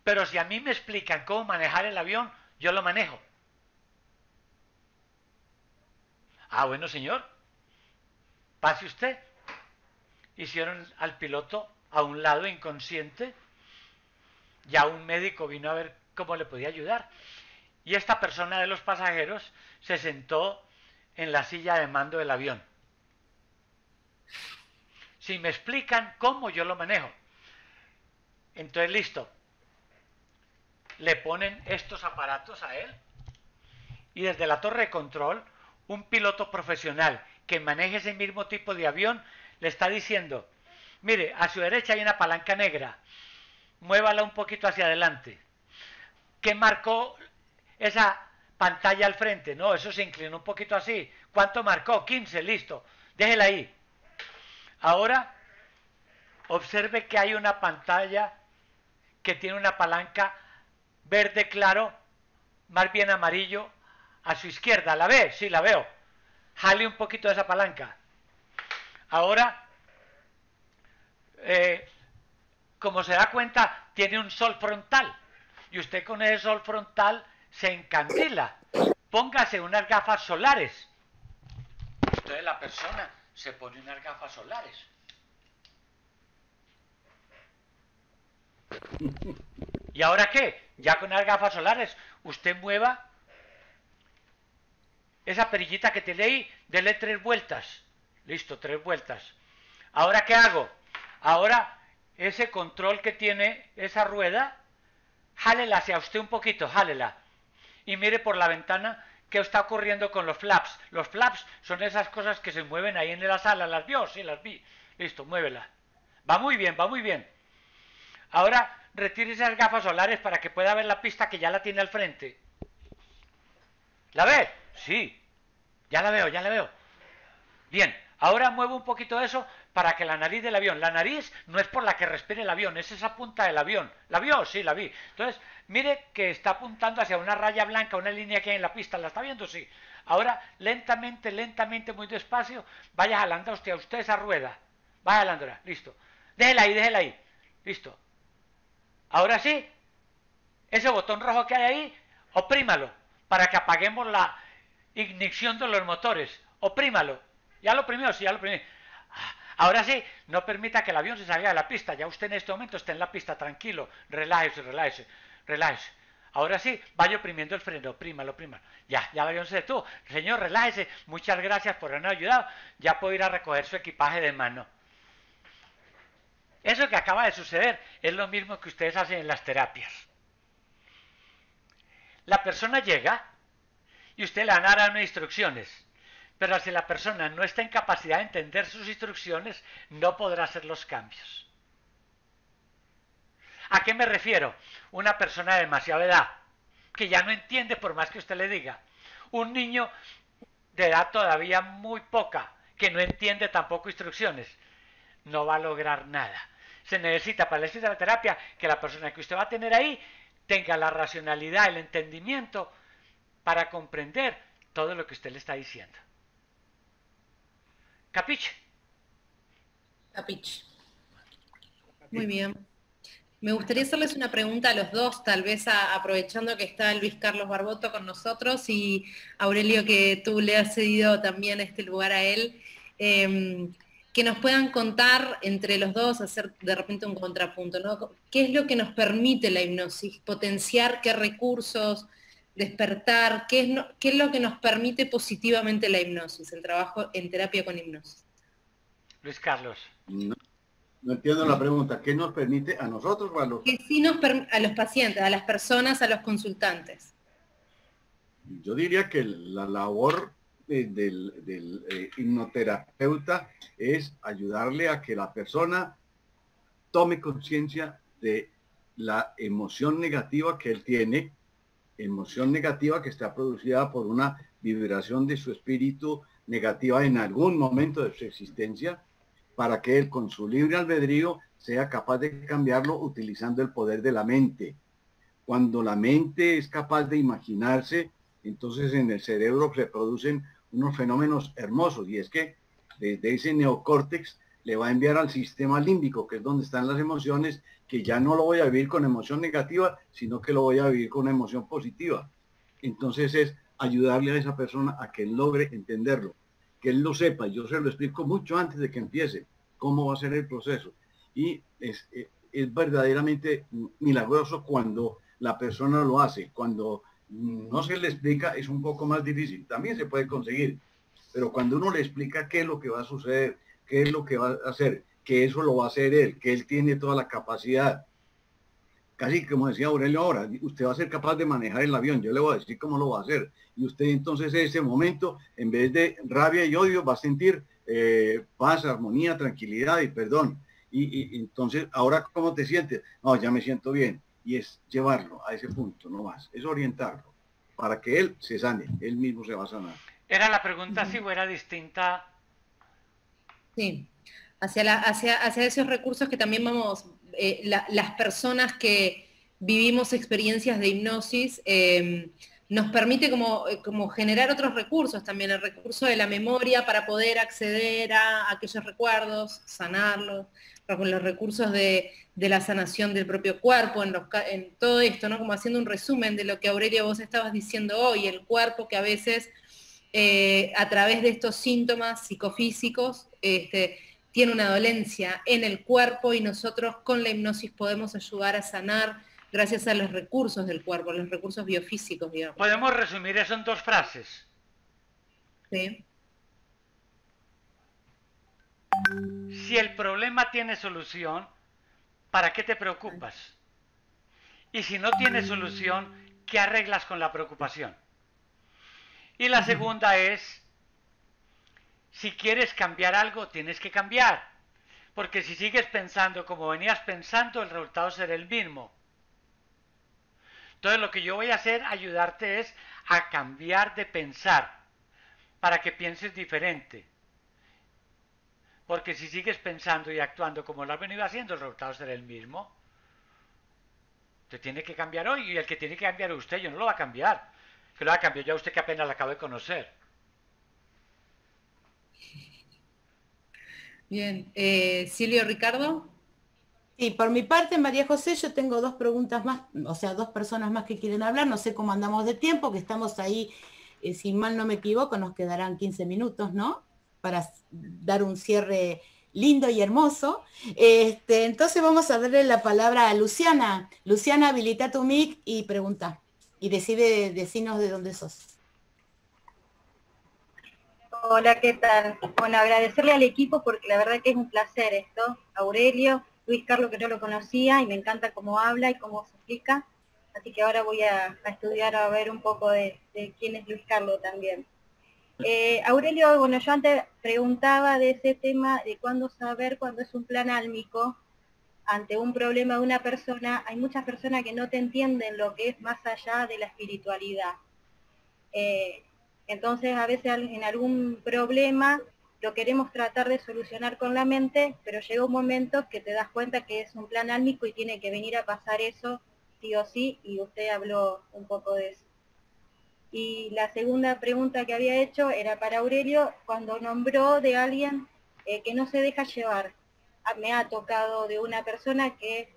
pero si a mí me explican cómo manejar el avión, yo lo manejo. Ah, bueno, señor, pase usted. Hicieron al piloto a un lado inconsciente. Ya un médico vino a ver cómo le podía ayudar. Y esta persona de los pasajeros se sentó en la silla de mando del avión. Si me explican cómo yo lo manejo. Entonces, listo. Le ponen estos aparatos a él y desde la torre de control, un piloto profesional que maneje ese mismo tipo de avión le está diciendo, mire, a su derecha hay una palanca negra, muévala un poquito hacia adelante. ¿Qué marcó esa pantalla al frente? No, eso se inclinó un poquito así. ¿Cuánto marcó? 15, listo. Déjela ahí. Ahora, observe que hay una pantalla que tiene una palanca verde claro, más bien amarillo, a su izquierda. ¿La ve? Sí, la veo. Jale un poquito de esa palanca. Ahora, eh, como se da cuenta, tiene un sol frontal. Y usted con ese sol frontal se encandila. Póngase unas gafas solares. Entonces la persona se pone unas gafas solares. ¿Y ahora qué? Ya con unas gafas solares, usted mueva esa perillita que tiene ahí, dele tres vueltas. Listo, tres vueltas. ¿Ahora qué hago? Ahora ese control que tiene esa rueda, jálela hacia usted un poquito, jálela. Y mire por la ventana qué está ocurriendo con los flaps. Los flaps son esas cosas que se mueven ahí en la sala. ¿Las vio? Sí, las vi. Listo, muévela. Va muy bien, va muy bien. Ahora retire esas gafas solares para que pueda ver la pista que ya la tiene al frente. ¿La ve? Sí. Ya la veo, ya la veo. Bien, ahora muevo un poquito eso para que la nariz del avión, la nariz no es por la que respire el avión, es esa punta del avión. ¿La vio? Sí, la vi. Entonces, mire que está apuntando hacia una raya blanca, una línea que hay en la pista. ¿La está viendo? Sí. Ahora, lentamente, lentamente, muy despacio, vaya jalando usted a usted esa rueda. Vaya jalándola. Listo. Déjela ahí, déjela ahí. Listo. Ahora sí, ese botón rojo que hay ahí, oprímalo para que apaguemos la ignición de los motores. Oprímalo. Ya lo oprimió, sí, ya lo oprimió. Ahora sí, no permita que el avión se salga de la pista. Ya usted en este momento está en la pista, tranquilo. Relájese, relájese, relájese. Ahora sí, vaya oprimiendo el freno, oprímalo, oprímalo. Ya, ya el avión se detuvo. Señor, relájese. Muchas gracias por habernos ayudado. Ya puedo ir a recoger su equipaje de mano. Eso que acaba de suceder es lo mismo que ustedes hacen en las terapias. La persona llega y usted le van unas instrucciones, pero si la persona no está en capacidad de entender sus instrucciones, no podrá hacer los cambios. ¿A qué me refiero? Una persona de demasiada edad, que ya no entiende por más que usted le diga. Un niño de edad todavía muy poca, que no entiende tampoco instrucciones, no va a lograr nada se necesita para el la terapia que la persona que usted va a tener ahí tenga la racionalidad, el entendimiento para comprender todo lo que usted le está diciendo. ¿Capiche? Capiche. Muy bien. Me gustaría hacerles una pregunta a los dos, tal vez aprovechando que está Luis Carlos Barboto con nosotros y Aurelio que tú le has cedido también este lugar a él. Em, que nos puedan contar entre los dos, hacer de repente un contrapunto, ¿no? ¿Qué es lo que nos permite la hipnosis? Potenciar qué recursos, despertar, qué es, qué es lo que nos permite positivamente la hipnosis, el trabajo en terapia con hipnosis. Luis Carlos. No entiendo la pregunta. ¿Qué nos permite a nosotros o a los... Que sí nos a los pacientes, a las personas, a los consultantes. Yo diría que la labor del, eh, hipnoterapeuta es ayudarle a que la persona tome conciencia de la emoción negativa que él tiene, emoción negativa que está producida por una vibración de su espíritu negativa en algún momento de su existencia, para que él con su libre albedrío sea capaz de cambiarlo utilizando el poder de la mente. Cuando la mente es capaz de imaginarse, entonces en el cerebro se producen unos fenómenos hermosos y es que desde ese neocórtex le va a enviar al sistema límbico, que es donde están las emociones, que ya no lo voy a vivir con emoción negativa, sino que lo voy a vivir con emoción positiva. Entonces es ayudarle a esa persona a que logre entenderlo, que él lo sepa. Yo se lo explico mucho antes de que empiece cómo va a ser el proceso. Y es, es verdaderamente milagroso cuando la persona lo hace, cuando no se le explica, es un poco más difícil. También se puede conseguir, pero cuando uno le explica qué es lo que va a suceder, qué es lo que va a hacer, que eso lo va a hacer él, que él tiene toda la capacidad. Casi como decía Aurelio ahora, usted va a ser capaz de manejar el avión, yo le voy a decir cómo lo va a hacer. Y usted entonces en ese momento, en vez de rabia y odio, va a sentir eh, paz, armonía, tranquilidad y perdón. Y, y, entonces, ahora, ¿cómo te sientes? No, ya me siento bien y es llevarlo a ese punto, no más, es orientarlo para que él se sane, él mismo se va a sanar. Era la pregunta si fuera distinta. Sí, hacia, hacia, hacia esos recursos que también vamos, eh, las personas que vivimos experiencias de hipnosis, em, nos permite como, como, generar otros recursos también, el recurso de la memoria para poder acceder a aquellos recuerdos, sanarlos, con los recursos de, la sanación del propio cuerpo, en, todo esto, ¿no? Como haciendo un resumen de lo que Aurelia vos estabas diciendo hoy, el cuerpo que a veces eh, a través de estos síntomas psicofísicos este, tiene una dolencia en el cuerpo y nosotros con la hipnosis podemos ayudar a sanar gracias a los recursos del cuerpo, los recursos biofísicos, digamos. Podemos resumir eso en dos frases. Sí. Si el problema tiene solución, ¿para qué te preocupas? Y si no tiene solución, ¿qué arreglas con la preocupación? Y la segunda es, si quieres cambiar algo, tienes que cambiar. Porque si sigues pensando como venías pensando, el resultado será el mismo. Entonces lo que yo voy a hacer, ayudarte es a cambiar de pensar, para que pienses diferente. Porque si sigues pensando y actuando como lo has venido haciendo, el resultado será el mismo. Te tiene que cambiar hoy y el que tiene que cambiar es usted, yo no lo va a cambiar. Que lo va a cambiar ya usted que apenas la acabo de conocer. Bien, eh, Silvio Ricardo. Sí, por mi parte, María José, yo tengo dos preguntas más, o sea, dos personas más que quieren hablar. No sé cómo andamos de tiempo, que estamos ahí, eh, si mal no me equivoco, nos quedarán 15 minutos, ¿no? para dar un cierre lindo y hermoso. Este, entonces vamos a darle la palabra a Luciana. Luciana, habilita tu mic y pregunta. Y decide decirnos de dónde sos. Hola, ¿qué tal? Bueno, agradecerle al equipo porque la verdad que es un placer esto. Aurelio, Luis Carlos que no lo conocía y me encanta cómo habla y cómo se explica. Así que ahora voy a, estudiar a ver un poco de, quién es Luis Carlos también. Eh, Aurelio, bueno, yo antes preguntaba de ese tema de cuándo saber cuándo es un plan álmico ante un problema de una persona. Hay muchas personas que no te entienden lo que es más allá de la espiritualidad. Eh, entonces, a veces en algún problema lo queremos tratar de solucionar con la mente, pero llega un momento que te das cuenta que es un plan álmico y tiene que venir a pasar eso sí o sí, y usted habló un poco de eso. Y la segunda pregunta que había hecho era para Aurelio, cuando nombró de alguien eh, que no se deja llevar. Ah, me ha tocado de una persona que,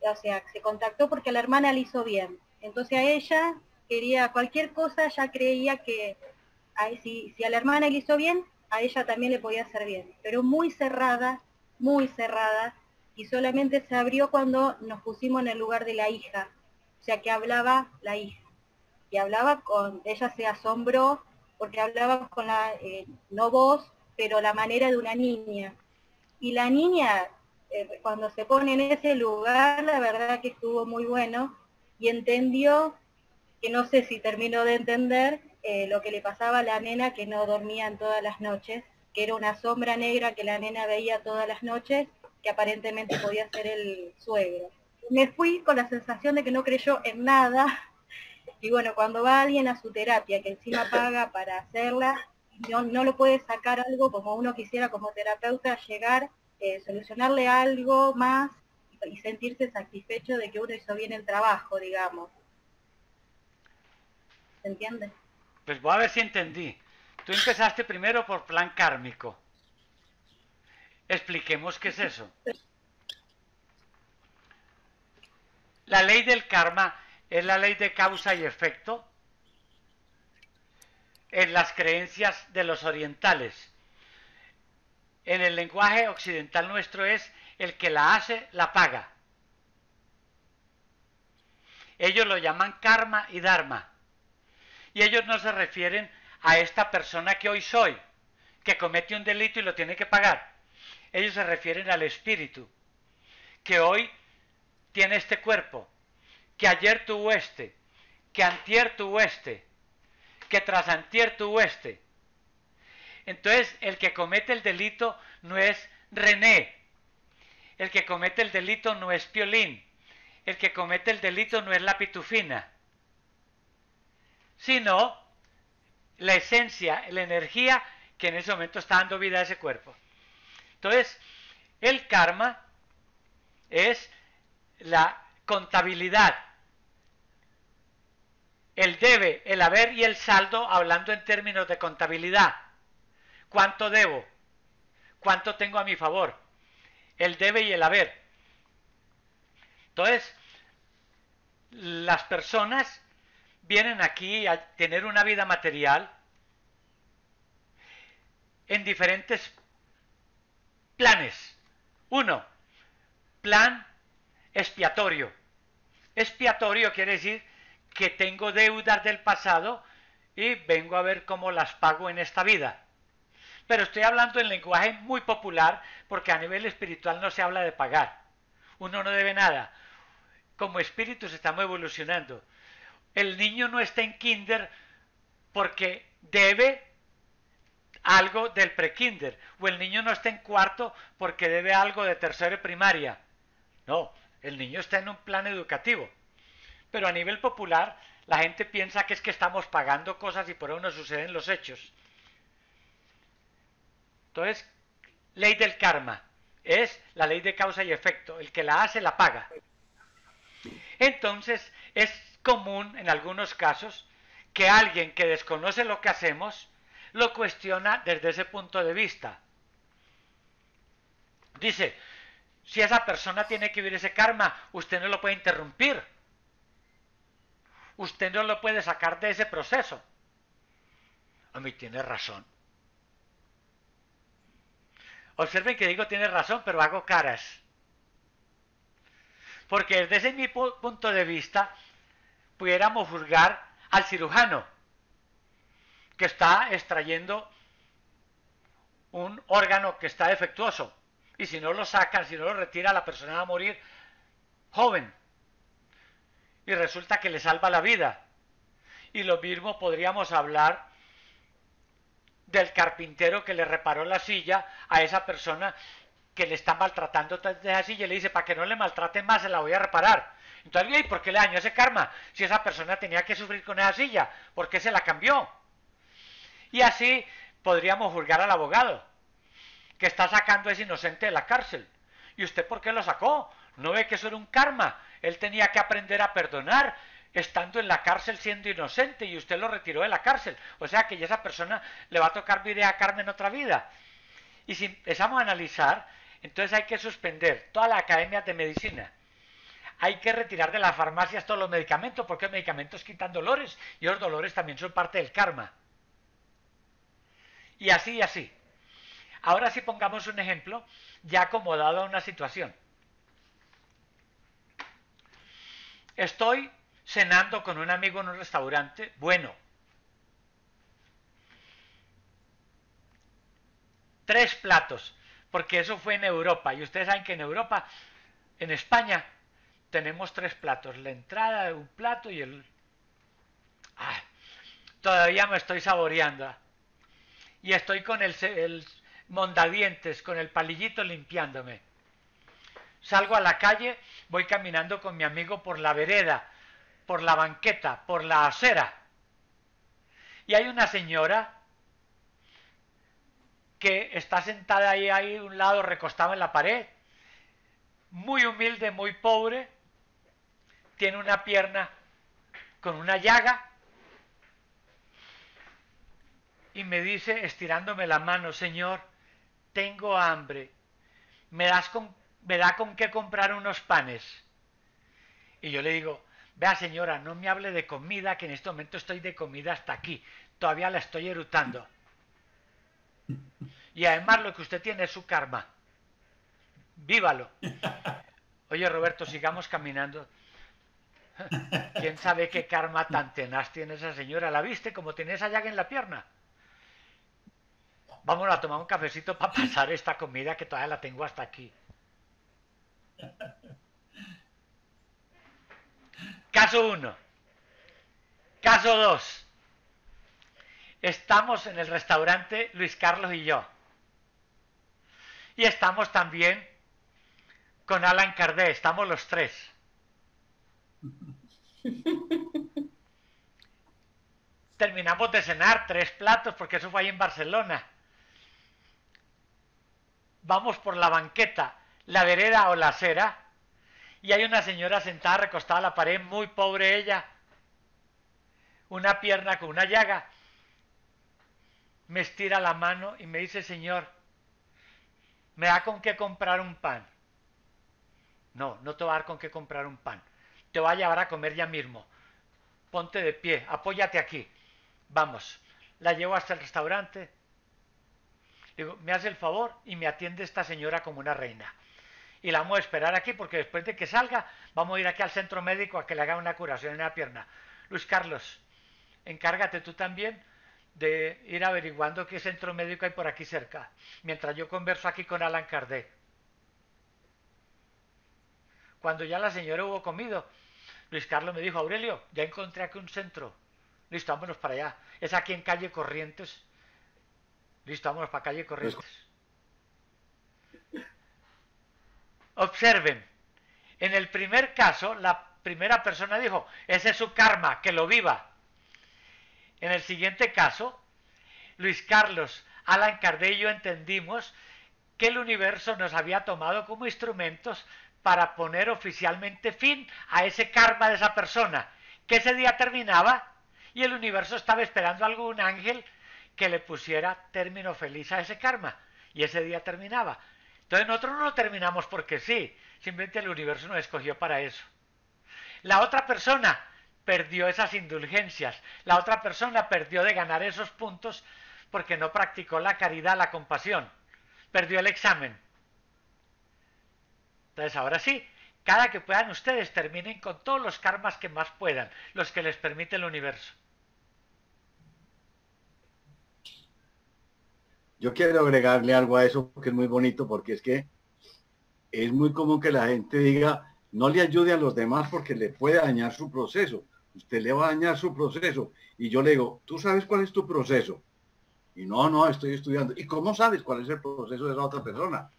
o sea, se contactó porque a la hermana le hizo bien. Entonces a ella quería cualquier cosa, ya creía que si, a la hermana le hizo bien, a ella también le podía hacer bien. Pero muy cerrada, muy cerrada, y solamente se abrió cuando nos pusimos en el lugar de la hija, o sea que hablaba la hija y hablaba con, ella se asombró porque hablaba con la, eh, no voz, pero la manera de una niña. Y la niña eh, cuando se pone en ese lugar, la verdad que estuvo muy bueno y entendió, que no sé si terminó de entender, eh, lo que le pasaba a la nena que no dormía en todas las noches, que era una sombra negra que la nena veía todas las noches, que aparentemente podía ser el suegro. Me fui con la sensación de que no creyó en nada, y bueno, cuando va alguien a su terapia, que encima paga para hacerla, no, no lo puede sacar algo como uno quisiera como terapeuta, llegar eh, solucionarle algo más y sentirse satisfecho de que uno hizo bien el trabajo, digamos. Pues voy a ver si entendí. Tú empezaste primero por plan kármico. Expliquemos qué es eso. La ley del karma es la ley de causa y efecto en las creencias de los orientales en el lenguaje occidental nuestro es el que la hace, la paga. Ellos lo llaman karma y dharma. Y ellos no se refieren a esta persona que hoy soy, que comete un delito y lo tiene que pagar. Ellos se refieren al espíritu, que hoy tiene este cuerpo, que ayer tuvo este, que antier tuvo este, que tras antier tuvo este entonces, el que comete el delito no es René. El que comete el delito no es Piolín. El que comete el delito no es la pitufina. Sino la esencia, la energía que en ese momento está dando vida a ese cuerpo. Entonces, el karma es la contabilidad, el debe, el haber y el saldo, hablando en términos de contabilidad. ¿Cuánto debo? ¿Cuánto tengo a mi favor? El debe y el haber. Entonces, las personas vienen aquí a tener una vida material en diferentes planes. Uno, plan expiatorio. Expiatorio quiere decir que tengo deudas del pasado y vengo a ver cómo las pago en esta vida pero estoy hablando en lenguaje muy popular porque a nivel espiritual no se habla de pagar. Uno no debe nada. Como espíritus estamos evolucionando. El niño no está en kinder porque debe algo del prekinder o el niño no está en cuarto porque debe algo de tercero y primaria. No, el niño está en un plan educativo. Pero a nivel popular la gente piensa que es que estamos pagando cosas y por eso no suceden los hechos. Entonces, ley del karma es la ley de causa y efecto. El que la hace, la paga. Entonces, es común en algunos casos que alguien que desconoce lo que hacemos lo cuestiona desde ese punto de vista. Dice, si esa persona tiene que vivir ese karma, usted no lo puede interrumpir. Usted no lo puede sacar de ese proceso. A mí tiene razón. Observen que digo tiene razón, pero hago caras. Porque desde mi punto de vista, pudiéramos juzgar al cirujano que está extrayendo un órgano que está defectuoso. Y si no lo sacan, si no lo retira, la persona va a morir joven. Y resulta que le salva la vida. Y lo mismo podríamos hablar del carpintero que le reparó la silla a esa persona que le está maltratando esa silla y le dice, para que no le maltrate más, se la voy a reparar. Entonces, ¿y por qué le dañó ese karma? Si esa persona tenía que sufrir con esa silla, ¿por qué se la cambió? Y así podríamos juzgar al abogado, que está sacando a ese inocente de la cárcel. ¿Y usted por qué lo sacó? ¿No ve que eso era un karma? Él tenía que aprender a perdonar, estando en la cárcel siendo inocente y usted lo retiró de la cárcel. O sea que ya esa persona le va a tocar vivir a Carmen otra vida. Y si empezamos a analizar, entonces hay que suspender toda la academia de medicina. Hay que retirar de las farmacias todos los medicamentos, porque los medicamentos quitan dolores y los dolores también son parte del karma. Y así y así. Ahora sí pongamos un ejemplo ya acomodado a una situación. Estoy cenando con un amigo en un restaurante, bueno. Tres platos. porque eso fue en Europa. Y ustedes saben que en Europa, en España, tenemos tres platos. La entrada de un plato y el... Ah, todavía me estoy saboreando. Y estoy con el, el mondadientes, con el palillito limpiándome. Salgo a la calle, voy caminando con mi amigo por la vereda, por la banqueta, por la acera. Y hay una señora que está sentada ahí, ahí un lado, recostada en la pared, muy humilde, muy pobre, tiene una pierna con una llaga y me dice, estirándome la mano, Señor, tengo hambre, ¿me, das con, ¿me da con qué comprar unos panes? Y yo le digo, vea señora, no me hable de comida, que en este momento estoy de comida hasta aquí, todavía la estoy erutando. Y además lo que usted tiene es su karma. Vívalo. Oye Roberto, sigamos caminando. ¿Quién sabe qué karma tan tenaz tiene esa señora? ¿La viste como tiene esa llaga en la pierna? Vamos a tomar un cafecito para pasar esta comida que todavía la tengo hasta aquí. Caso 1. Caso 2. Estamos en el restaurante Luis Carlos y yo. Y estamos también con Alan Cardé, estamos los tres. Terminamos de cenar tres platos porque eso fue ahí en Barcelona vamos por la banqueta, la vereda o la acera, y hay una señora sentada recostada a la pared, muy pobre ella, una pierna con una llaga. Me estira la mano y me dice, Señor, ¿me da con qué comprar un pan? No, no te va a dar con qué comprar un pan. Te voy a llevar a comer ya mismo. Ponte de pie, apóyate aquí. Vamos. La llevo hasta el restaurante, Digo, me hace el favor y me atiende esta señora como una reina. Y la vamos a esperar aquí porque después de que salga, vamos a ir aquí al centro médico a que le haga una curación en la pierna. Luis Carlos, encárgate tú también de ir averiguando qué centro médico hay por aquí cerca, mientras yo converso aquí con Alan Cardé. Cuando ya la señora hubo comido, Luis Carlos me dijo, Aurelio, ya encontré aquí un centro. Listo, vámonos para allá. Es aquí en calle Corrientes, Listo, vámonos para calle Corrientes. Observen, en el primer caso, la primera persona dijo, ese es su karma, que lo viva. En el siguiente caso, Luis Carlos, Alan yo entendimos que el universo nos había tomado como instrumentos para poner oficialmente fin a ese karma de esa persona, que ese día terminaba y el universo estaba esperando a algún ángel que le pusiera término feliz a ese karma. Y ese día terminaba. Entonces nosotros no lo terminamos porque sí, simplemente el universo nos escogió para eso. La otra persona perdió esas indulgencias, la otra persona perdió de ganar esos puntos porque no practicó la caridad, la compasión, perdió el examen. Ahora sí, cada que puedan ustedes terminen con todos los karmas que más puedan, los que les permite el universo. Yo quiero agregarle algo a eso que es muy bonito porque es que es muy común que la gente diga no le ayude a los demás porque le puede dañar su proceso. Usted le va a dañar su proceso. Y yo le digo, ¿tú sabes cuál es tu proceso? Y no, no, estoy estudiando. ¿Y cómo sabes cuál es el proceso de esa otra persona?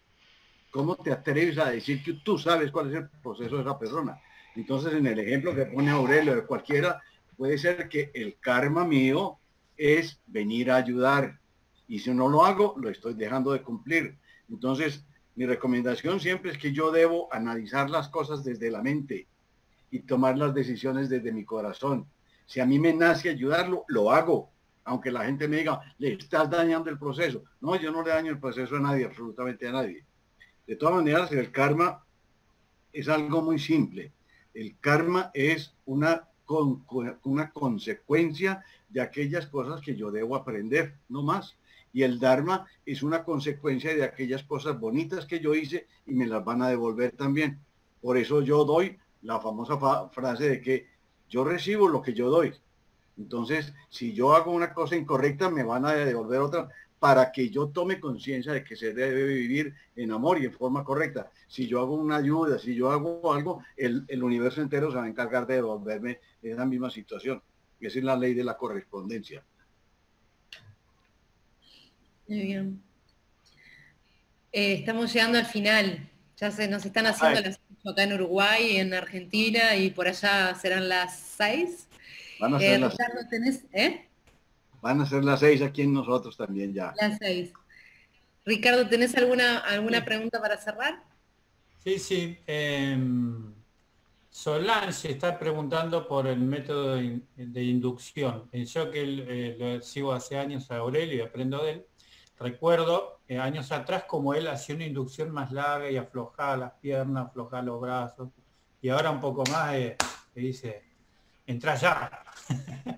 ¿Cómo te atreves a decir que tú sabes cuál es el proceso de esa persona? Entonces, en el ejemplo que pone Aurelio de cualquiera, puede ser que el karma mío es venir a ayudar, y si no lo hago, lo estoy dejando de cumplir. Entonces, mi recomendación siempre es que yo debo analizar las cosas desde la mente y tomar las decisiones desde mi corazón. Si a mí me nace ayudarlo, lo hago. Aunque la gente me diga, le estás dañando el proceso. No, yo no le daño el proceso a nadie, absolutamente a nadie. De todas maneras, el karma es algo muy simple. El karma es una, una consecuencia de aquellas cosas que yo debo aprender, no más. Y el Dharma es una consecuencia de aquellas cosas bonitas que yo hice y me las van a devolver también. Por eso yo doy la famosa frase de que yo recibo lo que yo doy. Entonces, si yo hago una cosa incorrecta, me van a devolver otra para que yo tome conciencia de que se debe vivir en amor y en forma correcta. Si yo hago una ayuda, si yo hago algo, el, el universo entero se va a encargar de devolverme esa misma situación. Y esa es la ley de la correspondencia. Muy bien. Eh, estamos llegando al final. Ya se nos están haciendo las acá en Uruguay, en Argentina y por allá serán las seis. Van a ser, eh, las, ¿eh? Van a ser las seis aquí en nosotros también ya. Las seis. Ricardo, ¿tenés alguna, alguna pregunta para cerrar? Sí, sí. Em, Solange está preguntando por el método de, inducción. Yo que lo sigo hace años a Aurelio y aprendo de él, recuerdo eh, años atrás como él hacía una inducción más larga y aflojaba las piernas, aflojaba los brazos, y ahora un poco más eh, dice, entra ya.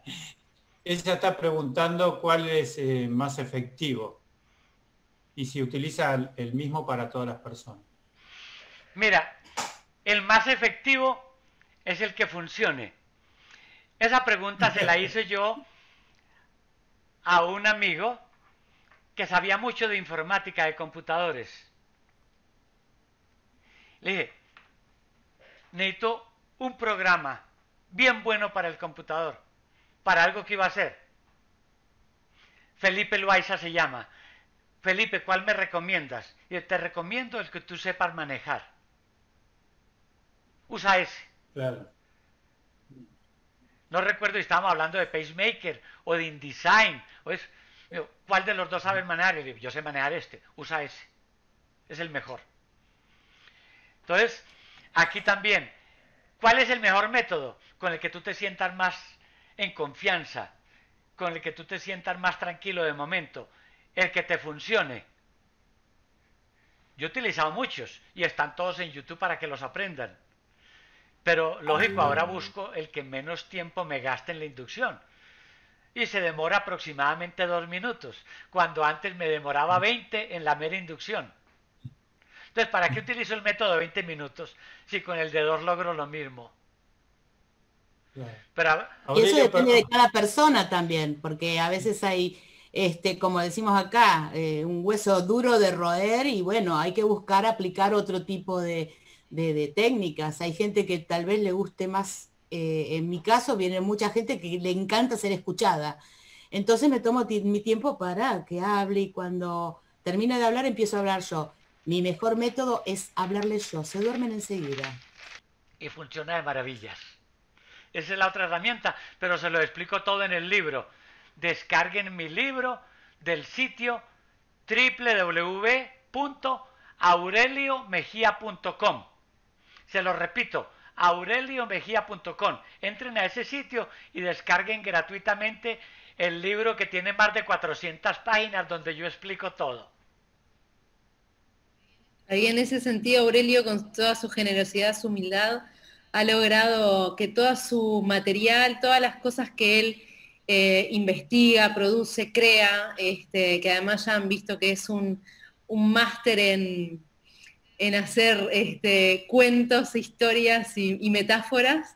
Ella está preguntando cuál es eh, más efectivo y si utiliza el mismo para todas las personas. Mira, el más efectivo es el que funcione. Esa pregunta se la hice yo a un amigo que sabía mucho de informática de computadores. Le dije, necesito un programa bien bueno para el computador, para algo que iba a hacer. Felipe Loaiza se llama. Felipe, ¿cuál me recomiendas? Y te recomiendo el que tú sepas manejar. Usa ese. Claro. No recuerdo si estábamos hablando de pacemaker o de InDesign. O es, ¿Cuál de los dos sabes manejar? Yo sé manejar este, usa ese. Es el mejor. Entonces, aquí también, ¿cuál es el mejor método con el que tú te sientas más en confianza? Con el que tú te sientas más tranquilo de momento. El que te funcione. Yo he utilizado muchos y están todos en YouTube para que los aprendan. Pero lógico, ahora busco el que menos tiempo me gaste en la inducción y se demora aproximadamente dos minutos, cuando antes me demoraba 20 en la mera inducción. Entonces, ¿para qué utilizo el método de 20 minutos si con el de dos logro lo mismo? Pero, y eso depende de cada persona también, porque a veces hay, este, como decimos acá, eh, un hueso duro de roer y bueno, hay que buscar aplicar otro tipo de, de técnicas. Hay gente que tal vez le guste más eh, en mi caso viene mucha gente que le encanta ser escuchada. Entonces me tomo mi tiempo para que hable y cuando termine de hablar empiezo a hablar yo. Mi mejor método es hablarle yo, se duermen enseguida. Y funciona de maravillas. Esa es la otra herramienta, pero se lo explico todo en el libro. Descarguen mi libro del sitio www.aureliomejía.com. Se lo repito, aureliomejía.com. Entren a ese sitio y descarguen gratuitamente el libro que tiene más de 400 páginas donde yo explico todo. Ahí en ese sentido, Aurelio, con toda su generosidad, su humildad, ha logrado que todo su material, todas las cosas que él eh, investiga, produce, crea, este, que además ya han visto que es un máster en, en hacer este, cuentos, historias y, metáforas.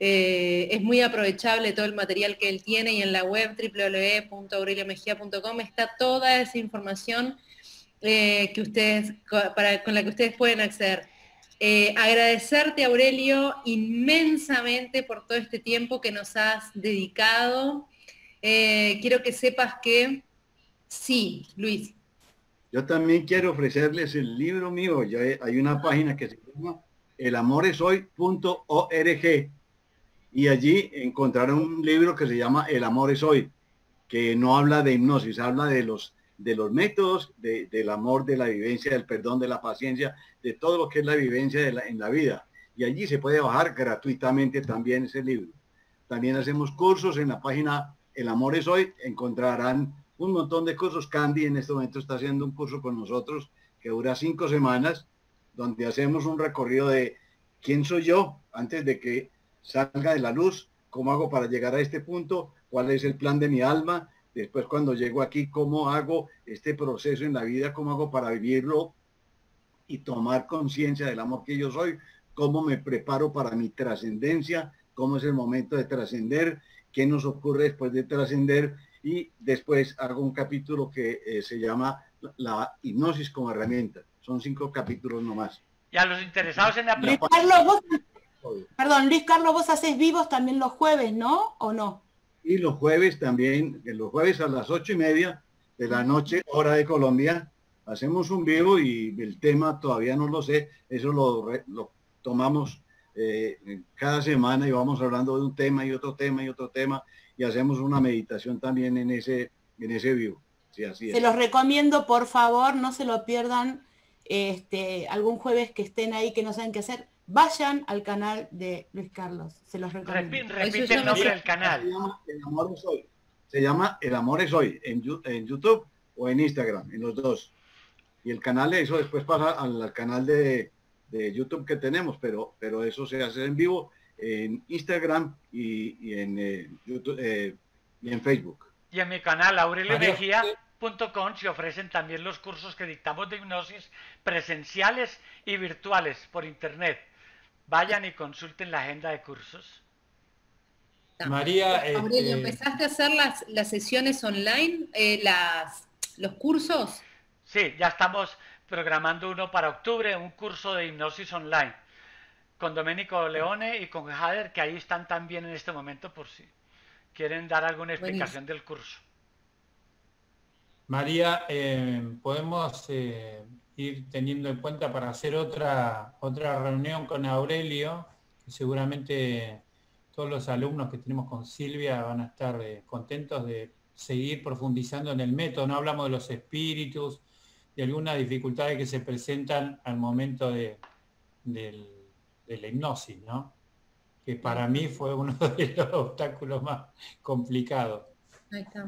Eh, es muy aprovechable todo el material que él tiene y en la web www.aureliomejía.com está toda esa información eh, que ustedes, con la que ustedes pueden acceder. Eh, agradecerte, Aurelio, inmensamente por todo este tiempo que nos has dedicado. quiero que sepas que sí, Luis. Yo también quiero ofrecerles el libro mío. Ya hay una página que se llama elamoresoy.org y allí encontrarán un libro que se llama El amor es hoy, que no habla de hipnosis, habla de los de los métodos del amor, de la vivencia, del perdón, de la paciencia, de todo lo que es la vivencia en la vida. Y allí se puede bajar gratuitamente también ese libro. También hacemos cursos en la página El Amor es Hoy. Encontrarán un montón de cursos. Candy en este momento está haciendo un curso con nosotros que dura cinco semanas, donde hacemos un recorrido de quién soy yo antes de que salga de la luz, cómo hago para llegar a este punto, cuál es el plan de mi alma, después cuando llego aquí, cómo hago este proceso en la vida, cómo hago para vivirlo y tomar conciencia del amor que yo soy, cómo me preparo para mi trascendencia, cómo es el momento de trascender, qué nos ocurre después de trascender y después hago un capítulo que eh, se llama la hipnosis como herramienta. Son cinco capítulos nomás. Y a los interesados en Luis Carlos, vos, perdón, Luis Carlos, vos haces vivos también los jueves, ¿no? ¿O no? Y los jueves también, los jueves a las ocho y media de la noche, hora de Colombia, hacemos un vivo y el tema todavía no lo sé, eso lo, lo tomamos eh, cada semana y vamos hablando de un tema y otro tema y otro tema y hacemos una meditación también en ese, en ese vivo. Sí, así se los recomiendo, por favor, no se lo pierdan este, algún jueves que estén ahí que no saben qué hacer. Vayan al canal de Luis Carlos, se los recomiendo. Repite, el nombre del canal. Se llama El Amor es Hoy. Se llama El Amor es Hoy en, en YouTube o en Instagram, en los dos. Y el canal de eso después pasa al, canal de, de, YouTube que tenemos, pero, pero eso se hace en vivo en Instagram y, en eh, YouTube eh, y en Facebook. Y en mi canal aureliomejía.com se ofrecen también los cursos que dictamos de hipnosis presenciales y virtuales por internet. Vayan y consulten la agenda de cursos. María, Aurelio, este, ¿empezaste a hacer las, las sesiones online, eh, las, los cursos? Sí, ya estamos programando uno para octubre, un curso de hipnosis online con Domenico Leone y con Jader, que ahí están también en este momento por si quieren dar alguna explicación del curso. María, eh, podemos eh, ir teniendo en cuenta para hacer otra, otra reunión con Aurelio, que seguramente todos los alumnos que tenemos con Silvia van a estar eh, contentos de seguir profundizando en el método. No hablamos de los espíritus, y algunas dificultades que se presentan al momento de, la hipnosis, ¿no? Que para mí fue uno de los obstáculos más complicados.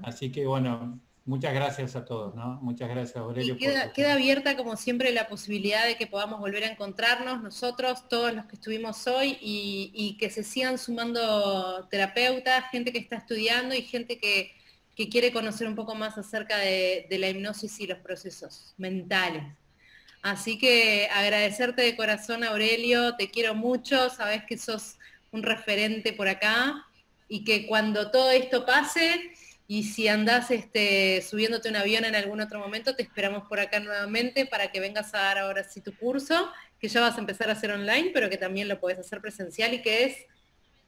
Así que bueno, muchas gracias a todos, ¿no? Muchas gracias, Aurelio. queda, abierta, como siempre, la posibilidad de que podamos volver a encontrarnos nosotros, todos los que estuvimos hoy, y, y que se sigan sumando terapeutas, gente que está estudiando y gente que, que quiere conocer un poco más acerca de, la hipnosis y los procesos mentales. Así que agradecerte de corazón, Aurelio, te quiero mucho, sabes que sos un referente por acá y que cuando todo esto pase y si andás este, subiéndote un avión en algún otro momento, te esperamos por acá nuevamente para que vengas a dar ahora sí tu curso, que ya vas a empezar a hacer online, pero que también lo puedes hacer presencial y que es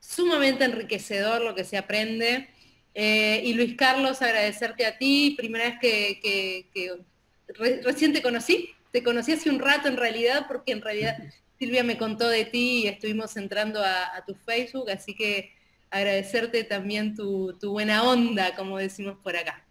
sumamente enriquecedor lo que se aprende. Eh, y Luis Carlos, agradecerte a ti, primera vez que, recién te conocí, te conocí hace un rato en realidad, porque en realidad Silvia me contó de ti y estuvimos entrando a, tu Facebook, así que agradecerte también tu buena onda, como decimos por acá.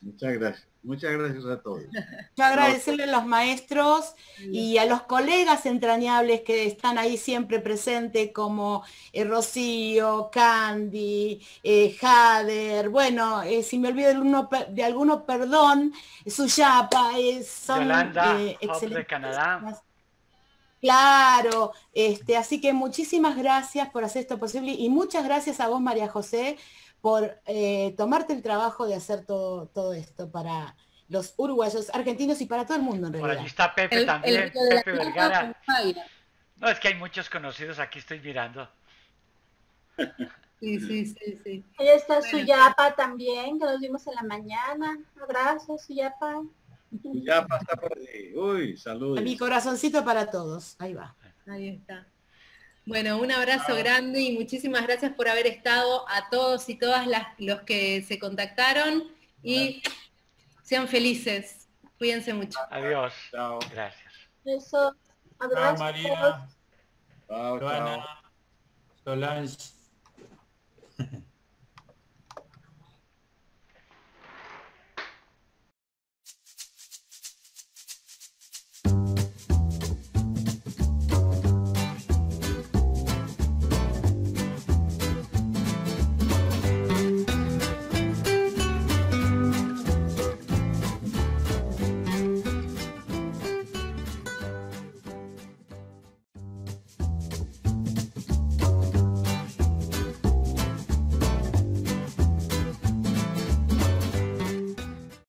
Muchas gracias. Muchas gracias a todos. Yo agradecerle a los maestros y a los colegas entrañables que están ahí siempre presentes, como eh, Rocío, Candy, eh, Jader, bueno, eh, si me olvido de, uno, de alguno, perdón, Suyapa, son Yolanda, excelentes. de Canadá. Claro, este, así que muchísimas gracias por hacer esto posible y muchas gracias a vos, María José, por eh, tomarte el trabajo de hacer todo, todo esto para los uruguayos, argentinos y para todo el mundo en realidad. Por allí está Pepe también, Pepe Vergara. No, es que hay muchos conocidos, aquí estoy mirando. Sí, sí, sí, sí. Ahí está Suyapa también, que nos vimos en la mañana. Abrazos, Suyapa. Suyapa está por ahí. Uy, saludos. Mi corazoncito para todos. Ahí va. Ahí está. Bueno, un abrazo grande y muchísimas gracias por haber estado a todos y todas las, los que se contactaron y sean felices. Cuídense mucho. Adiós. Chao. Gracias. Eso. Abrazo. Chao, Marina. Chao, Solange.